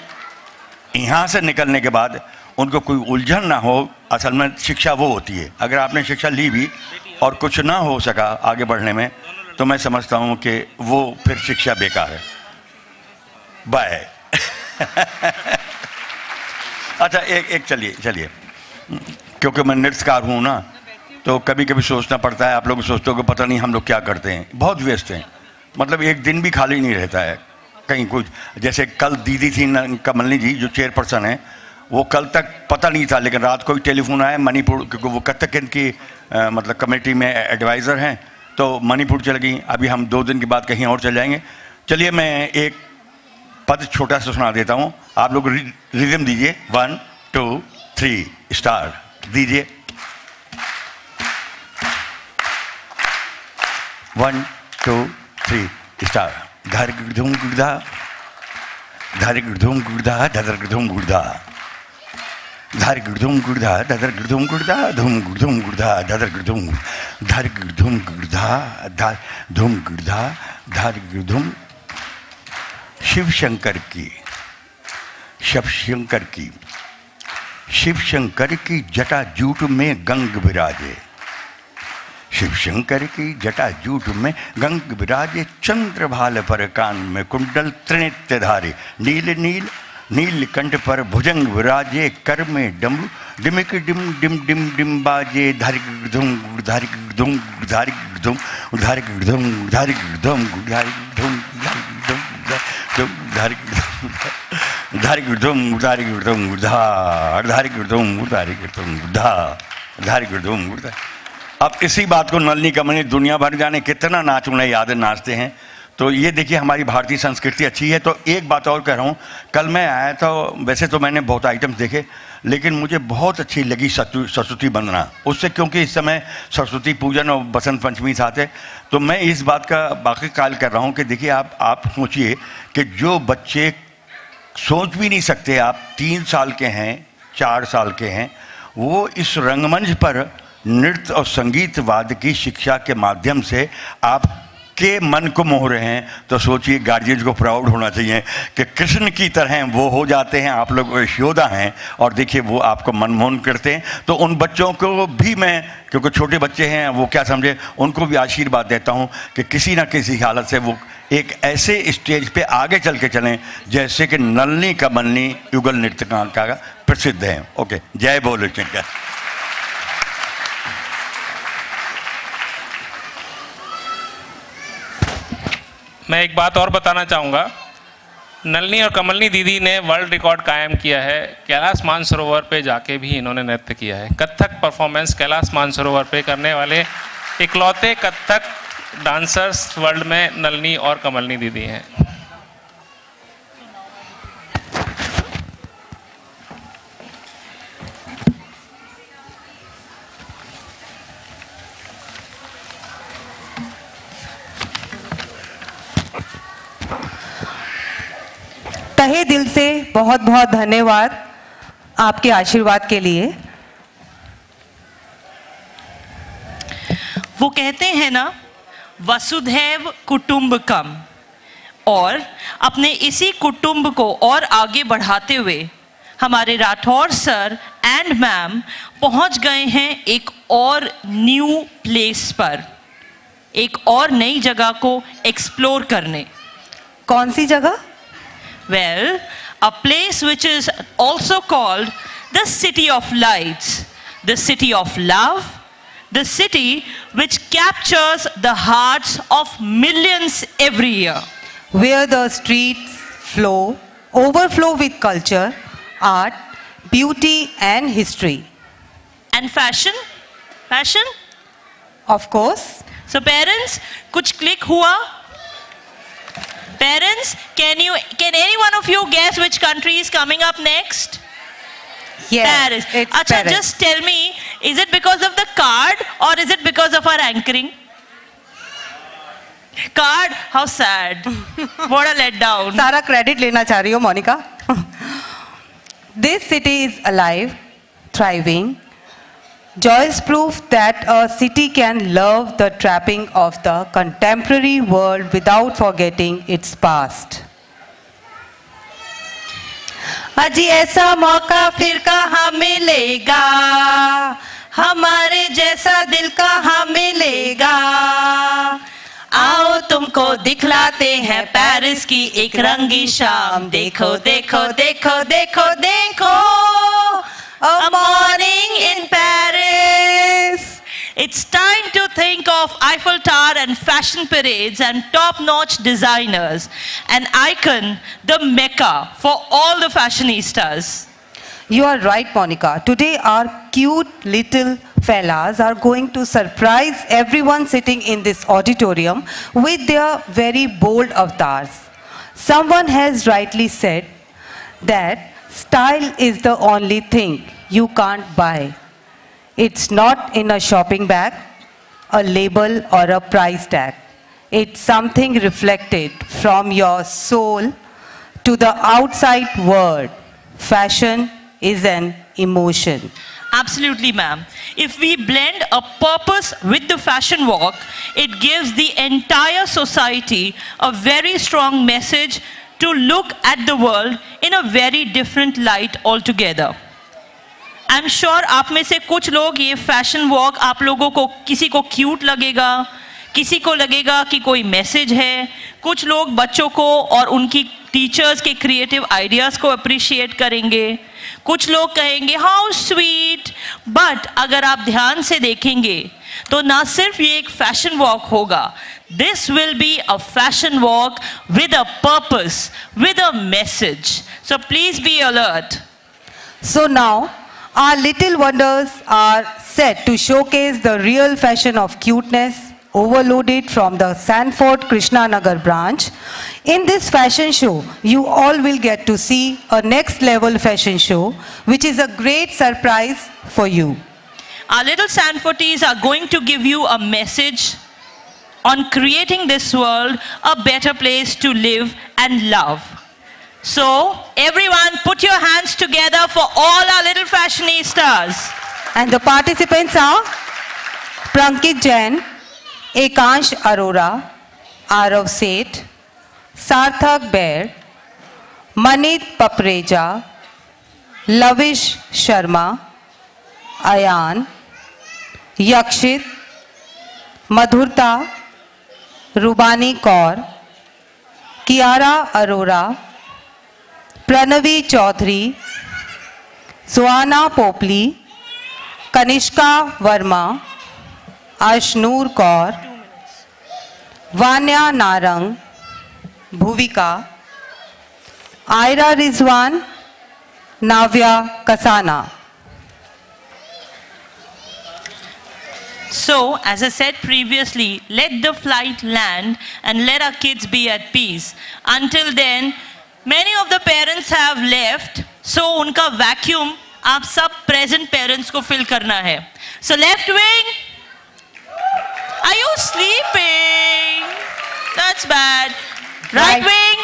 यहाँ से निकलने के बाद उनको कोई उलझन ना हो, असल में शिक्षा वो होती है। अगर आपने शिक्षा ली भी और कुछ ना हो सका आगे बढ़ने में तो मैं समझता हूँ कि वो फिर शिक्षा बेकार है। बाय। अच्छा एक एक चलिए चलिए। क्योंकि मैं नृत्यकार हूँ ना तो कभी कभी सोचना पड़ता है, आप लोग सोचते हो कि पता नहीं हम लोग क्या करते हैं। बहुत व्यस्त हैं। मतलब एक दिन भी खाली नहीं रहता है। कहीं कुछ। जैसे कल दीदी थी कमलनी जी जो चेयरपर्सन है वो कल तक पता नहीं था लेकिन रात को ही टेलीफोन आया मणिपुर क्योंकि वो कथक की अ, मतलब कमेटी में एडवाइज़र हैं तो मणिपुर चल गई। अभी हम दो दिन के बाद कहीं और चले जाएँगे। चलिए मैं एक पद छोटा सा सुना देता हूँ। आप लोग रिदम दीजिए। वन टू थ्री स्टार दीजिए। वन टू थ्री स्टार घर गिरधूम गुड़धा धर गिरधूम गुड़धा, धदर गिरधूम गुड़धा। धर गिरधूम गुड़धा, धदर गिरधूम गुड़धा, धूम गिरधूम गुड़धा, धदर गिरधूम धर गिरधूम गुड़धा, धर धूम गुड़धा, धर गिरधूम शिव शंकर की शिव शंकर की, शिव शंकर की जटा जूट में गंग विराजे शिव शंकर की जटा जूट में गंग विराजे चंद्रभाल पर कान में कुंडल त्रिनित्य धारे नील नील नील कंठ पर भुजंग विराजे कर में डमरू डिमिक डिम डिम डिम डिम बाजे धारिक धुम धारिक धुम धारिक धुम धारिक धुम धारिक धुम धारिक धुम धारिक धुम धारिक धुम धारिक धुम धार धारिक धुम धारिक धुम धा धारिक धुम अब इसी बात को नलनी कमनी दुनिया भर जाने कितना नाच उन्हें याद नाचते हैं। तो ये देखिए हमारी भारतीय संस्कृति अच्छी है। तो एक बात और कह रहा हूँ, कल मैं आया था, वैसे तो मैंने बहुत आइटम्स देखे, लेकिन मुझे बहुत अच्छी लगी सरस्वती वंदना। उससे क्योंकि इस समय सरस्वती पूजन और बसंत पंचमी साथ है तो मैं इस बात का बाकी काल कर रहा हूँ कि देखिए आप आप सोचिए कि जो बच्चे सोच भी नहीं सकते, आप तीन साल के हैं, चार साल के हैं, वो इस रंगमंच पर नृत्य और संगीत वाद की शिक्षा के माध्यम से आप के मन को मोह रहे हैं तो सोचिए गार्जियन को प्राउड होना चाहिए कि कृष्ण की तरह वो हो जाते हैं, आप लोग यशोदा हैं, और देखिए वो आपको मनमोहन करते हैं। तो उन बच्चों को भी मैं, क्योंकि छोटे बच्चे हैं, वो क्या समझे, उनको भी आशीर्वाद देता हूँ कि किसी ना किसी हालत से वो एक ऐसे स्टेज पे आगे चल के चलें, जैसे कि नलनी का कमलनी युगल नृत्य का प्रसिद्ध है। ओके, जय बोलो शंकर मैं एक बात और बताना चाहूँगा। नलनी और कमलनी दीदी ने वर्ल्ड रिकॉर्ड कायम किया है। कैलाश मानसरोवर पे जाके भी इन्होंने नृत्य किया है। कत्थक परफॉर्मेंस कैलाश मानसरोवर पे करने वाले इकलौते कत्थक डांसर्स वर्ल्ड में नलनी और कमलनी दीदी हैं। तहे दिल से बहुत बहुत धन्यवाद आपके आशीर्वाद के लिए। वो कहते हैं ना वसुधैव कुटुंबकम और अपने इसी कुटुंब को और आगे बढ़ाते हुए हमारे राठौर सर एंड मैम पहुँच गए हैं एक और न्यू प्लेस पर एक और नई जगह को एक्सप्लोर करने। कौन सी जगह? Well a place which is also called the city of lights the city of love the city which captures the hearts of millions every year. where the streets flow, overflow with culture, art, beauty, and history. And fashion? Fashion? Of course. So parents, कुछ click हुआ? Parents, can you can any one of you guess which country is coming up next? Yes. Paris. It's Achha, Paris. just tell me, is it because of the card or is it because of our anchoring? Card? How sad. what a letdown. Sara credit lena cha Monica. this city is alive, thriving, Joyous proof that a city can love the trapping of the contemporary world without forgetting its past. अजी ऐसा मौका फिर कहाँ मिलेगा हमारे जैसा दिल कहाँ मिलेगा आओ तुमको दिखलाते हैं पेरिस की एक रंगी शाम देखो देखो देखो देखो देखो a morning in Paris. It's time to think of Eiffel Tower and fashion parades and top-notch designers, an icon, the mecca for all the fashionistas. You are right, Monica. Today, our cute little fellas are going to surprise everyone sitting in this auditorium with their very bold avatars. Someone has rightly said that style is the only thing you can't buy. It's not in a shopping bag, a label, or a price tag. It's something reflected from your soul to the outside world. Fashion is an emotion. Absolutely, ma'am. If we blend a purpose with the fashion walk, it gives the entire society a very strong message to look at the world in a very different light altogether. I am sure आप में से कुछ लोग ये fashion walk आप लोगों को किसी को क्यूट लगेगा किसी को लगेगा कि कोई मैसेज है। कुछ लोग बच्चों को और उनकी टीचर्स के क्रिएटिव आइडियाज़ को अप्रिशिएट करेंगे। कुछ लोग कहेंगे हाउ स्वीट बट अगर आप ध्यान से देखेंगे तो ना सिर्फ़ ये एक फ़ैशन वॉक होगा। This will be a fashion walk with a purpose with a message so please be alert so now, our little wonders are set to showcase the real fashion of cuteness overloaded from the Sanfort Krishnanagar branch. In this fashion show, you all will get to see a next level fashion show, which is a great surprise for you. Our little Sanforties are going to give you a message on creating this world a better place to live and love. So, everyone, put your hands together for all our little fashionistas. And the participants are Prankit Jain, Ekansh Arora, Arav Seth, Sarthak Bair, Manit Papreja, Lavish Sharma, Ayan, Yakshit, Madhurta, Rubani Kaur, Kiara Arora, Pranavi Chaudhary Suhana Popli Kanishka Verma Ashnoor Kaur Vanya Narang Bhuvika Aira Rizwan Navya Kasana So, as I said previously, let the flight land and let our kids be at peace. Until then, many of the parents have left, so उनका vacuum आप सब present parents को fill करना है. So left wing, are you sleeping? That's bad. Right, wing,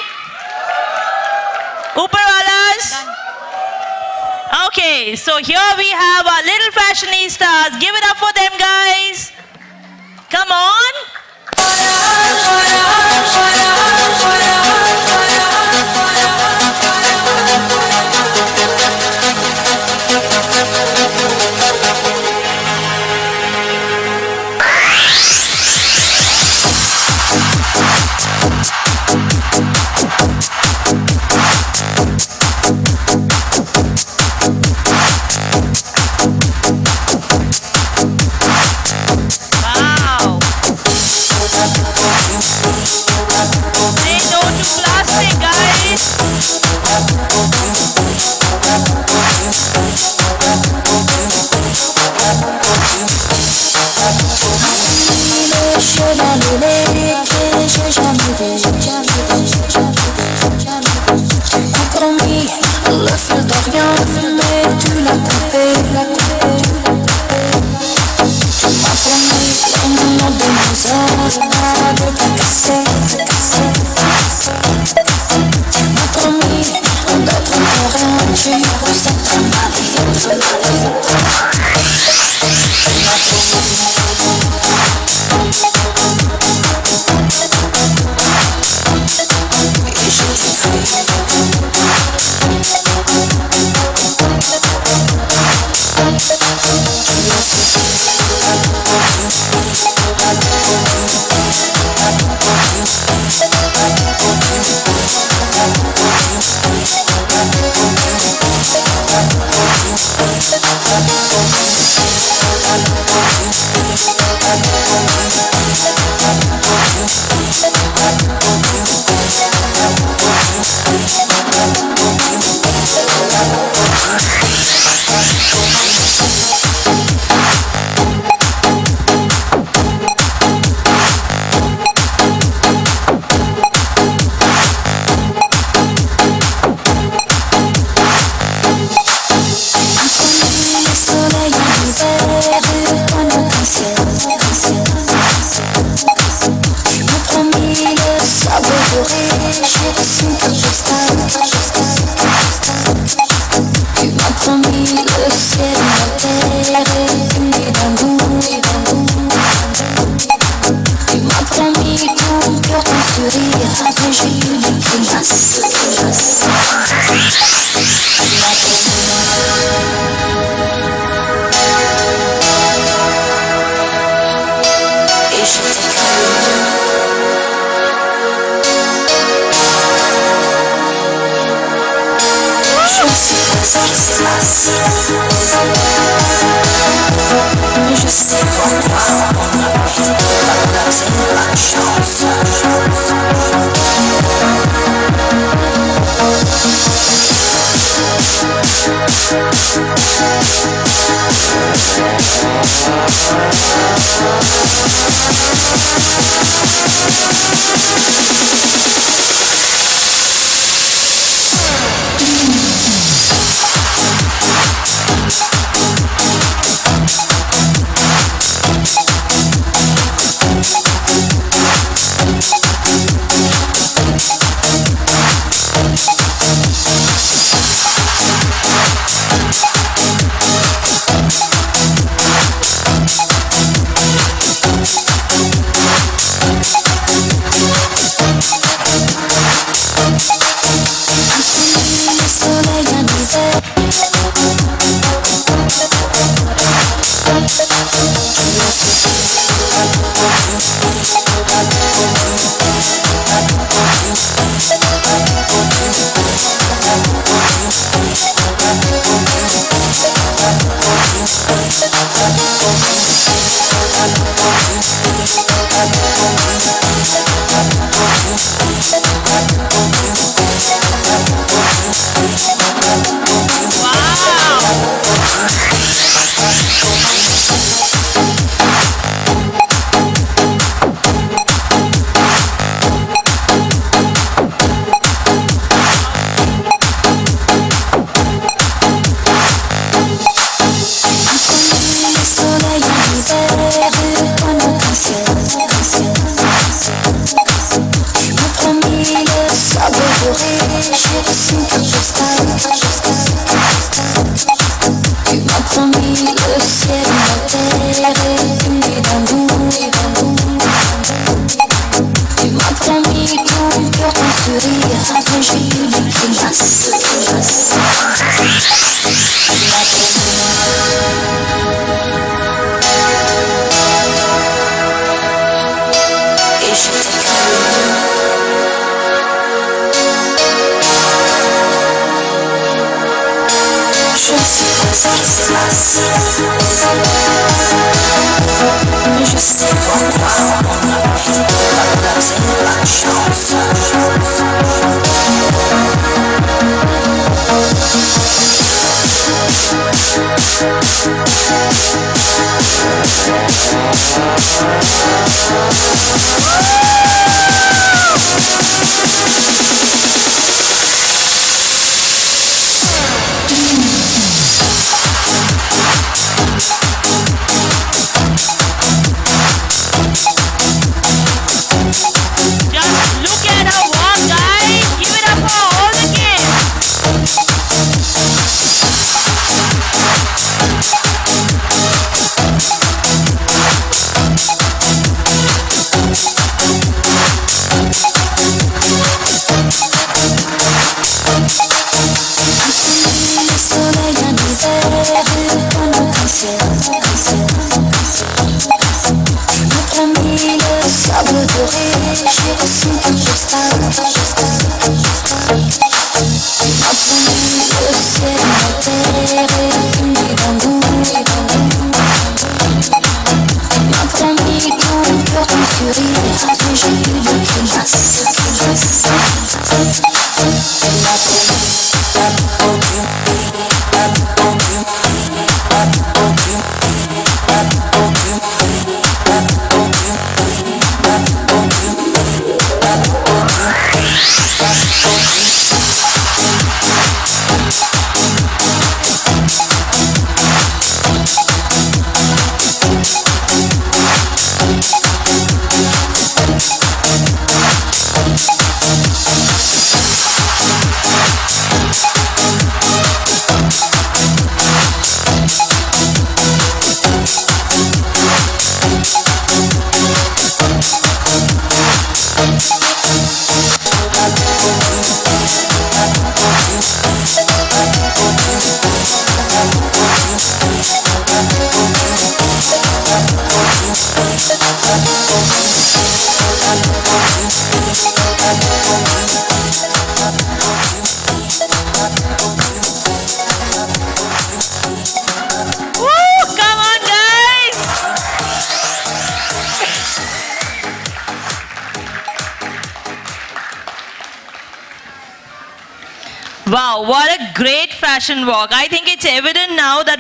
ऊपर वाlas. Okay, so here we have our little fashionistas. Give it up for them, guys. Come on. Look for the young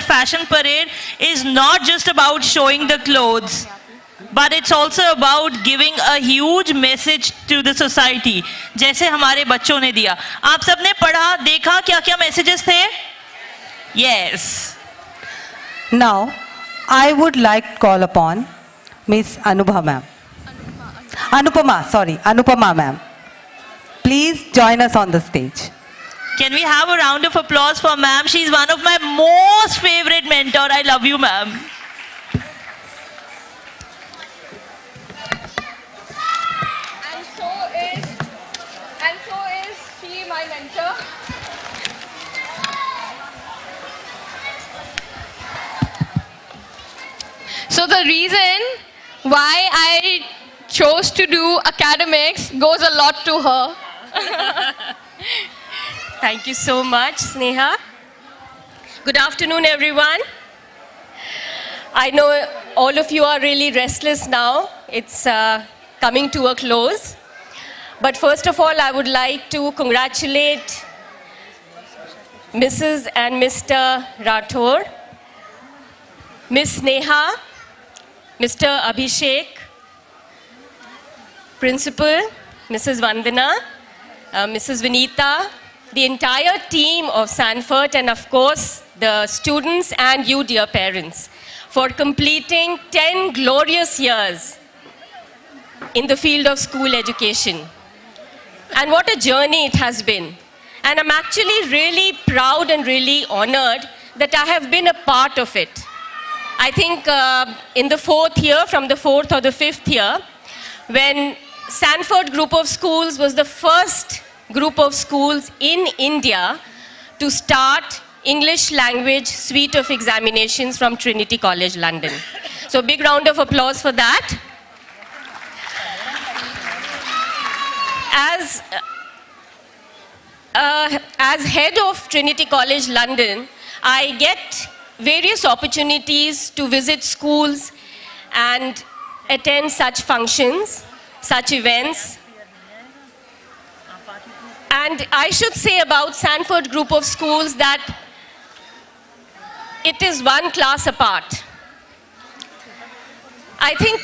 that Fashion Parade is not just about showing the clothes, but it's also about giving a huge message to the society. जैसे हमारे बच्चों ने दिया आप सबने पढ़ा देखा क्या क्या मैसेजेस थे Yes. Now, I would like to call upon Miss Anubha ma'am. Anupama, sorry, Anupama ma'am. Please join us on the stage. Can we have a round of applause for ma'am? She's one of my most favorite mentor. I love you, ma'am. And so is, and so is she my mentor. So the reason why I chose to do academics goes a lot to her. Thank you so much, Sneha. Good afternoon, everyone. I know all of you are really restless now. It's uh, coming to a close. But first of all, I would like to congratulate Mrs. and Mr. Rathore, Miss Neha, Mr. Abhishek, Principal, Mrs. Vandana, uh, Mrs. Vinita, the entire team of Sanfort, and of course, the students and you, dear parents, for completing 10 glorious years in the field of school education. And what a journey it has been. And I'm actually really proud and really honored that I have been a part of it. I think uh, in the fourth year, from the fourth or the fifth year, when Sanfort Group of Schools was the first group of schools in India to start English language suite of examinations from Trinity College, London. So big round of applause for that. As, uh, as head of Trinity College, London, I get various opportunities to visit schools and attend such functions, such events. And I should say about Sanfort Group of Schools that it is one class apart. I think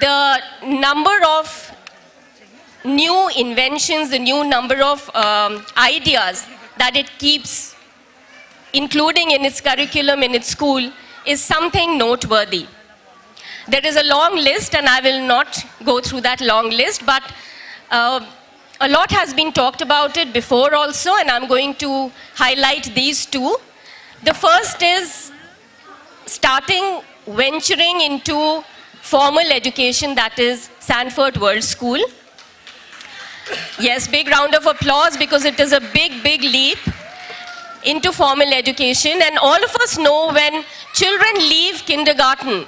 the number of new inventions, the new number of um, ideas that it keeps including in its curriculum in its school is something noteworthy. There is a long list and I will not go through that long list, but uh, a lot has been talked about it before also and I'm going to highlight these two. The first is starting venturing into formal education that is Sanfort World School. Yes, big round of applause because it is a big, big leap into formal education. And all of us know when children leave kindergarten,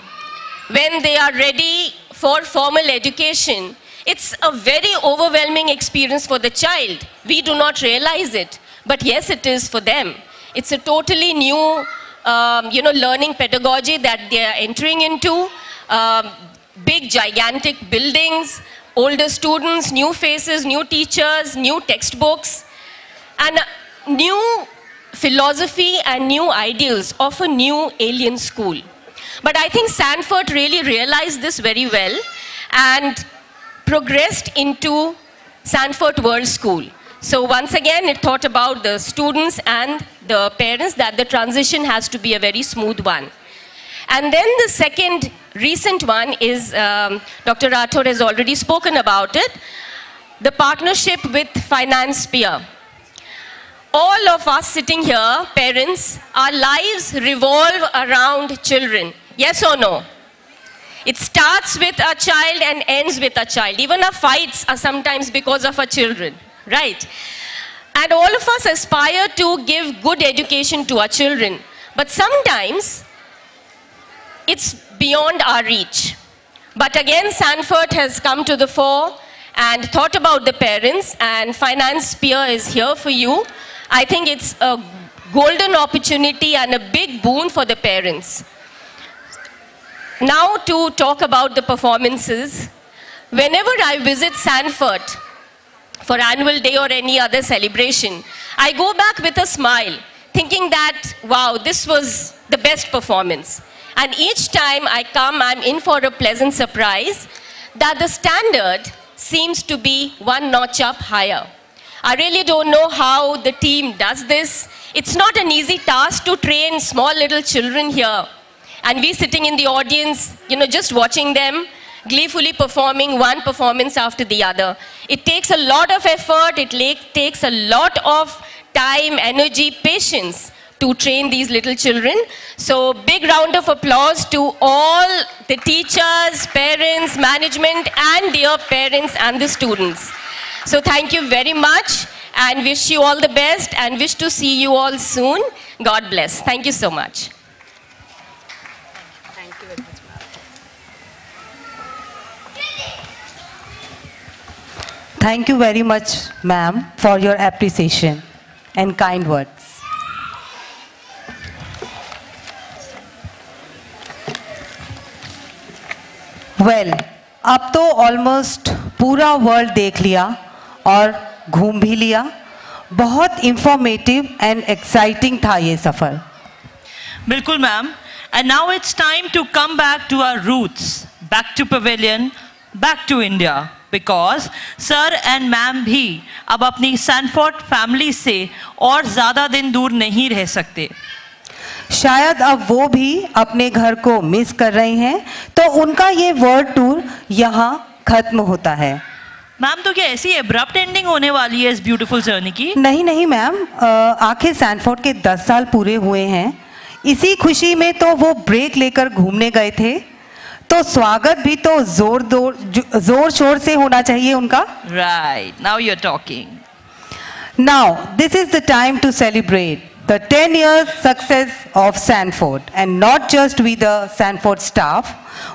when they are ready for formal education, it's a very overwhelming experience for the child. We do not realize it, but yes, it is for them. It's a totally new, um, you know, learning pedagogy that they are entering into. Um, big, gigantic buildings, older students, new faces, new teachers, new textbooks, and new philosophy and new ideals of a new alien school. But I think Sanfort really realized this very well and progressed into Sanfort World School. So once again, it thought about the students and the parents that the transition has to be a very smooth one. And then the second recent one is, um, Dr. Rathore has already spoken about it, the partnership with Finance Peer. All of us sitting here, parents, our lives revolve around children. Yes or no? It starts with a child and ends with a child. Even our fights are sometimes because of our children, right? And all of us aspire to give good education to our children. But sometimes it's beyond our reach. But again, Sanfort has come to the fore and thought about the parents, and Finance Peer is here for you. I think it's a golden opportunity and a big boon for the parents. Now, to talk about the performances. Whenever I visit Sanfort for annual day or any other celebration, I go back with a smile, thinking that, wow, this was the best performance. And each time I come, I'm in for a pleasant surprise that the standard seems to be one notch up higher. I really don't know how the team does this. It's not an easy task to train small little children here. And we sitting in the audience, you know, just watching them gleefully performing one performance after the other. It takes a lot of effort, it takes a lot of time, energy, patience to train these little children. So big round of applause to all the teachers, parents, management and their parents and the students. So thank you very much and wish you all the best and wish to see you all soon. God bless. Thank you so much. Thank you very much, ma'am, for your appreciation and kind words. Well well, अब तो almost पूरा world देख लिया और घूम भी लिया बहुत इंफॉर्मेटिव एंड एक्साइटिंग था ये सफ़र बिल्कुल ma'am and now it's time to come back to our roots back to pavilion back to India because sir and ma'am भी अब अपनी सैनफोर्ड फैमिली से और ज़्यादा दिन दूर नहीं रह सकते। शायद अब वो भी अपने घर को मिस कर रहे हैं तो उनका ये वर्ल्ड टूर यहाँ खत्म होता है। मैम तो क्या ऐसी एब्रप्ट एंडिंग होने वाली है इस ब्यूटीफुल जर्नी की? नहीं नहीं मैम आखिर सैनफोर्ड के 10 साल पूरे हुए हैं। इसी खुशी में तो वो ब्रेक लेकर घूमने गए थे। तो स्वागत भी तो ज़ोर ज़ोर ज़ोर शोर से होना चाहिए उनका right now you are talking now this is the time to celebrate the 10 year success of Sanford and not just we the Sanford staff.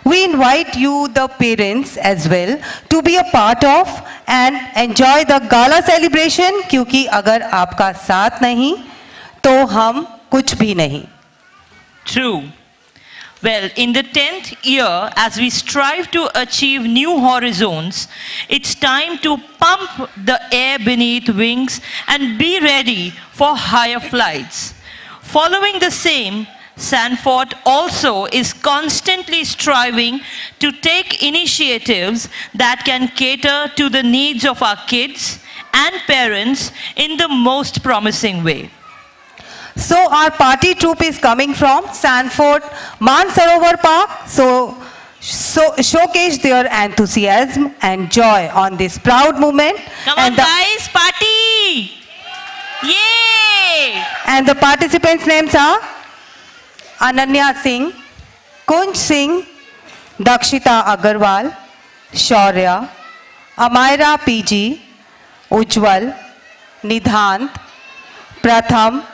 We invite you the parents as well to be a part of and enjoy the gala celebration क्योंकि अगर आपका साथ नहीं तो हम कुछ भी नहीं True. Well, in the 10th year, as we strive to achieve new horizons, it's time to pump the air beneath wings and be ready for higher flights. Following the same, Sanfort also is constantly striving to take initiatives that can cater to the needs of our kids and parents in the most promising way. So our party troupe is coming from Sanfort Mansarovar Park. So, so showcase their enthusiasm and joy on this proud moment. Come and on, the, guys, party! Yay! And the participants' names are Ananya Singh, Kunj Singh, Dakshita Agarwal, Shaurya, Amaira PG, Ujwal, Nidhant, Pratham,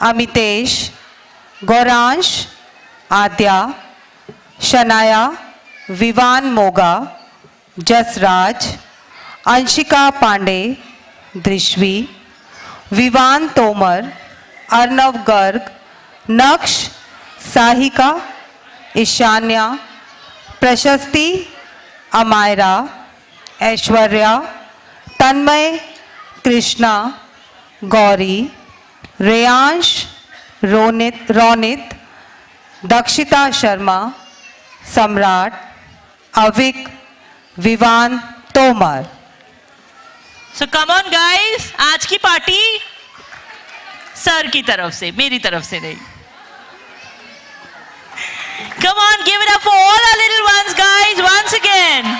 Amitesh, Gauransh, आद्या, शनाया, विवान मोगा, जसराज, अंशिका पांडे, दृश्वी, विवान तोमर अर्नव गर्ग नक्श साहिका, ईशान्या, प्रशस्ति, अमायरा, ऐश्वर्या, तन्मय, Krishna, Gauri Reyansh, Ronit Ronit, Dakshita Sharma, Samrat, Avik, Vivaan Tomar. So come on guys आज की party sir की तरफ़ से, मेरी तरफ़ से नहीं। Come on give it up for all our little ones guys once again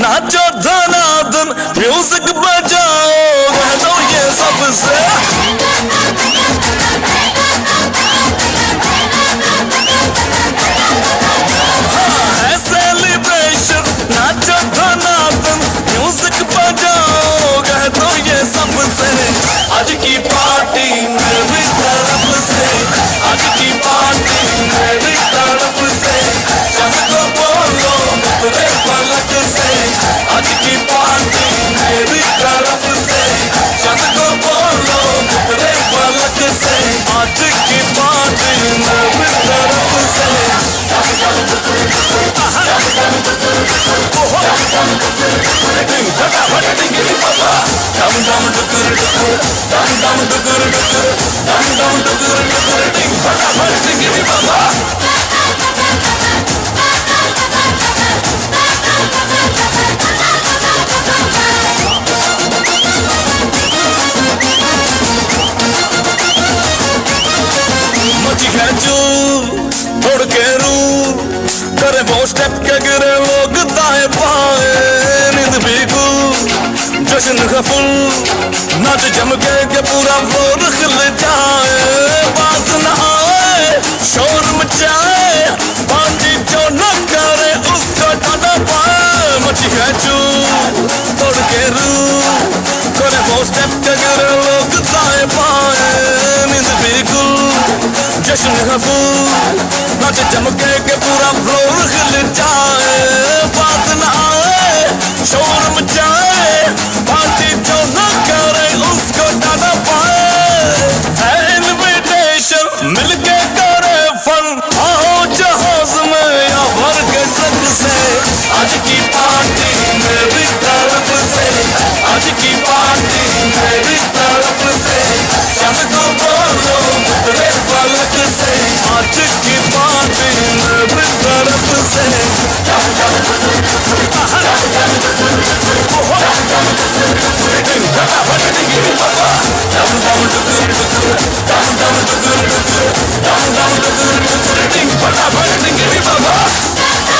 नाचो धनादन म्यूज़िक बजाओ दो ये सबसे बजाओ कह दो ये सबसे आज की पार्टी मेरी तरफ़ से। आज की पार्टी मेरी तरफ़ से। सबको बोलो मेरे पलक से। आज की पार्टी मेरी तरफ़ से। सबको बोलो मेरे पलक से। आज की पार्टी मेरी तरफ़ से। मची स्टेप के गिरे लोग दाएँ पाए नींद भी फुल जम के पूरा फ्लोर खिल जाए। बात न आए, शोर मचाए। पार्टी जो न करे पाए। मची है चूर, तोड़ के रूर। करे वो स्टेप के लोग पाए नींद गुल, जश्न है नाच चमके के पूरा फ्लोर खिल जाए। बात न आज की पार्टी मेरी तरफ़ से आज की पार्टी मेरी तरफ़ से चमको बोलो मुद्रे पलक से आज की पार्टी मेरी तरफ़ से Dum dum dukur dukur, dum dum dukur dukur, dum dum dukur dukur, ding pata pata ding baby baba.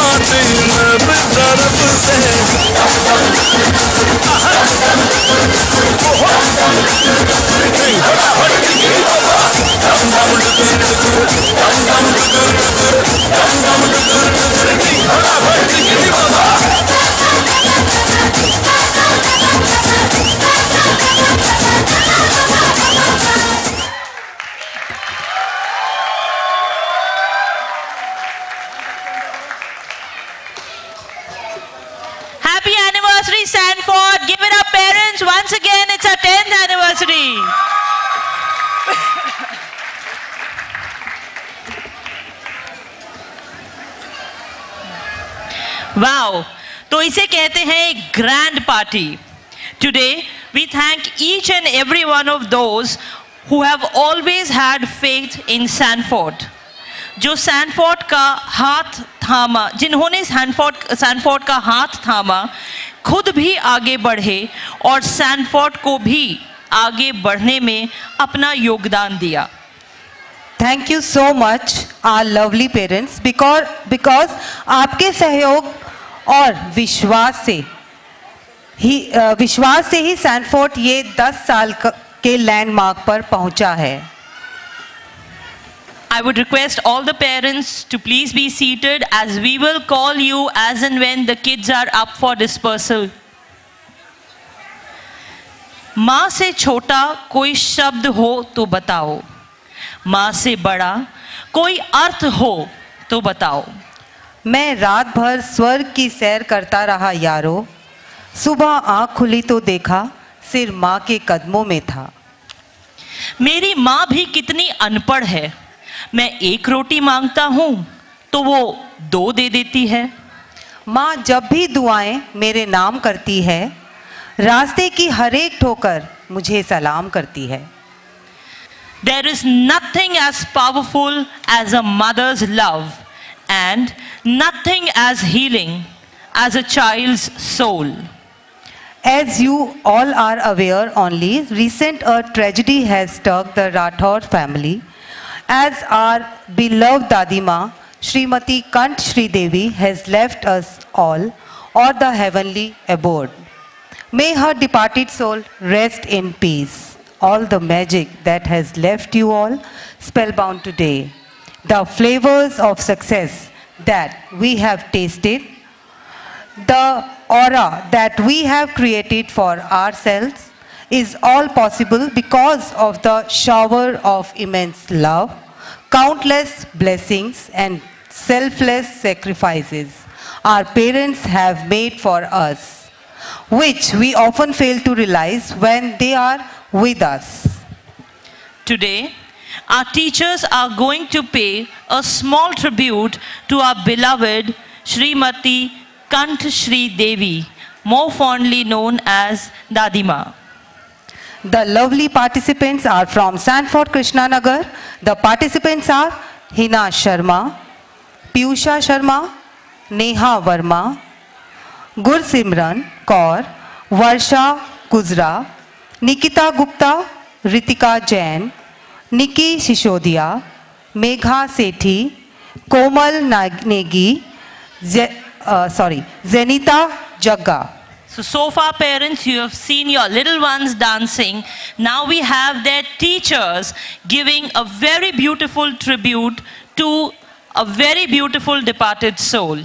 आती नब तरफ़ से कहते हैं एक grand party today we thank each and every one of those who have always had faith in Sanford जो Sanford का हाथ थामा, जिन्होंने सैनफोर्ड सैनफोर्ड का हाथ थामा, खुद भी आगे बढ़े और सैनफोर्ड को भी आगे बढ़ने में अपना योगदान दिया। Thank you so much our lovely parents because because आपके सहयोग और विश्वास से ही विश्वास से ही सैनफोर्ड ये 10 साल के लैंडमार्क पर पहुँचा है I would request all the parents to please be seated as we will call you as and when the kids are up for dispersal. माँ से छोटा कोई शब्द हो तो बताओ माँ से बड़ा कोई अर्थ हो तो बताओ मैं रात भर स्वर्ग की सैर करता रहा यारो। सुबह आँख खुली तो देखा सिर माँ के कदमों में था। मेरी माँ भी कितनी अनपढ़ है। मैं एक रोटी माँगता हूँ तो वो दो दे देती है। माँ जब भी दुआएँ मेरे नाम करती है रास्ते की हर एक ठोकर मुझे सलाम करती है। There is nothing as powerful as a mother's love, and nothing as healing as a child's soul. As you all are aware only, recent a tragedy has struck the Rathore family. As our beloved Dadima, Srimati Kant Shri Devi has left us all or the heavenly abode. May her departed soul rest in peace. All the magic that has left you all spellbound today, the flavors of success that we have tasted, the aura that we have created for ourselves is all possible because of the shower of immense love, countless blessings, and selfless sacrifices our parents have made for us, which we often fail to realize when they are with us. Today, our teachers are going to pay a small tribute to our beloved Srimati Kant Shri Devi, more fondly known as Dadima. The lovely participants are from Sanfort Krishnanagar. The participants are Hina Sharma, Piyusha Sharma, Neha Verma, Gursimran Kaur, Varsha Guzra, Nikita Gupta, Ritika Jain, Nikki Shishodia, Megha Sethi, Komal uh, sorry, Zenita Jagga. So, so far parents, you have seen your little ones dancing. Now we have their teachers giving a very beautiful tribute to a very beautiful departed soul.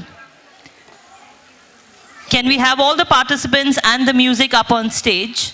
Can we have all the participants and the music up on stage?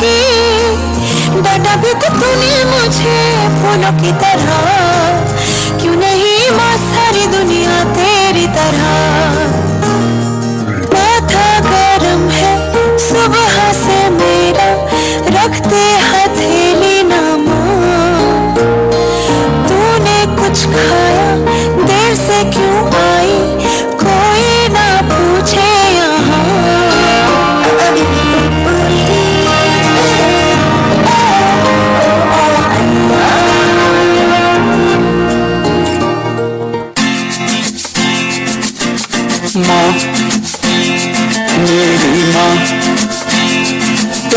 की डांटा भी तो तूने मुझे फूलों की तरह, क्यों नहीं माँ सारी दुनिया तेरी तरह? माथा गरम है, सुबह से मेरा रखते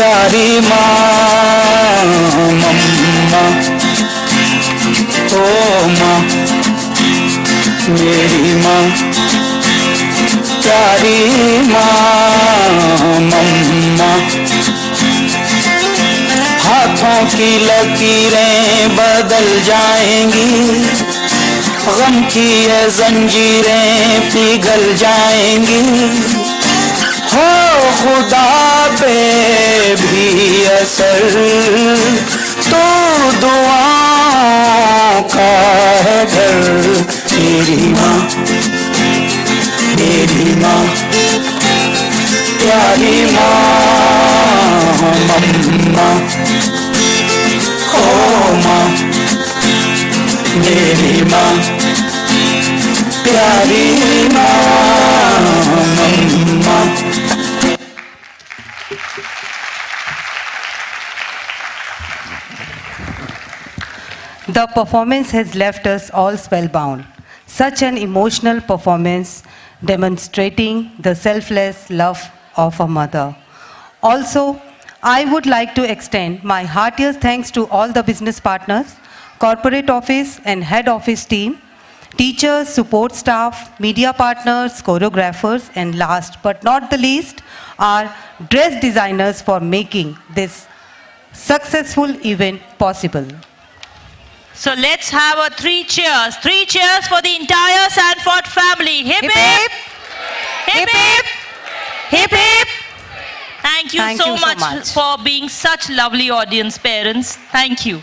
प्यारी माँ, मम्मा। ओ माँ, मेरी माँ। प्यारी माँ, मम्मा। हाथों की लकीरें बदल जाएँगी। गम की ये जंजीरें पिघल जाएँगी। हो खुदा पे भी असर तो दुआओं का है घर। मेरी माँ मेरी माँ, प्यारी माँ, मम्मा, ओ माँ, मेरी माँ, प्यारी माँ, मम्मा। The performance has left us all spellbound. Such an emotional performance demonstrating the selfless love of a mother. Also, I would like to extend my heartiest thanks to all the business partners, corporate office and head office team, teachers, support staff, media partners, choreographers, and last but not the least, our dress designers for making this successful event possible. So let's have a three cheers. Three cheers for the entire Sanfort family. Hip hip. Hip hip. Hip hip. Thank you, Thank so, you so much much. for being such lovely audience parents. Thank you.